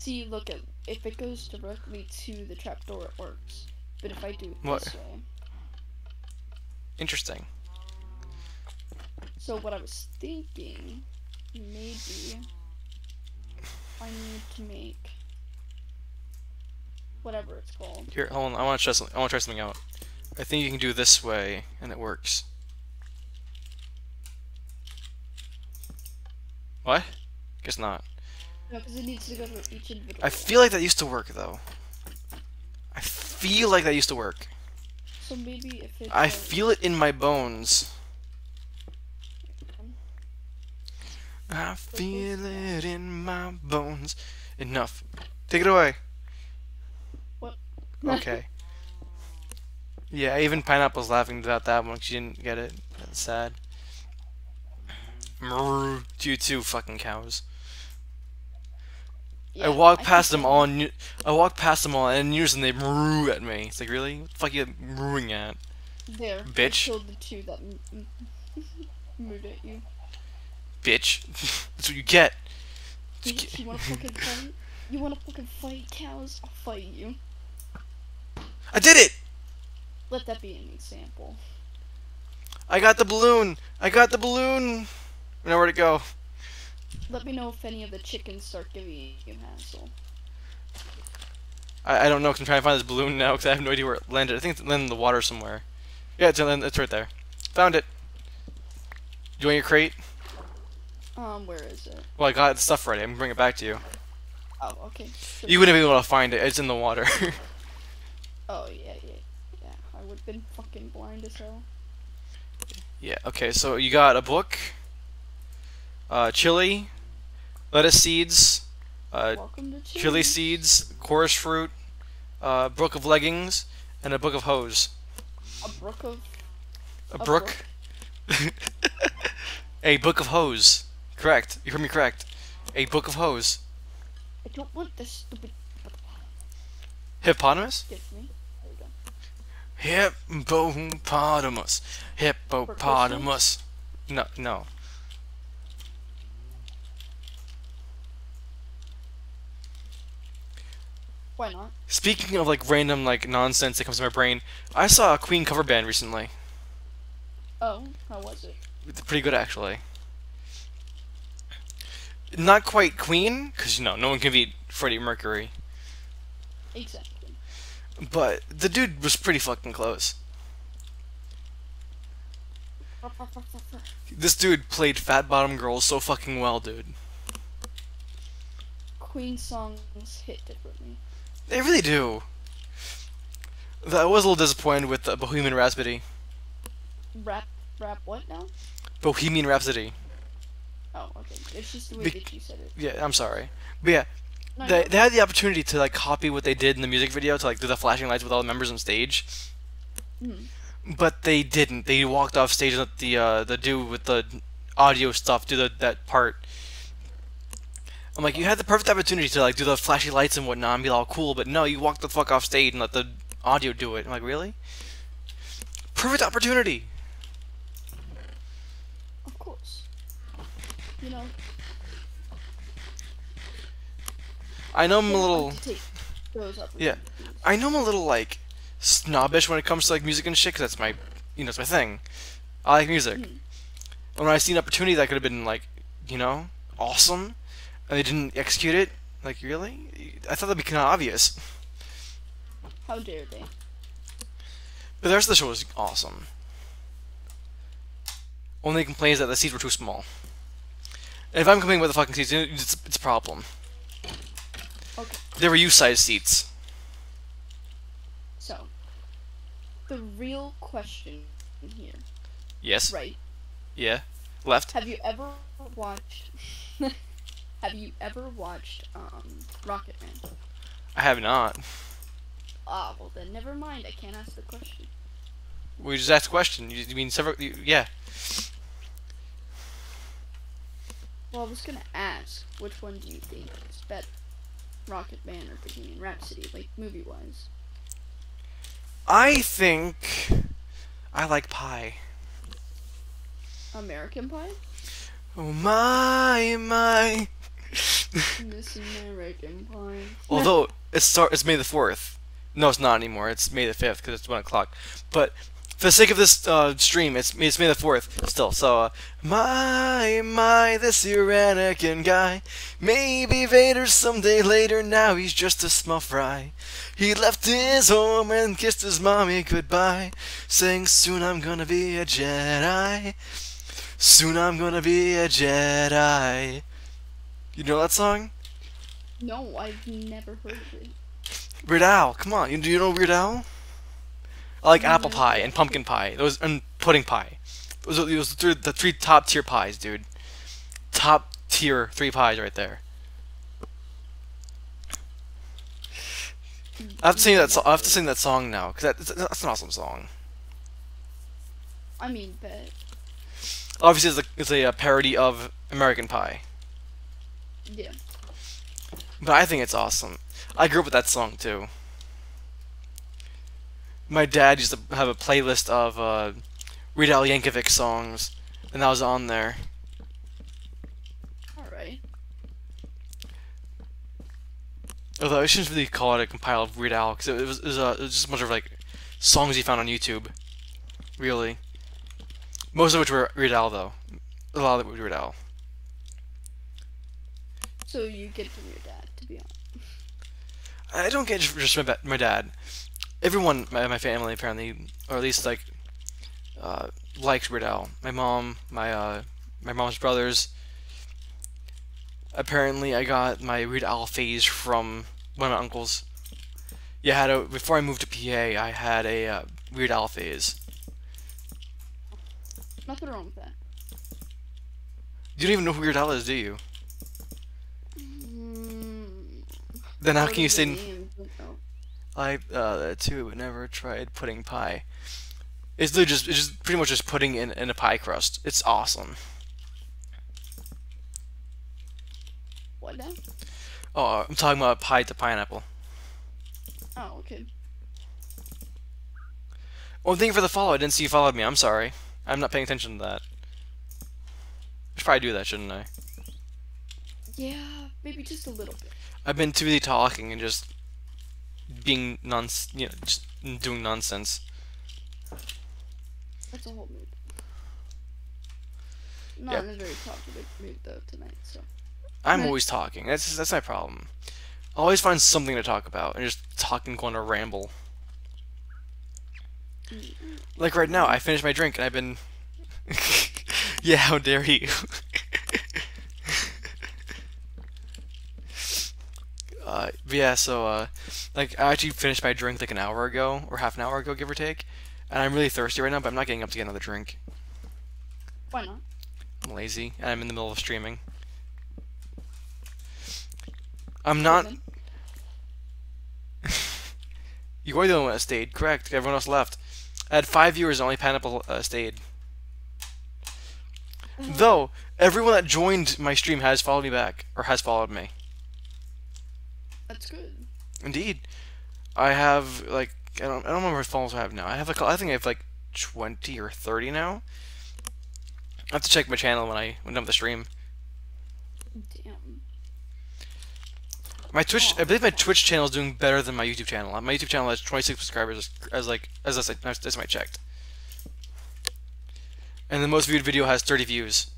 See, look at if it goes directly to the trapdoor, it works. But if I do it What? this way, Interesting. so what I was thinking, maybe I need to make whatever it's called. Here, hold on. I want to try something. I want to try something out. I think you can do this way, and it works. What? Guess not. No, because it needs to go to each individual. I feel like that used to work though. I feel like that used to work. so maybe if it. I goes- feel it in my bones. I feel it in my bones. Enough. Take it away. What? *laughs* Okay. Yeah, even Pineapple's laughing about that one. She didn't get it. That's sad. Mrrr, you two fucking cows. Yeah, I walk can past them all, and I walk past them all, and news, and they moo at me. It's like, really? What the fuck are you mooing at? There. I bitch. killed the two that m- m- *laughs* moved at you. Bitch. *laughs* That's what you get. You, you want to fucking *laughs* fight? You wanna fucking fight cows? I'll fight you. I did it! Let that be an example. I got the balloon! I got the balloon! I know where to go. Let me know if any of the chickens start giving you hassle. I, I don't know I'm trying to find this balloon now because I have no idea where it landed. I think it's landed in the water somewhere. Yeah, it's, in- it's right there. Found it. You want your crate? Um, where is it? Well, I got the stuff ready. I'm gonna bring it back to you. Oh, okay. You wouldn't be able to find it. It's in the water. *laughs* Oh yeah, yeah, yeah. I would have been fucking blind as hell. yeah. Okay. So you got a book, uh, chili, lettuce seeds, uh, chili seeds, chorus fruit, uh, book of leggings, and a book of hose. A brook of. A A brook. *laughs* a book of hose. Correct. You heard me correct. A book of hose. I don't want this stupid. Hippopotamus. Give me. There we go. Hippopotamus. Hippopotamus. No, no. Why not? Speaking of like random like nonsense that comes to my brain, I saw a Queen cover band recently. Oh, how was it? It's pretty good actually. Not quite Queen, because you know no one can beat Freddie Mercury, Exactly. but the dude was pretty fucking close. *laughs* This dude played Fat Bottom Girl so fucking well, dude. Queen songs hit differently. They really do. I was a little disappointed with the Bohemian Rhapsody. Rap, rap, what now? Bohemian Rhapsody. Oh, okay. It's just the way Bec- that you said it. Yeah, I'm sorry. But yeah, No, they, no. they had the opportunity to like copy what they did in the music video to like do the flashing lights with all the members on stage, Mhm. but they didn't. They walked off stage and let the uh, the dude with the audio stuff do the, that part. I'm like, you had the perfect opportunity to like do the flashy lights and whatnot and be all cool, but no, you walked the fuck off stage and let the audio do it. I'm like, really? Perfect opportunity. Of course. You know, I know I'm a little. like to take those Yeah. I know I'm a little like snobbish when it comes to like music and shit, cause that's my, you know, it's my thing. I like music. Mhm. When I see an opportunity that could have been like, you know, awesome, they didn't execute it, like really, I thought that'd be kind of obvious. How dare they? But the rest of the show was awesome. Only complaint is that the seats were too small. And if I'm complaining about the fucking seats, it's, it's a problem. Okay. They were U-sized seats. So, the real question here, Yes. right? Yeah. Left. Have you ever watched? *laughs* have you ever watched um, Rocket Man? I have not. Ah, well then, never mind. I can't ask the question. We just asked a question. You, you mean several? You, yeah. Well, I was gonna ask, which one do you think is better, Rocket Man or Bohemian Rhapsody, like movie-wise? I think I like pie. American Pie? Oh my my. *laughs* *laughs* Although it's start, it's May the fourth. No, it's not anymore. It's May the fifth because it's one o'clock. But for the sake of this uh, stream, it's it's May the fourth still. So uh, my my, this Anakin guy. Maybe Vader someday later. Now he's just a small fry. He left his home and kissed his mommy goodbye, saying soon I'm gonna be a Jedi. Soon I'm gonna be a Jedi. You know that song? no, I've never heard of it. Weird Al, come on. You, do you know Weird Al? I like apple pie and pumpkin pie. Those and pudding pie. Those are those are the three top tier pies, dude. Top tier three pies right there. I have to sing that. So- I have to sing that song now because that, that's an awesome song. I mean, but Obviously, it's a, it's a, uh, parody of American Pie, yeah. but I think it's awesome. I grew up with that song too. My dad used to have a playlist of uh, Weird Al Yankovic songs, and that was on there. All right. Although I shouldn't really call it a compile of Weird Al because it was, it was, uh, it was just a bunch of like songs he found on YouTube. Really, most of which were Weird Al though. A lot of it was Weird Al. So you get from your dad, to be honest. I don't get just just my, my dad. Everyone, my, my family apparently, or at least like, uh, likes Weird Al. My mom, my uh, my mom's brothers. Apparently, I got my Weird Al phase from one of my uncles. Yeah, I had a before I moved to PA. I had a uh, Weird Al phase. Nothing wrong with that. You don't even know who Weird Al is, do you? Mm, Then how can you say the name? No. I uh too never tried pudding pie? It's literally just it's just pretty much just pudding in, in a pie crust. It's awesome. What now? Oh, I'm talking about pie to pineapple. Oh, okay. Oh, thank you for the follow. I didn't see you followed me. I'm sorry. I'm not paying attention to that. I should probably do that, shouldn't I? Yeah, maybe just a little bit. I've been too busy talking and just being nonce, you know, just doing nonsense. That's a whole mood. Not in a very talkative mood though tonight, so. I'm Right. always talking. That's that's my problem. I always find something to talk about and just talking going to ramble. Mm, Like right now, I finished my drink and I've been. *laughs* yeah, how dare you? *laughs* uh, yeah, so uh, like I actually finished my drink like an hour ago or half an hour ago, give or take, and I'm really thirsty right now, but I'm not getting up to get another drink. Why not? I'm lazy and I'm in the middle of streaming. I'm not. *laughs* You are the only one that stayed, correct? Everyone else left. I had five viewers, and only Pineapple uh, stayed. Though everyone that joined my stream has followed me back or has followed me. That's good. Indeed, I have like I don't I don't remember what followers I have now. I have like I think I have like twenty or thirty now. I have to check my channel when I when I'm done with the stream. Damn. My Twitch, Aw. I believe my Twitch channel is doing better than my YouTube channel. My YouTube channel has 26 subscribers as, as like as I as, as I checked. And the most viewed video has 30 views.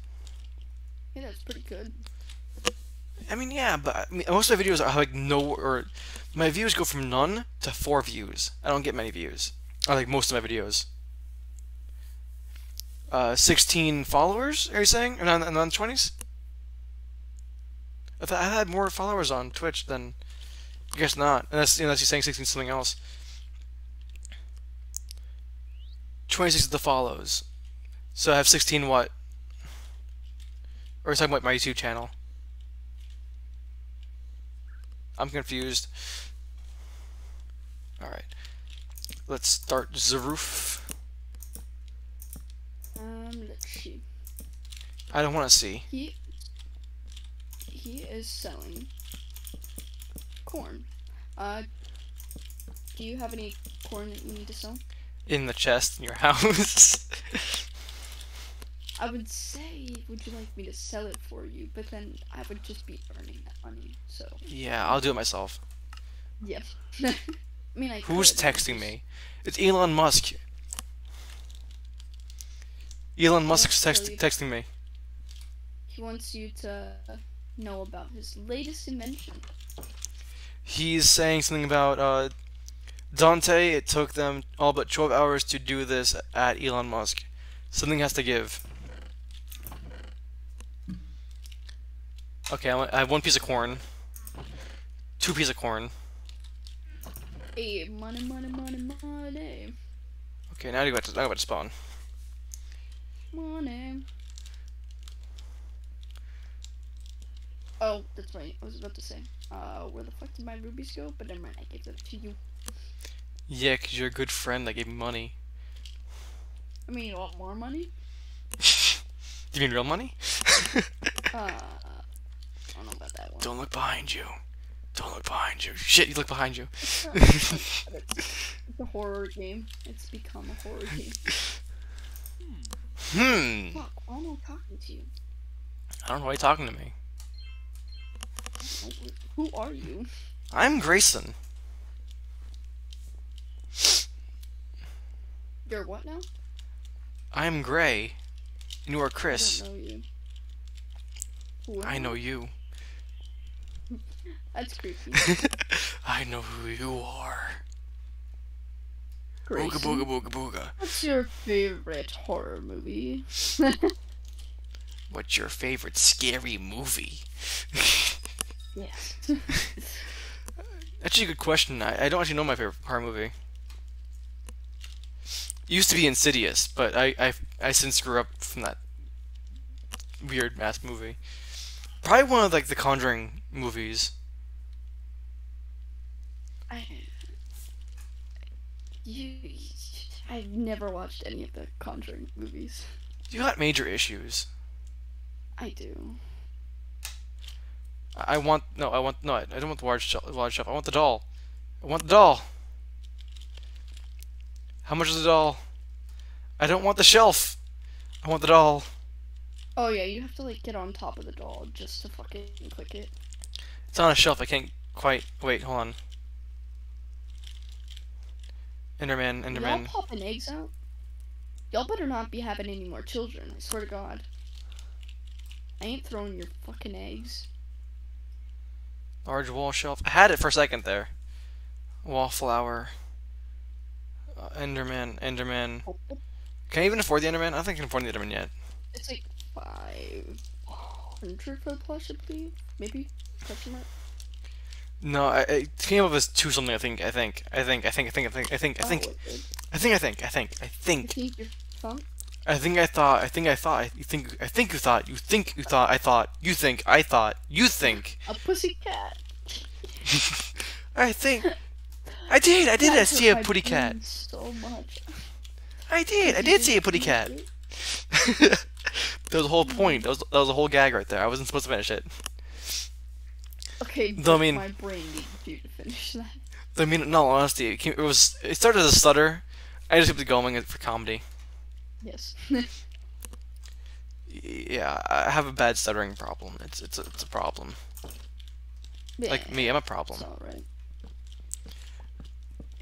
Yeah, that's pretty good. I mean, yeah, but I mean, most of my videos are like no or my views go from none to four views. I don't get many views. I like most of my videos. Uh, 16 followers? Are you saying? And on, and on 20s? I I had more followers on Twitch than. I guess not. Unless, unless you're saying 16 something else. 26 of the follows. So I have 16 what? Or talking about my YouTube channel? I'm confused. Alright. Let's start the roof. Um, let's see. I don't want to see. He he is selling corn. Uh, do you have any corn that you need to sell? In the chest in your *laughs* house. I would say, would you like me to sell it for you? But then I would just be earning that money. So yeah, I'll do it myself. yeah. *laughs* I mean, I Who's could, texting me? It's Elon Musk. Elon Musk's text- texting me. He wants you to know about his latest invention. He's saying something about uh, Dante. It took them all but 12 hours to do this at Elon Musk. Something has to give. Okay, I have one piece of corn. Two pieces of corn. Hey, money, money, money, money, Okay, now I got to, now I got to spawn. money. Oh, that's right. I was about to say, uh, where the fuck did my rubies go? But never mind, I gave them to you. Yeah, 'cause you're a good friend that gave me money. I mean, you want more money? *laughs* you mean real money? *laughs* Uh, don't know about that one. Don't look behind you. Don't look behind you. Shit, you look behind you. It's, not- it's it's a horror game. It's become a horror game. Hmm. Fuck, why am I talking to you? I don't know why you're talking to me. Who are you? I'm Grayson. You're what now? I'm Gray. And you are I Khris. don't know you. Who I am know you. That's creepy. *laughs* I know who you are. Booga Grayson, booga booga booga. What's your favorite horror movie? *laughs* What's your favorite scary movie? *laughs* yes. Actually, a good question. I, I don't actually know my favorite horror movie. It Used to be Insidious, but I, I, I since grew up from that weird mask movie. Probably one of like the Conjuring movies. I. You. I've never watched any of the Conjuring movies. You got major issues. I do. I want no. I want no. I don't want the large shelf. Large shelf. I want the doll. I want the doll. How much is the doll? I don't want the shelf. I want the doll. Oh yeah, you have to like get on top of the doll just to fucking click it. It's on a shelf. I can't quite. Wait. Hold on. Enderman. Enderman. Y'all popping eggs out? Y'all better not be having any more children. I swear to God. I ain't throwing your fucking eggs. Large wall shelf. I had it for a second there. Wallflower. Uh, Enderman. Enderman. Can I even afford the Enderman? I don't think I can afford the Enderman yet. It's like five hundred for the plush, I believe. Maybe. Question mark. No, I, it came up as two something. I think. I think. I think. I think. I think. I think. I think. I think. Oh. I think. I think. I think. I think. I think. I thought. I think. I thought. You think. I think you thought. You think. You thought. I thought. You think. I thought. You think. A pussy cat. I think. I did. I did. I see a putty cat. So much. I did. I did see a putty cat. that was the whole point. That was that was a whole gag right there. I wasn't supposed to finish it. Okay, Though, I mean- my brain needed you to finish that. I mean, in all honesty, it, came, it was. It started as a stutter. I just kept it going for comedy. Yes. *laughs* Yeah, I have a bad stuttering problem. It's it's a, it's a problem. Like me, I'm a It's problem. alright.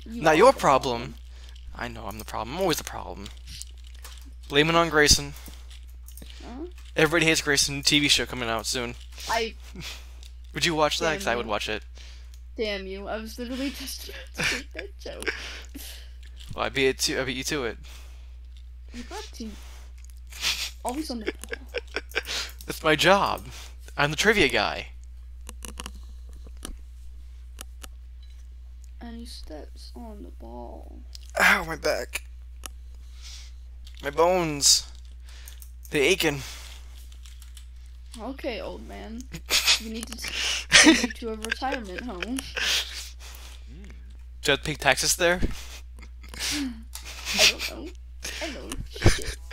You Not your the problem. I know I'm the problem. I'm always the problem. Blame it on Grayson. Huh? Everybody hates Grayson. TV show coming out soon. I *laughs* Would you watch that? Damn 'Cause I would watch it. damn you. I was literally just to make that joke. Well, I beat it to. I beat you to it. You got to. Always on the ball. That's my job. I'm the trivia guy. And he steps on the ball. Ow, my back. My bones. They aching. Okay, old man. *laughs* We need to send you to a retirement home. Do I have to pay taxes there? I don't know. I know. Shit. *laughs*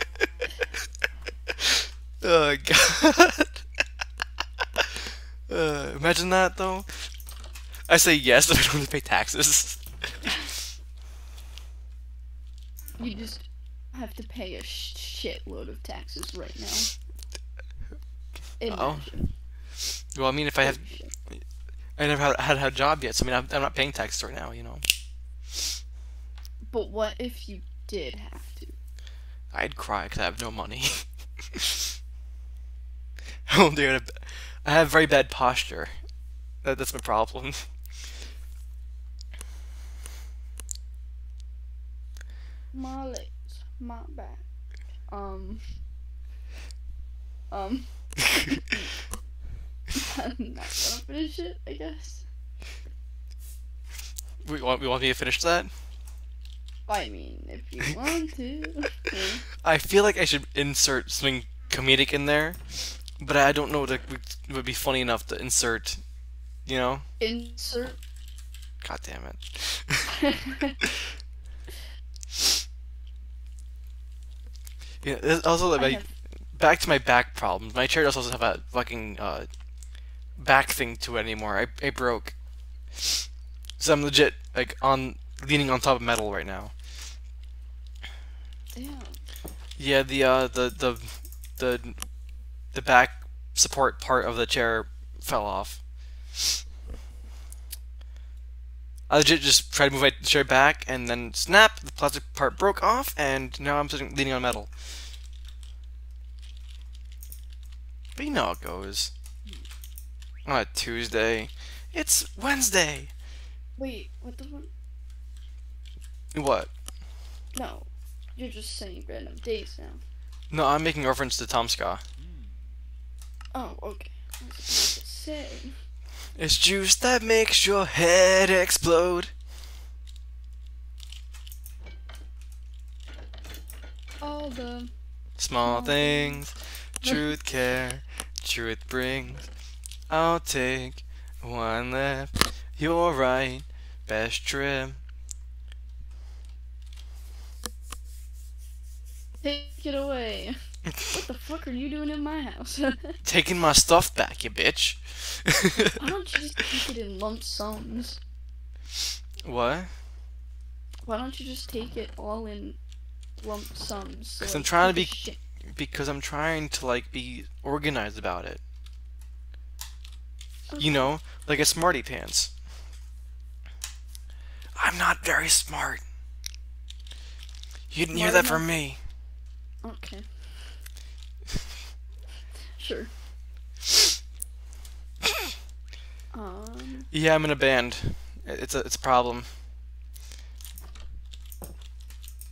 Oh god. *laughs* uh, imagine that though. I say yes if I don't have to pay taxes. You just have to pay a shitload of taxes right now. Oh. Well, I mean, if I have, I never had, had, had a job yet, so I mean, I'm, I'm not paying taxes right now. You know, But what if you did have to? I'd cry because I have no money. *laughs* oh dear, I have very bad posture. That, that's my problem. My legs, my back. Um. Um. I'm not gonna finish it, I guess. *laughs* we want, we want me to finish that? I mean, if you want to. *laughs* I feel like I should insert something comedic in there, but I don't know what would- would be funny enough to insert. You know? Insert. God damn it. *laughs* Yeah, also like back to my back problems. My chair doesn't have a fucking uh, back thing to it anymore. I it broke, so I'm legit like on leaning on top of metal right now. Damn. Yeah, the uh the the the the back support part of the chair fell off. I legit just tried to move my chair back, and then snap, the plastic part broke off, and now I'm sitting leaning on metal. But you know how it goes. On a Tuesday. It's Wednesday! Wait, what the fuck? What? No, you're just saying random days now. No, I'm making reference to TomSka. Oh, okay. I was about to say. It's juice that makes your head explode. All the Small Small things, truth care, truth brings. I'll take one left. You're right, best trip. take it away. what the fuck are you doing in my house? *laughs* Taking my stuff back, you bitch. Why don't you just take it in lump sums? what? Why don't you just take it all in lump sums? So, 'Cause I'm trying to be- Because I'm trying to like be organized about it. Okay. You know, like a smarty pants. I'm not very smart. You didn't hear that from me. Okay. Sure. *coughs* Um. Yeah, I'm in a band. It's a it's a problem.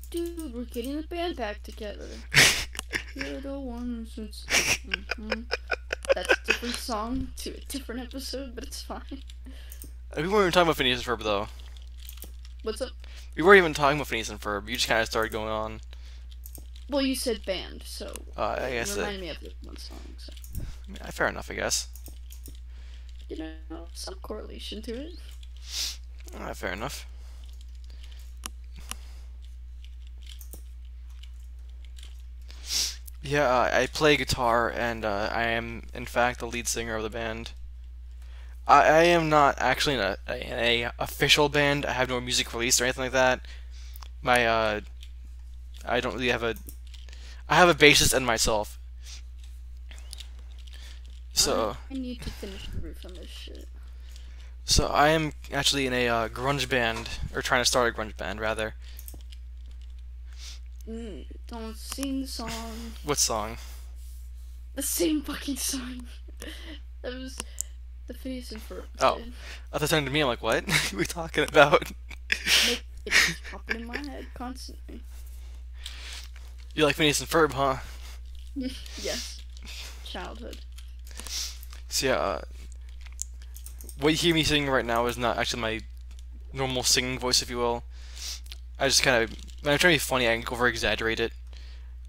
Dude, we're getting the band back together. *laughs* You're the one since. Mhm. That's a different song to a different episode, but it's fine. we weren't even talking about Phineas and Ferb though. What's up? We weren't even talking about Phineas and Ferb. You just kind of started going on. Well, you said band, so Uh, I guess it that, me of this one song. So yeah, fair enough. I guess. you know, some correlation to it. Uh, fair enough. Yeah, uh, I play guitar, and uh, I am, in fact, the lead singer of the band. I, I am not actually in a, in a official band. I have no music released or anything like that. My, uh, I don't really have a. I have a bassist and myself. So, I need to finish the roof on this shit. so I am actually in a uh, grunge band, or trying to start a grunge band rather. Mm, don't sing the song. What song? The same fucking song. *laughs* that was the Phineas and Ferb. Oh. I thought turned to me. I'm like, what? *laughs* what are we talking about? Make *laughs* it popping in my head constantly. You like Phineas and Ferb, huh? Yes. Childhood. So yeah, uh, what you hear me singing right now is not actually my normal singing voice, if you will. I just kind of, when I'm trying to be funny, I can over exaggerate it.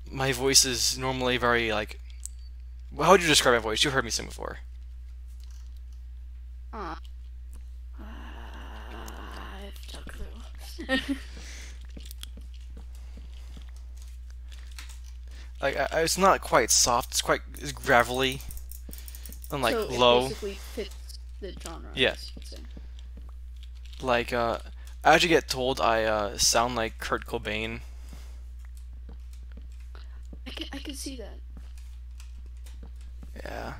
My voice is normally very like. How would you describe my voice? You've heard me sing before. Uh, *laughs* I have no clue. Like, I, it's not quite soft. It's quite it's gravelly, and like so low. It basically fits the genre. Yeah. guess you could say. Like, uh, I actually get told I uh, sound like Kurt Cobain. I can I can see that. Yeah.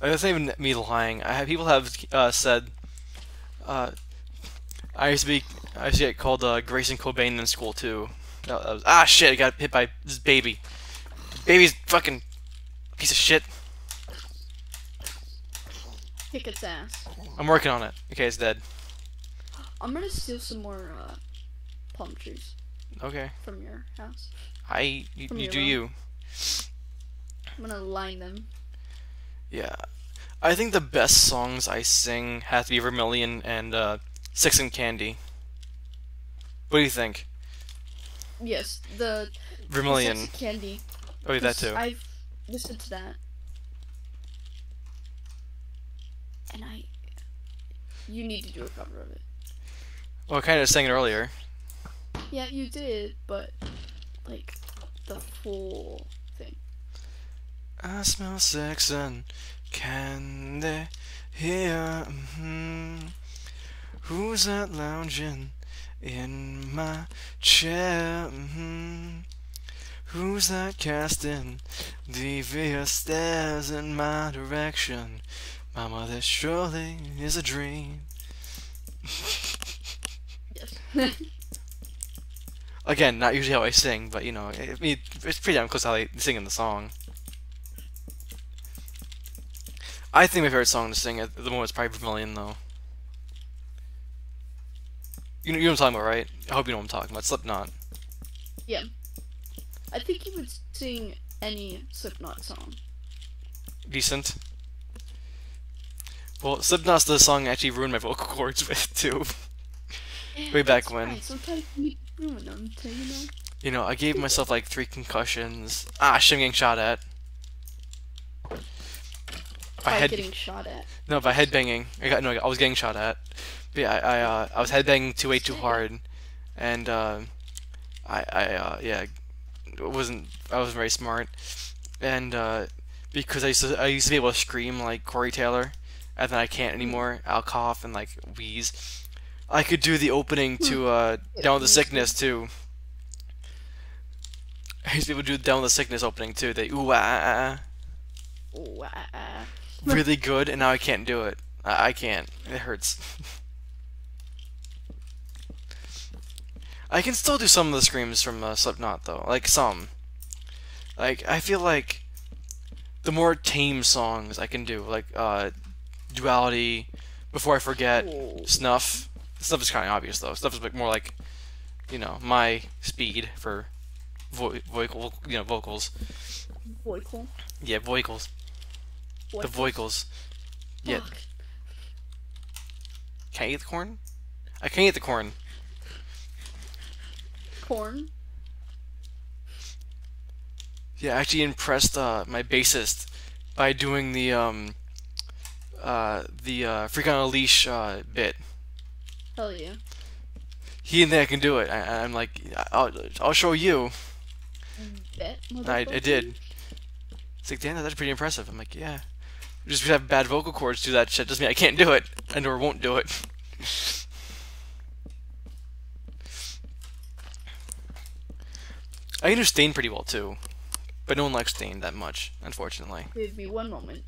Like, that's not even me lying. I have people have uh, said, uh, I used to be, I used to get called uh, Grayson Cobain in school too. That, that was, ah shit! I got hit by this baby. Baby's fucking piece of shit. Kick its ass. I'm working on it. Okay, it's dead. I'm gonna steal some more uh, palm trees Okay. from your house. I you, you do room. you. I'm gonna line them. Yeah. I think the best songs I sing have to be Vermilion and uh, Sex and Candy. What do you think? Yes, the Vermilion. sexy candy. Oh, yeah, that too. I've listened to that, and I. You need to do a cover of it. Well, I kind of sang it earlier. Yeah, you did, but like the full thing. I smell sex and candy here. hmm Who's that lounging in my chair? hmm Who's that casting devious stares in my direction? Mama, this surely is a dream. Yes. *laughs* Again, not usually how I sing, but you know, I mean, it's pretty damn close to how I sing in the song. I think my favorite song to sing at the moment is probably Vermilion, though. You know, you know what I'm talking about, right? I hope you know what I'm talking about. Slipknot. Yeah. I think you would sing any Slipknot song. Decent. Well, Slipknot's the song I actually ruined my vocal cords *laughs* with, too. Yeah, Way back when. fine. Sometimes you ruin them, so, you know. You know, I gave myself like three concussions. Ah, shit, I'm getting shot at. By I had getting shot at. no by headbanging. I got no, I was getting shot at. But yeah, I I, uh, I was headbanging too way too hard, and uh, I I uh, yeah, it wasn't I wasn't very smart, and uh, because I used to I used to be able to scream like Corey Taylor, and then I can't anymore. I'll cough and like wheeze. I could do the opening to uh, Down with the Sickness too. I used to be able to do the Down with the Sickness opening too. They ooh ah, ah, ah Ooh, ah, ah. really good, and now I can't do it. I, I can't. It hurts. *laughs* I can still do some of the screams from uh, Slipknot though, like some. Like I feel like the more tame songs I can do, like uh, Duality, Before I Forget, Ooh. Snuff. Snuff is kind of obvious though. Snuff is like more like, you know, my speed for vo- vocal, you know, vocals. Voicle. Yeah, vocals. The vocals. Yeah. Fuck. Can I eat the corn? I can't eat the corn. Corn. Yeah, I actually impressed uh, my bassist by doing the um uh the uh freak on a leash uh bit. Hell yeah. He think I can do it. I, I'm like, I'll, I'll show you. Bet. I, I did. It's like, damn, that's pretty impressive. I'm like, yeah. Just because I have bad vocal cords do that shit doesn't mean I can't do it, and or won't do it. I can do Stain pretty well too, but no one likes *laughs* Stain that much, unfortunately. Give me one moment.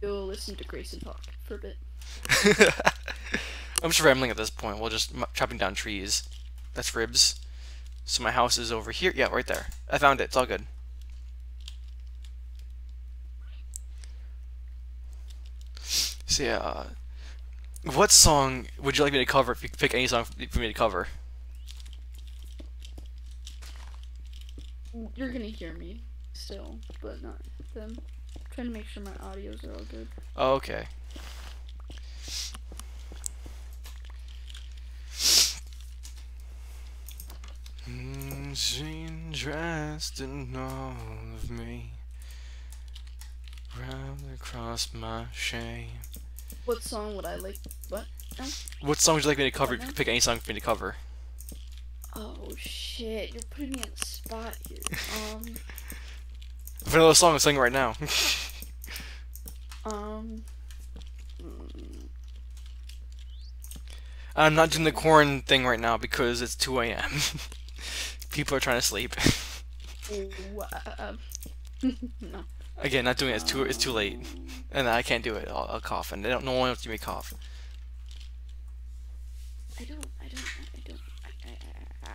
Go listen to Grayson talk for a bit. *laughs* I'm just rambling at this point. We're just chopping down trees. That's ribs. So my house is over here. Yeah, right there. I found it. It's all good. So yeah, uh, what song would you like me to cover? If you could pick any song for me to cover. You're gonna hear me still, but not them. Trying to make sure my audios are all good. Oh, okay. Mm, Seen dressed in all of me, round across my shame. What song would I like? What? What song would you like me to cover? What You now? could pick any song for me to cover. Oh shit! You're putting me on the spot here. *laughs* Um, If I know the song, I'm singing right now. *laughs* um. I'm not doing the corn thing right now because it's 2 a.m. *laughs* People are trying to sleep. uh, *laughs* no. Again, not doing it. It's too. It's too late, and I can't do it. I'll, I'll cough, and they don't. No one wants to make cough. I don't. I don't. I don't. I, I,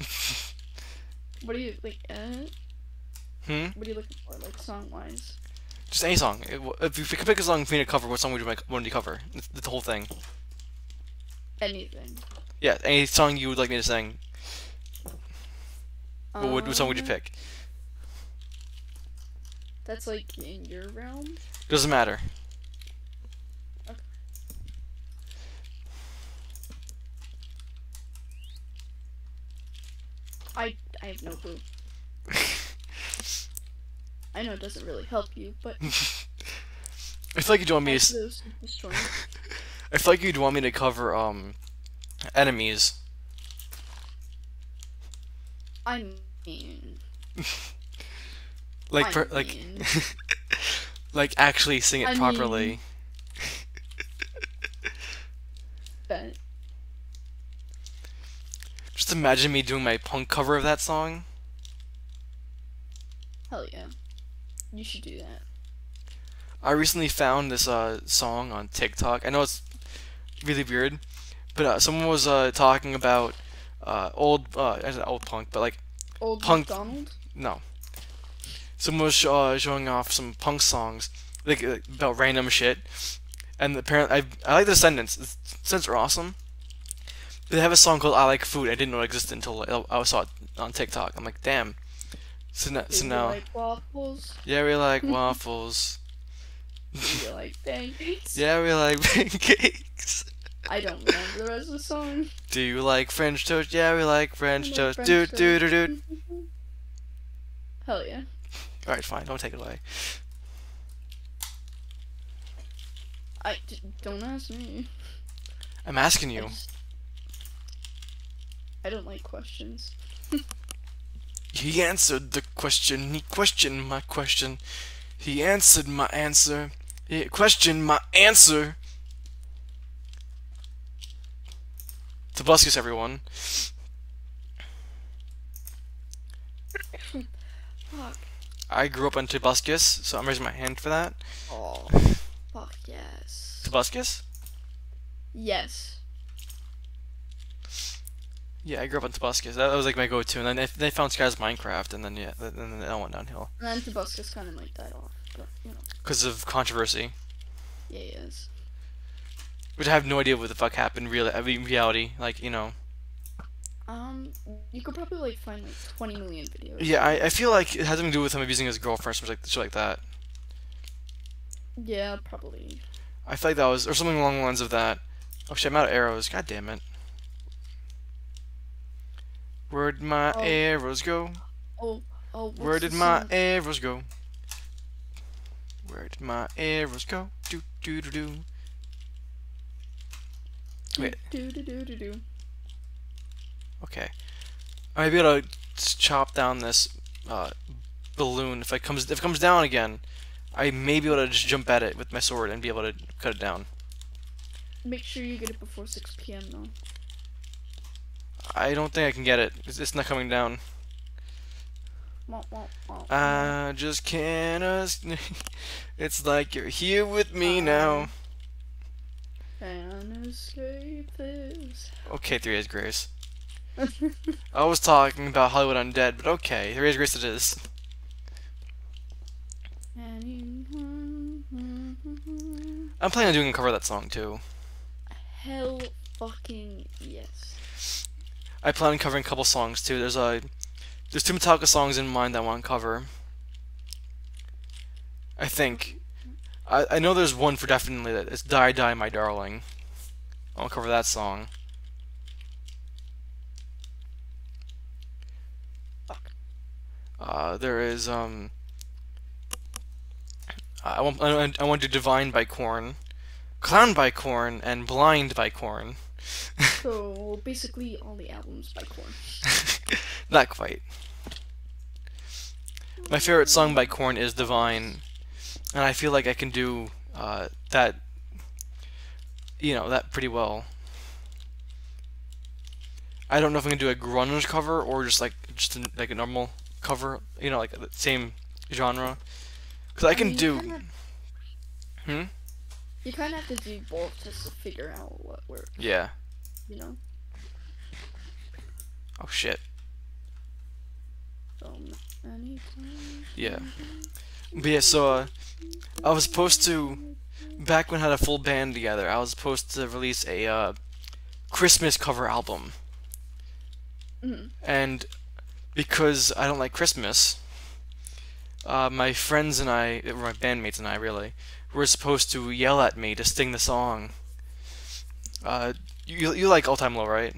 I, *laughs* what are you like? Uh, Hmm. what are you looking for? Like song wise? Just any song. If you could pick a song for me to cover, what song would you want to cover? The, the whole thing. Anything. Yeah, any song you would like me to sing. What, what song would you Um, pick? That's like in your realm. Doesn't matter. I I have no clue. *laughs* I know it doesn't really help you, but *laughs* I feel like you'd want me to. s- those destroying. I feel like you'd want me to cover um, enemies. I mean, Like I per, like mean- *laughs* like actually sing it I properly. mean-. *laughs* Just imagine me doing my punk cover of that song. Hell yeah. You should do that. I recently found this uh song on TikTok. I know it's really weird, but uh, someone was uh talking about uh old uh I said old punk, but like Old Punk- McDonald. no. Someone was sh- uh, showing off some punk songs like about random shit, and apparently I I like the Descendents. The Descendents are awesome. But they have a song called "I Like Food." I didn't know it existed until I I saw it on TikTok. I'm like, damn. So now, so now like waffles? yeah, we like *laughs* waffles. Do you like pancakes? *laughs* Yeah, we like pancakes. I don't remember the rest of the song. Do you like French toast? Yeah, we like French like toast. French Do toast. do do do. Hell yeah. All right, fine. Don't take it away. I d- don't ask me. I'm asking I you. just- I don't like questions. *laughs* He answered the question. He questioned my question. He answered my answer. He questioned my answer. Tobuscus, everyone. Fuck. I grew up on Tobuscus, so I'm raising my hand for that. Oh. Fuck yes. Tobuscus? Yes. Yeah, I grew up on Tobuscus. That was like my go-to, and then they, they found Sky's Minecraft, and then yeah, th- then that went downhill And then Tobuscus kind of like died off, but you know, because of controversy. yeah, he is. Which I have no idea what the fuck happened. Real, I mean, reality, like you know. Um, you could probably like find like 20 million videos. Yeah, I, I feel like it has something to do with him abusing his girlfriend, or something like shit like that. Yeah, probably. I feel like that was, or something along the lines of that. Oh shit, I'm out of arrows. God damn it. Where'd my Oh. arrows go? Oh, oh. Where did my song? arrows go? Where did my arrows go? Do do do do. Wait. Do do do do do. Okay. I might be able to chop down this uh, balloon if it comes if it comes down again. I may be able to just jump at it with my sword and be able to cut it down. Make sure you get it before 6 p.m. though. I don't think I can get it. It's, not coming down. I just can't. *laughs* it's like you're here with me now. Can't escape this. Okay, Three Days Grace. *laughs* I was talking about Hollywood Undead, but okay, Three Days Grace it is. I'm planning on doing a cover of that song too. Hell fucking yes. I plan on covering a couple songs too. There's a there's two Metallica songs in mind that I want to cover. I think. I, I know there's one for definitely that it's Die Die My Darling. I'll cover that song. Uh, there is um. I want I, want to Divine by Korn, Clown by Korn, and Blind by Korn. So basically all the albums by Korn. *laughs* Not quite. My favorite song by Korn is Divine, and I feel like I can do uh, that, you know, that pretty well. I don't know if I can do a grunge cover or just like just a, like a normal cover, you know, like the same genre. Because I can mean, do. Kinda, Hmm. You kind of have to do both just to figure out what works. Yeah. You know. Oh shit. Many. Yeah. But yeah, so uh, I was supposed to, back when I had a full band together, I was supposed to release a uh, Christmas cover album. Mhm. And because I don't like Christmas, uh, my friends and I, my bandmates and I really, were supposed to yell at me to sing the song. Uh, you, you like All Time Low, right?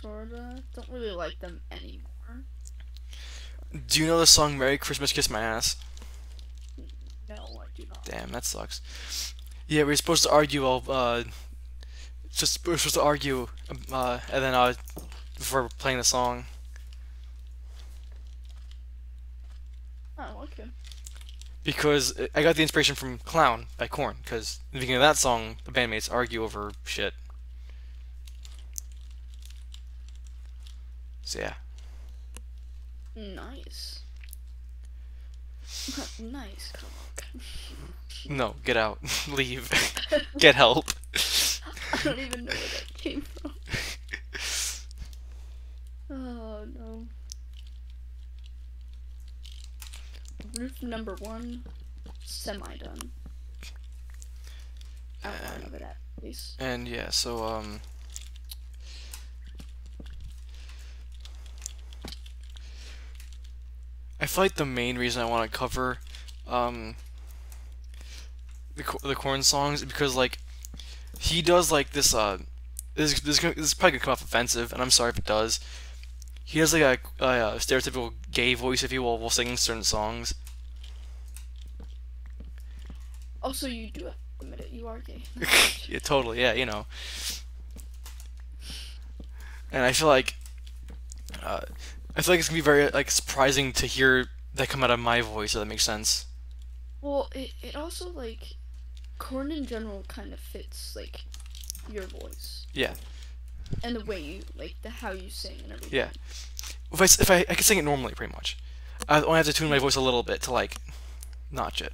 Sorta. Don't really like them anymore. Do you know the song Merry Christmas Kiss My Ass? No, I do not. Damn, that sucks. Yeah, we were supposed to argue. all, Uh, just we were supposed to argue, uh, and then uh, before playing the song. Oh, okay. Because I got the inspiration from "Clown" by Korn. Because in the beginning of that song, the bandmates argue over shit. So yeah, Nice. *laughs* nice. *laughs* No, get out. *laughs* Leave. get help. I don't even know where that came from. Oh no. Roof number one, semi done. Outline of it at least. And yeah, so um I feel like the main reason I want to cover um the the Korn songs is because like he does like this uh this this, this is probably gonna come off offensive and I'm sorry if it does. He has like a, a, stereotypical gay voice, if you will, while singing certain songs. Also, you do admit it. You are gay. *laughs* yeah, totally. Yeah, you know. And I feel like, uh, I feel like it's gonna be very like surprising to hear that come out of my voice. If that makes sense. Well, it it also like, Korn in general kind of fits like, your voice. Yeah. And the way you like the how you sing and everything. Yeah. If I if I I can sing it normally, pretty much. I only have to tune my voice a little bit to like, notch it.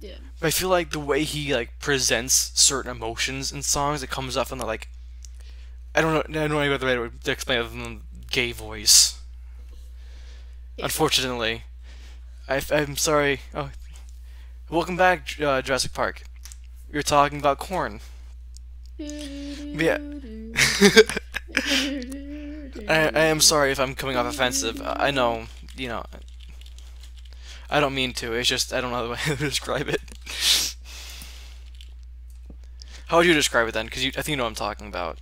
Yeah. But I feel like the way he like presents certain emotions in songs, it comes off in the like. I don't know. I don't know any other way to explain it other than gay voice. Yeah. Unfortunately, I, I'm sorry. Oh, welcome back, uh, Jurassic Park. You're talking about Korn. Yeah. *laughs* I, I am sorry if I'm coming off offensive. I know, you know. I don't mean to. It's just I don't know the way to *laughs* describe it. How would you describe it then? Because I think you know what I'm talking about.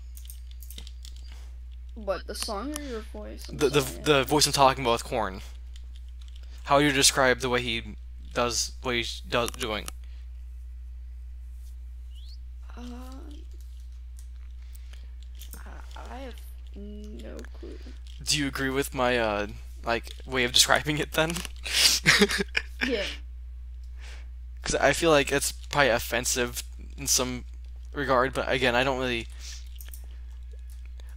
What the song or your voice? I'm The the sorry, the voice I'm talking about with Korn. How would you describe the way he does what he's does doing? Uh, I, I have no clue. Do you agree with my uh like way of describing it then? *laughs* Yeah. Because I feel like it's probably offensive in some regard, but again, I don't really.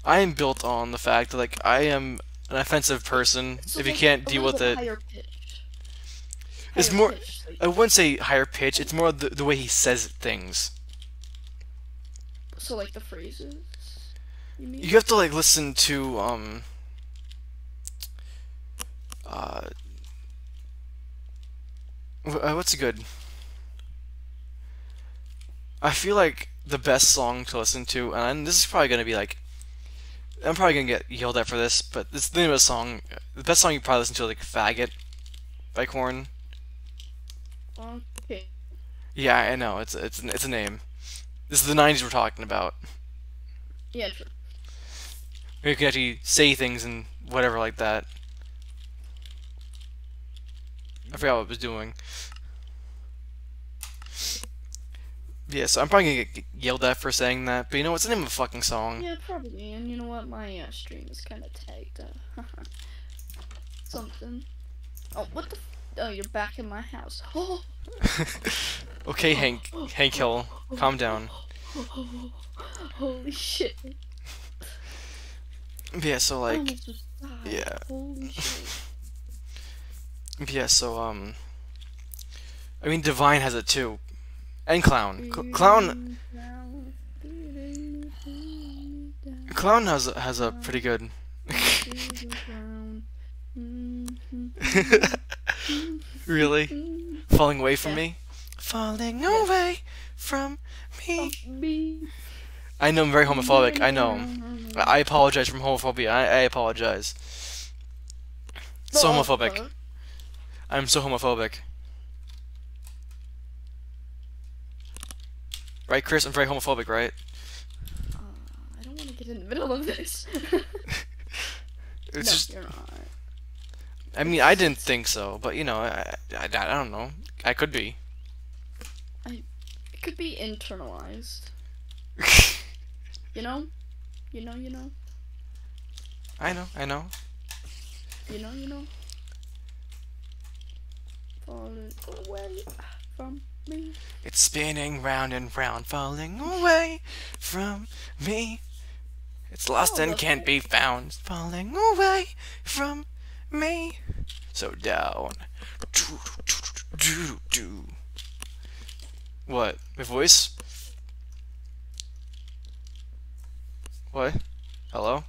I am built on the fact that like I am an offensive person. It's if you can't deal with it, Higher. It's more- pitched, like- I wouldn't say higher pitch. It's more the the way he says things. so like the phrases. You mean? You have to like listen to um. Uh. Uh, What's good? I feel like the best song to listen to, and this is probably gonna be like, I'm probably gonna get yelled at for this, but this is the name of a song. The best song you probably listen to, like "Faggot" by Korn. Okay. Yeah, I know it's it's it's a name. This is the '90s we're talking about. Yeah. Sure. Where you can actually say things and whatever like that. I forgot what I was doing. Yeah, so I'm probably gonna get yelled at for saying that, but you know what's the name of a fucking song? Yeah, probably. And you know what? My uh, stream is kind of tagged. Uh, *laughs* something. Oh, what the? F- oh, you're back in my house. Oh. *gasps* *laughs* okay, Hank, Hank Hill, calm down. *laughs* Holy shit. Yeah, so like, died. yeah. Holy shit. Yeah, so um, I mean, Divine has it too, and Clown. Cl- Clown, Clown has a, has a pretty good. *laughs* really, falling away from Yeah. me, falling away from me. I know I'm very homophobic. I know. *laughs* I apologize for homophobia. I, I apologize. So homophobic. I'm so homophobic. Right, Khris? I'm very homophobic, right? Uh, I don't want to get in the middle of this. *laughs* It's no, just. you're not. I mean, I didn't think so, but you know, I, I, I don't know. I could be. I, It could be internalized. *laughs* You know? You know, you know? I know, I know. You know, you know? Falling away from me. It's spinning round and round, falling away from me. It's lost Oh, and can't it. be found, falling away from me so down. What? My voice? What? Hello?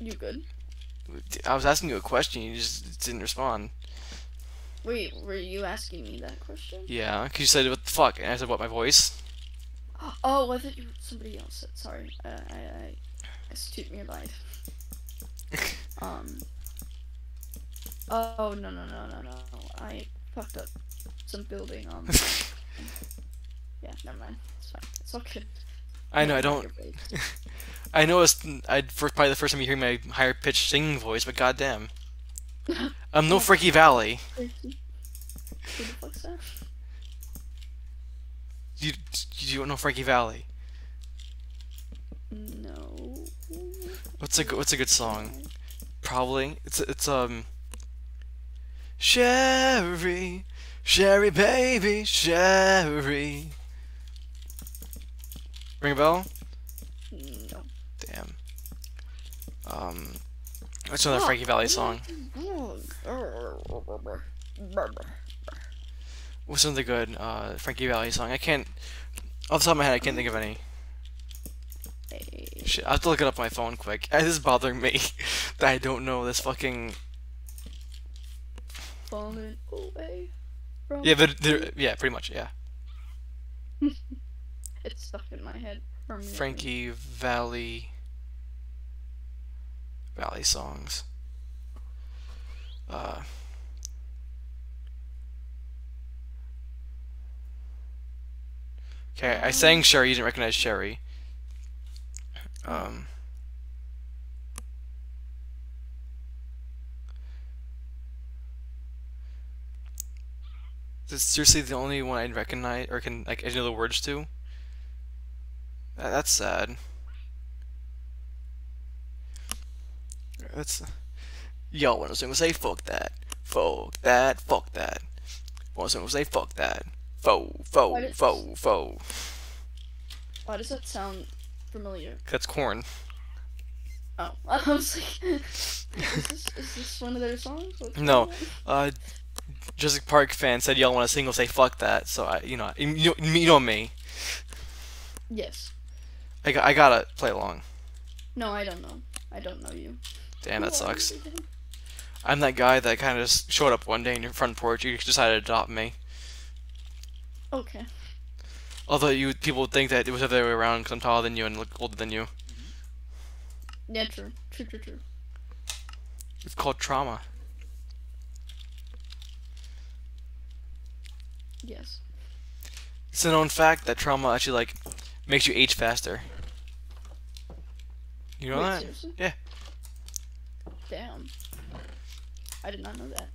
You good? I was asking you a question, you just didn't respond. Wait, were you asking me that question? Yeah, because you said, what the fuck? And I said, what, my voice? Oh, I thought you somebody else said. Sorry, uh, I, I, I stood nearby. *laughs* um. Oh no no no no no! I fucked up some building. Um. *laughs* yeah, never mind. It's fine. It's all good. I know, I don't. *laughs* I know it's I first probably the first time you hear my higher pitched singing voice, but goddamn, I'm no Frankie Valli. Who the fuck's that? You you don't know Frankie Valli? No. What's a good What's a good song? Probably it's it's um. Sherry, Sherry baby, Sherry. Ring a bell? No. Damn. Um, what's another Frankie Valli song? What's another good uh, Frankie Valli song? I can't. Off the top of my head, I can't think of any. Shit, I have to look it up on my phone quick. *laughs* This is bothering me *laughs* that I don't know this fucking. Falling away. From Yeah, but yeah, pretty much, yeah. *laughs* it's stuck in my head. Frankie Valli. Valli songs. Uh. Okay, I sang Sherry. You didn't recognize Sherry. Um. This is seriously the only one I recognize or can like I know the words to. That's sad. That's y'all want to sing? Say fuck that, fuck that, fuck that. Want to sing? Say fuck that, fo, fo, fo, fo. Why does that sound familiar? That's Korn. Oh, *laughs* I was like, is this, is this one of their songs? What's No. Uh, Jurassic Park fan said y'all want to sing? We'll say fuck that. So I, you know, you know, you know me. Yes. I, I gotta play along. No, I don't know. I don't know you. Damn, that sucks. I'm that guy that kind of just showed up one day in your front porch. You decided to adopt me. Okay. Although you people would think that it was the other way around because I'm taller than you and look older than you. Mm-hmm. Yeah, true. True, true, true. It's called trauma. Yes. It's a known fact that trauma actually like makes you age faster. You know Wait, that? seriously? Yeah. Damn. I did not know that.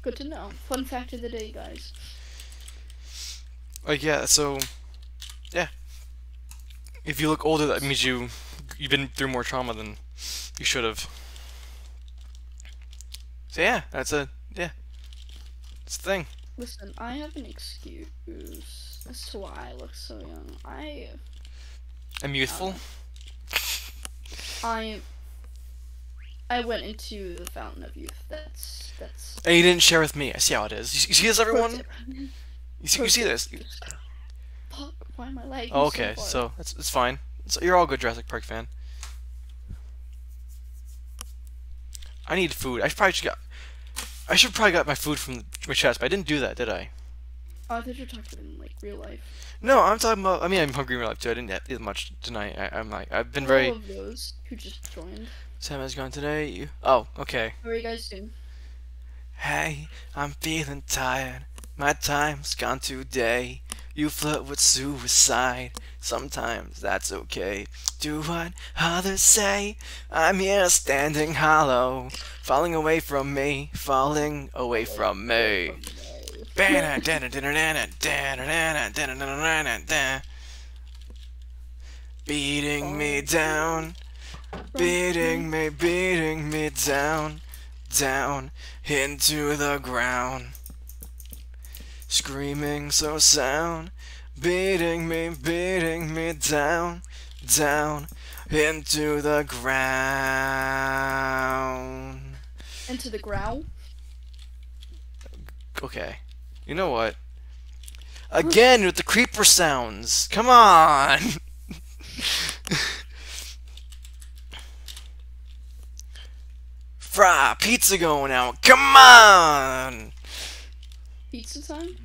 Good to know. Fun fact of the day, guys. Like yeah, so yeah. If you look older, that means you you've been through more trauma than you should have. So yeah, that's a yeah. It's a thing. Listen, I have an excuse as to why I look so young. I I'm youthful. I I went into the fountain of youth. That's that's And you didn't share with me. I see how it is. You see, you see this, everyone? You see, you see this? Why am I lagging Oh, okay, far? so it's it's fine. So you're all good, Jurassic Park fan. I need food. I probably should got. I should probably got my food from my chest, but I didn't do that, did I? Oh, I thought you were talking in like real life. No, I'm talking about. I mean, I'm hungry in real life too. I didn't eat much tonight. I, I'm like, I've been very. All of those who just joined. Sam has gone today. You. Oh, okay. How are you guys doing? Hey, I'm feeling tired. My time's gone today. You flirt with suicide. Sometimes that's okay. Do what others say. I'm here standing hollow. Falling away from me. Falling away from me. Beating me down. Beating me, beating me down. Down into the ground. Screaming so sound. Beating me, beating me down. Down into the ground. Into the ground? Okay. You know what? Again with the creeper sounds. Come on. *laughs* Fry pizza going out. Come on. Pizza time.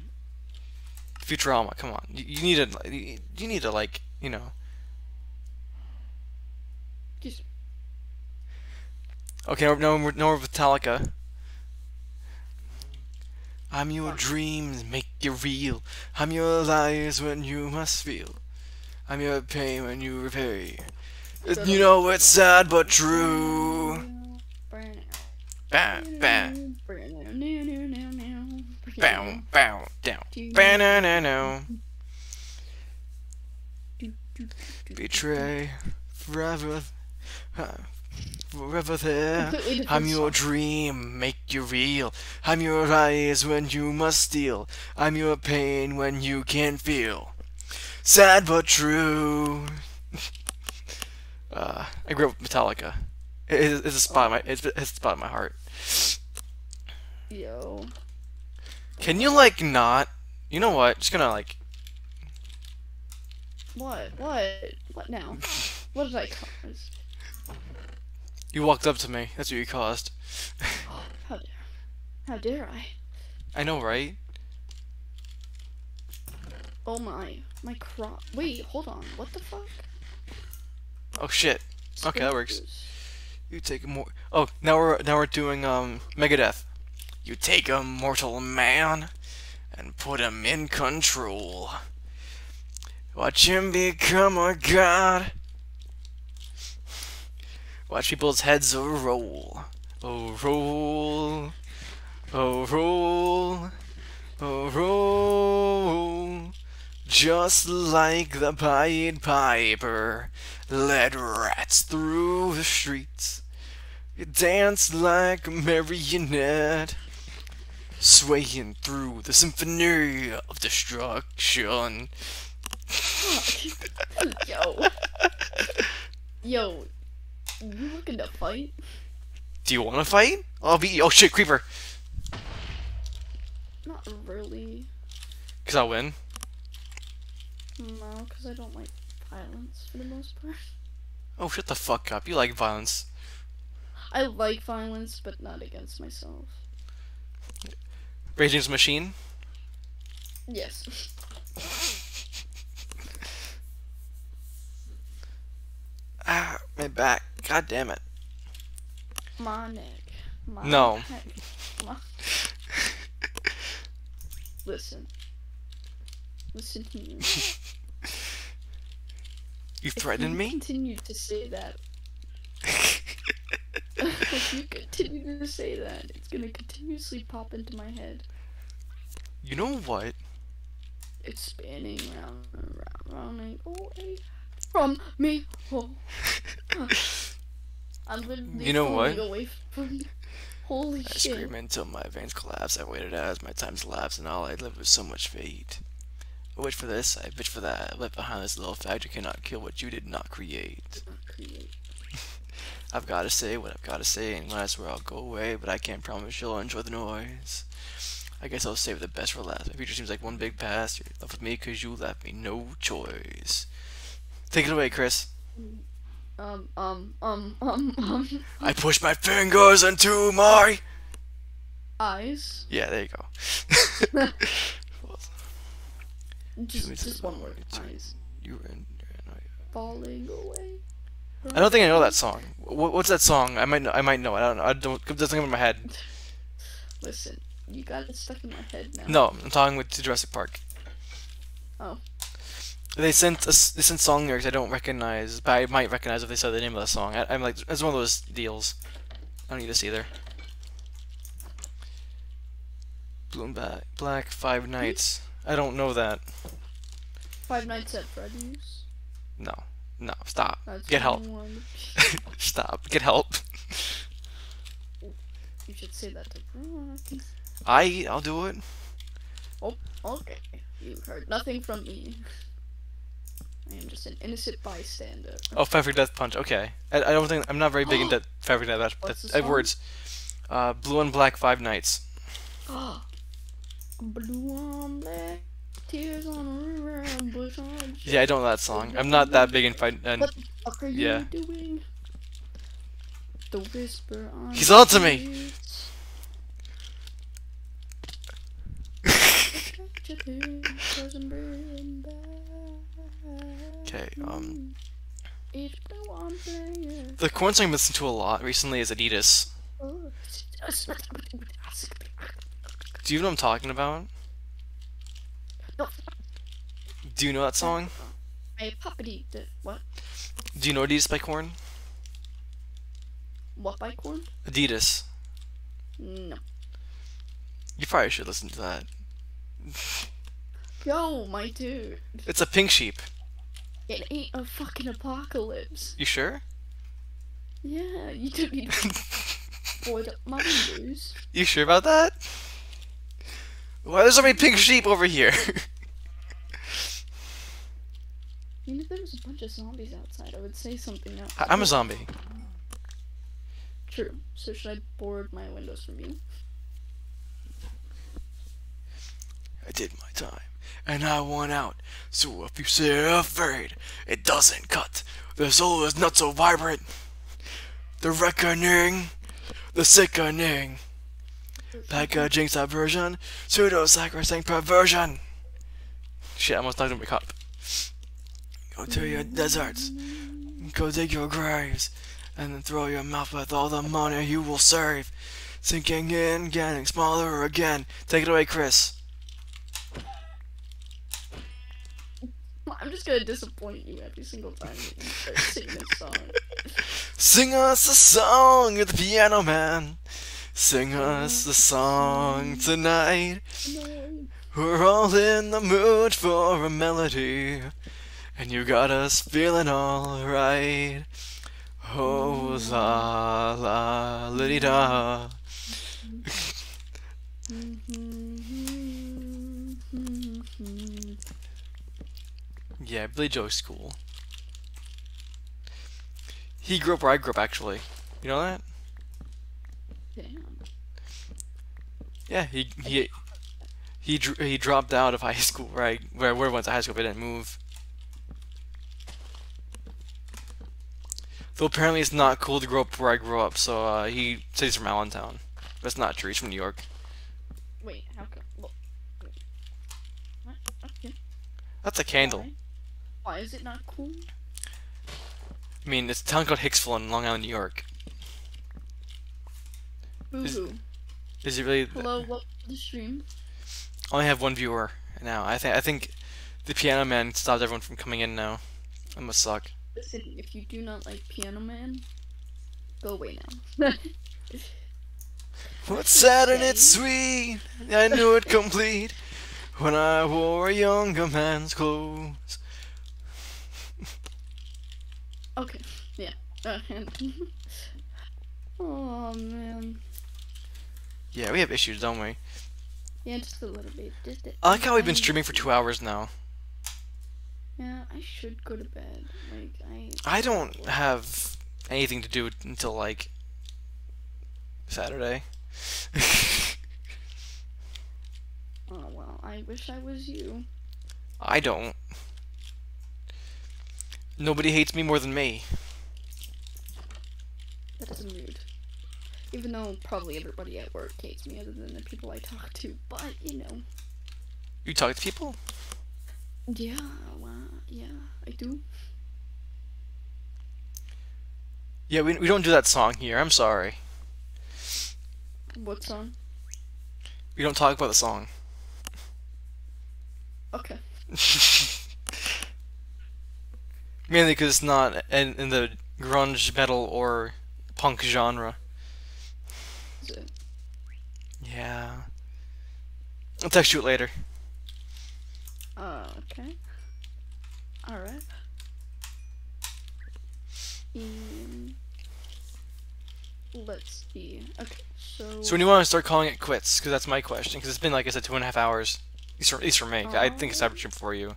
Futurama. Come on. You, you need to. You need to like. You know. Just Okay. No, no, more- no more Metallica. I'm your dreams, make you real. I'm your lies when you must feel. I'm your pain when you repay. You know it's sad but true. Bam, bam, bow, bow, down. Betray forever, forever there. I'm your dream, make you real. I'm your eyes when you must steal. I'm your pain when you can't feel. Sad but true. *laughs* uh, I grew up with Metallica. It- It's, it's a spot in my it's, it's a spot in my heart. Yo. Can you like not? You know what? Just gonna like. What? What? What now? *laughs* What did I cause? You walked up to me. That's what you caused. How dare? How dare I? I know, right? Oh my, my crop. Wait, hold on. What the fuck? Oh shit. Okay, that works. You take a more. Oh, now we're now we're doing um Megadeth. You take a mortal man and put him in control. Watch him become a god. Watch people's heads roll. Oh roll. Oh roll. Oh roll. Just like the Pied Piper led rats through the streets. You dance like a marionette, swaying through the symphony of destruction. *laughs* Yo. Yo. You looking to fight? Do you want to fight? I'll be. Oh shit, creeper! Not really. Cause I'll win. No, because I don't like violence for the most part. Oh, shut the fuck up. You like violence. I like violence, but not against myself. Against Machine. Yes. *laughs* Ah, my back. God damn it. My neck. My No. neck, my- Listen. Listen here. You If threatened you me? Continue to say that. if you continue to say that, it's gonna continuously pop into my head. you know what? It's spinning round and round, round and away from me. Oh. *laughs* I'm literally You know what? away from me. Holy I shit. scream until my veins collapse. I waited out as my times lapsed, and all I lived was so much fate. I wish for this, I bitch for that. I left behind this little fact you cannot kill what you did not create. Create. *laughs* I've gotta say what I've gotta say, and when I swear I'll go away, but I can't promise you'll enjoy the noise. I guess I'll save the best for last. My future seems like one big past. You're in love with me because you left me no choice. Take it away, Khris. Um, um, um, um, um. I push my fingers into my. Eyes. Yeah, there you go. *laughs* Just, just one word. Eyes. you were in. Falling away. I don't think I know that song. Wh- What's that song? I might know. I might know. it. I don't know. I don't. It doesn't come in my head. *laughs* Listen, you got it stuck in my head now. No, I'm talking with Jurassic Park. Oh. They sent us. They sent song lyrics I don't recognize, but I might recognize if they said the name of the song. I, I'm like, it's one of those deals. I don't need this either. Black, Black Five Nights. I don't know that. Five Nights at Freddy's. No, no, stop. That's Get help. *laughs* stop. Get help. You should say that to I. I'll do it. Oh, okay. You heard nothing from me. I am just an innocent bystander. Oh, Finger Death Punch. Okay. I, I don't think I'm not very big into *gasps* Finger Death. What's Death the uh, song? words. Uh, Blue and Black Five Nights. *gasps* Blue on black, tears on a river, and bush on Yeah, I don't know that song. I'm not that big in fight. And What the fuck are yeah. you doing? The whisper on He's the onto me. *laughs* okay. Um, each blue on player. the Korn song I've listened to a lot recently is Adidas. Do you know what I'm talking about? Do you know that song? Hey, puppety, the- what? Do you know Adidas by Korn? What by Korn? Adidas. No. You probably should listen to that. Yo, my dude. It's a pink sheep. It ain't a fucking apocalypse. You sure? Yeah, you don't need to avoid my windows. You sure about that? Why there's so many pink sheep over here? I mean, if there was a bunch of zombies outside, I would say something else. I'm a zombie. True. So should I board my windows from you? I did my time, and I won out. So if you say afraid, it doesn't cut. The soul is not so vibrant. The reckoning, the sickening. Packaging subversion, pseudo sacrosanct perversion. Shit, I almost knocked in my cup. Go to your deserts, go dig your graves, and then throw your mouth with all the money you will save. Sinking in, getting smaller again. Take it away, Khris. I'm just gonna disappoint you every single time you start *laughs* singing this song. Sing us a song, you're the piano man. Sing us a song tonight. We're all in the mood for a melody, and you got us feeling alright. Oh, la la liddy da. Mm-hmm. Yeah, Billy Joel's cool. He grew up where I grew up, actually. You know that? Damn. Yeah, he he he he dropped out of high school, right? Where where I went to high school, but he didn't move. Though apparently it's not cool to grow up where I grew up, so uh, he said he's from Allentown. That's not true. He's from New York. Wait, how come? Well. What? Okay. That's a candle. Why? Is it not cool? I mean, it's a town called Hicksville in Long Island, New York. Boo Is- Is it really? Hello, welcome to the stream. I only have one viewer now. I think I think the piano man stopped everyone from coming in now. That must suck. Listen, if you do not like Piano Man, go away now. *laughs* What's sad and it's sweet, I knew it *laughs* complete when I wore a younger man's clothes. Okay, yeah. Uh, *laughs* oh man. Yeah, we have issues, don't we? Yeah, just a little bit. Just a I like how we've been streaming for two hours now. Yeah, I should go to bed. Like I. I don't have anything to do until like Saturday. *laughs* Oh well, I wish I was you. I don't. Nobody hates me more than me. That is rude. Even though probably everybody at work hates me other than the people I talk to, but you know. You talk to people? Yeah, well, yeah, I do. Yeah, we, we don't do that song here. I'm sorry. What song? We don't talk about the song. Okay. *laughs* Mainly because it's not in, in the grunge, metal, or punk genre. Is it? Yeah. I'll text you it later. Uh, okay. Alright. Um, let's see. Okay, so. So when you want to start calling it quits? Because that's my question. Because it's been, like I said, two and a half hours. At least for, at least for me. I think it's average for you.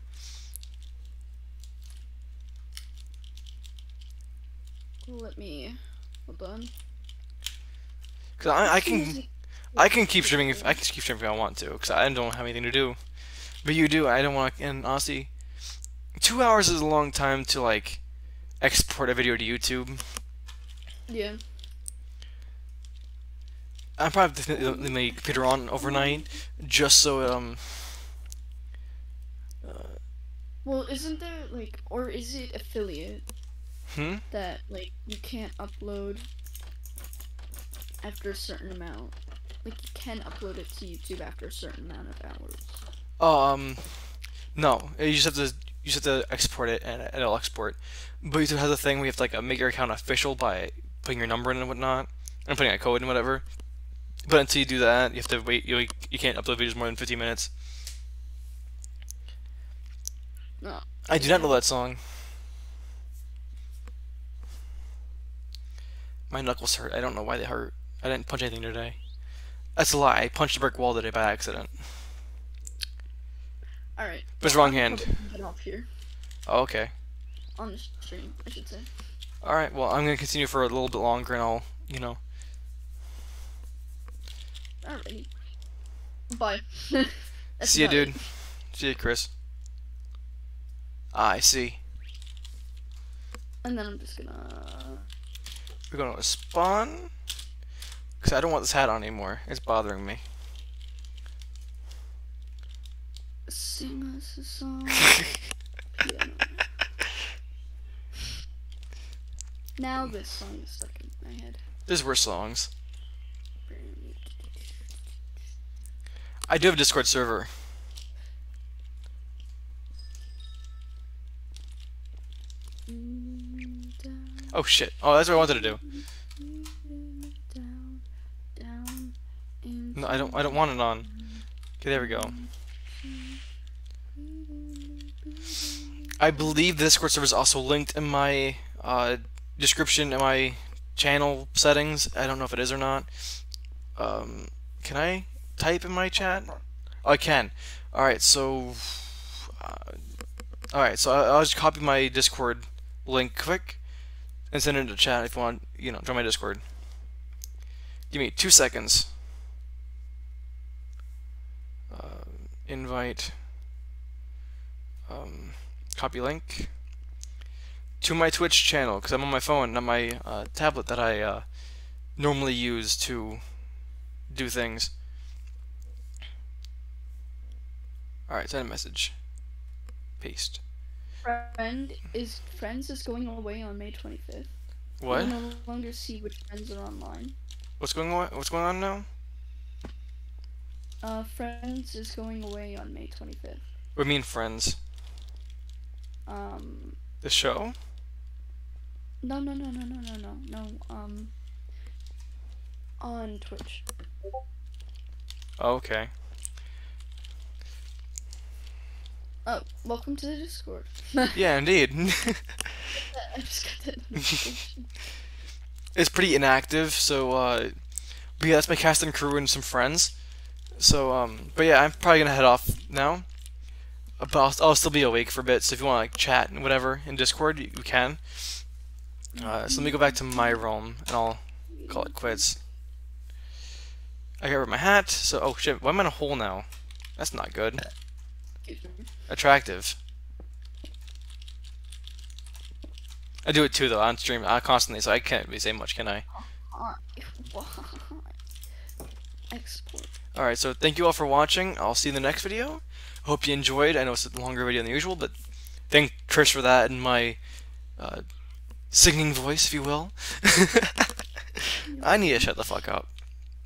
Let me. Hold on. Cause I, I can I can keep streaming if I can keep streaming if I want to, cause I don't have anything to do. But you do. I don't want. to And honestly, two hours is a long time to like export a video to YouTube. Yeah. I probably have to leave my computer on overnight just so um. Well, isn't there like, or is it affiliate Hmm. that like you can't upload after a certain amount? Like you can upload it to YouTube after a certain amount of hours. Um, no. You just have to you just have to export it and it'll export. But YouTube has a thing where you have to like make your account official by putting your number in and whatnot and putting a code and whatever. But until you do that, you have to wait. You you can't upload videos more than 15 minutes. No. I do not know that song. My knuckles hurt. I don't know why they hurt. I didn't punch anything today. That's a lie. I punched a brick wall today by accident. All right. But it's wrong hand. Get off here Oh, okay. on the stream, I should say. Alright, well, I'm gonna continue for a little bit longer and I'll, you know. Alrighty. Bye. *laughs* See it. dude. See ya, Khris. Ah, I see. And then I'm just gonna. We're gonna spawn. Because I don't want this hat on anymore. It's bothering me. Sing us a song. Yeah. *laughs* Now this song is stuck in my head. There's worse songs. I do have a Discord server. Mm. Oh shit. Oh, that's what I wanted to do. No, I don't I don't want it on. Okay, there we go. I believe the Discord server is also linked in my uh, description in my channel settings. I don't know if it is or not. Um, can I type in my chat? Oh, I can. All right, so uh, all right, so I'll just copy my Discord link quick and send it into chat if you want. You know, join my Discord. Give me two seconds. Uh, invite. Um, copy link to my Twitch channel because I'm on my phone, not my uh, tablet that I uh, normally use to do things. Alright, send a message. Paste. Friend is friends is going away on May 25th. What? I no longer see which friends are online. What's going on? What's going on now? Uh, friends is going away on May 25th. We mean, friends? Um, The show? no, no, no, no, no, no, no, no. Um, on Twitch. Oh, okay. Oh, welcome to the Discord. *laughs* Yeah, indeed. *laughs* I just got that notification. *laughs* it's pretty inactive, so uh, but yeah, that's my cast and crew and some friends. So um, but yeah, I'm probably gonna head off now. But I'll, I'll still be awake for a bit, so if you want to like chat and whatever in Discord, you, you can. Uh, so let me go back to my room and I'll call it quits. I got rid of my hat, so oh shit, why am I in a hole now? That's not good. Attractive. I do it too though on stream uh, constantly, so I can't really say much, can I? *laughs* Alright, so thank you all for watching. I'll see you in the next video. Hope you enjoyed. I know it's a longer video than usual, but thank Trish for that and my uh, singing voice, if you will. *laughs* I need to shut the fuck up.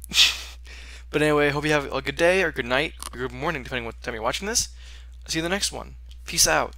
*laughs* but anyway, hope you have a good day or good night or good morning, depending on what time you're watching this. See you the next one. Peace out.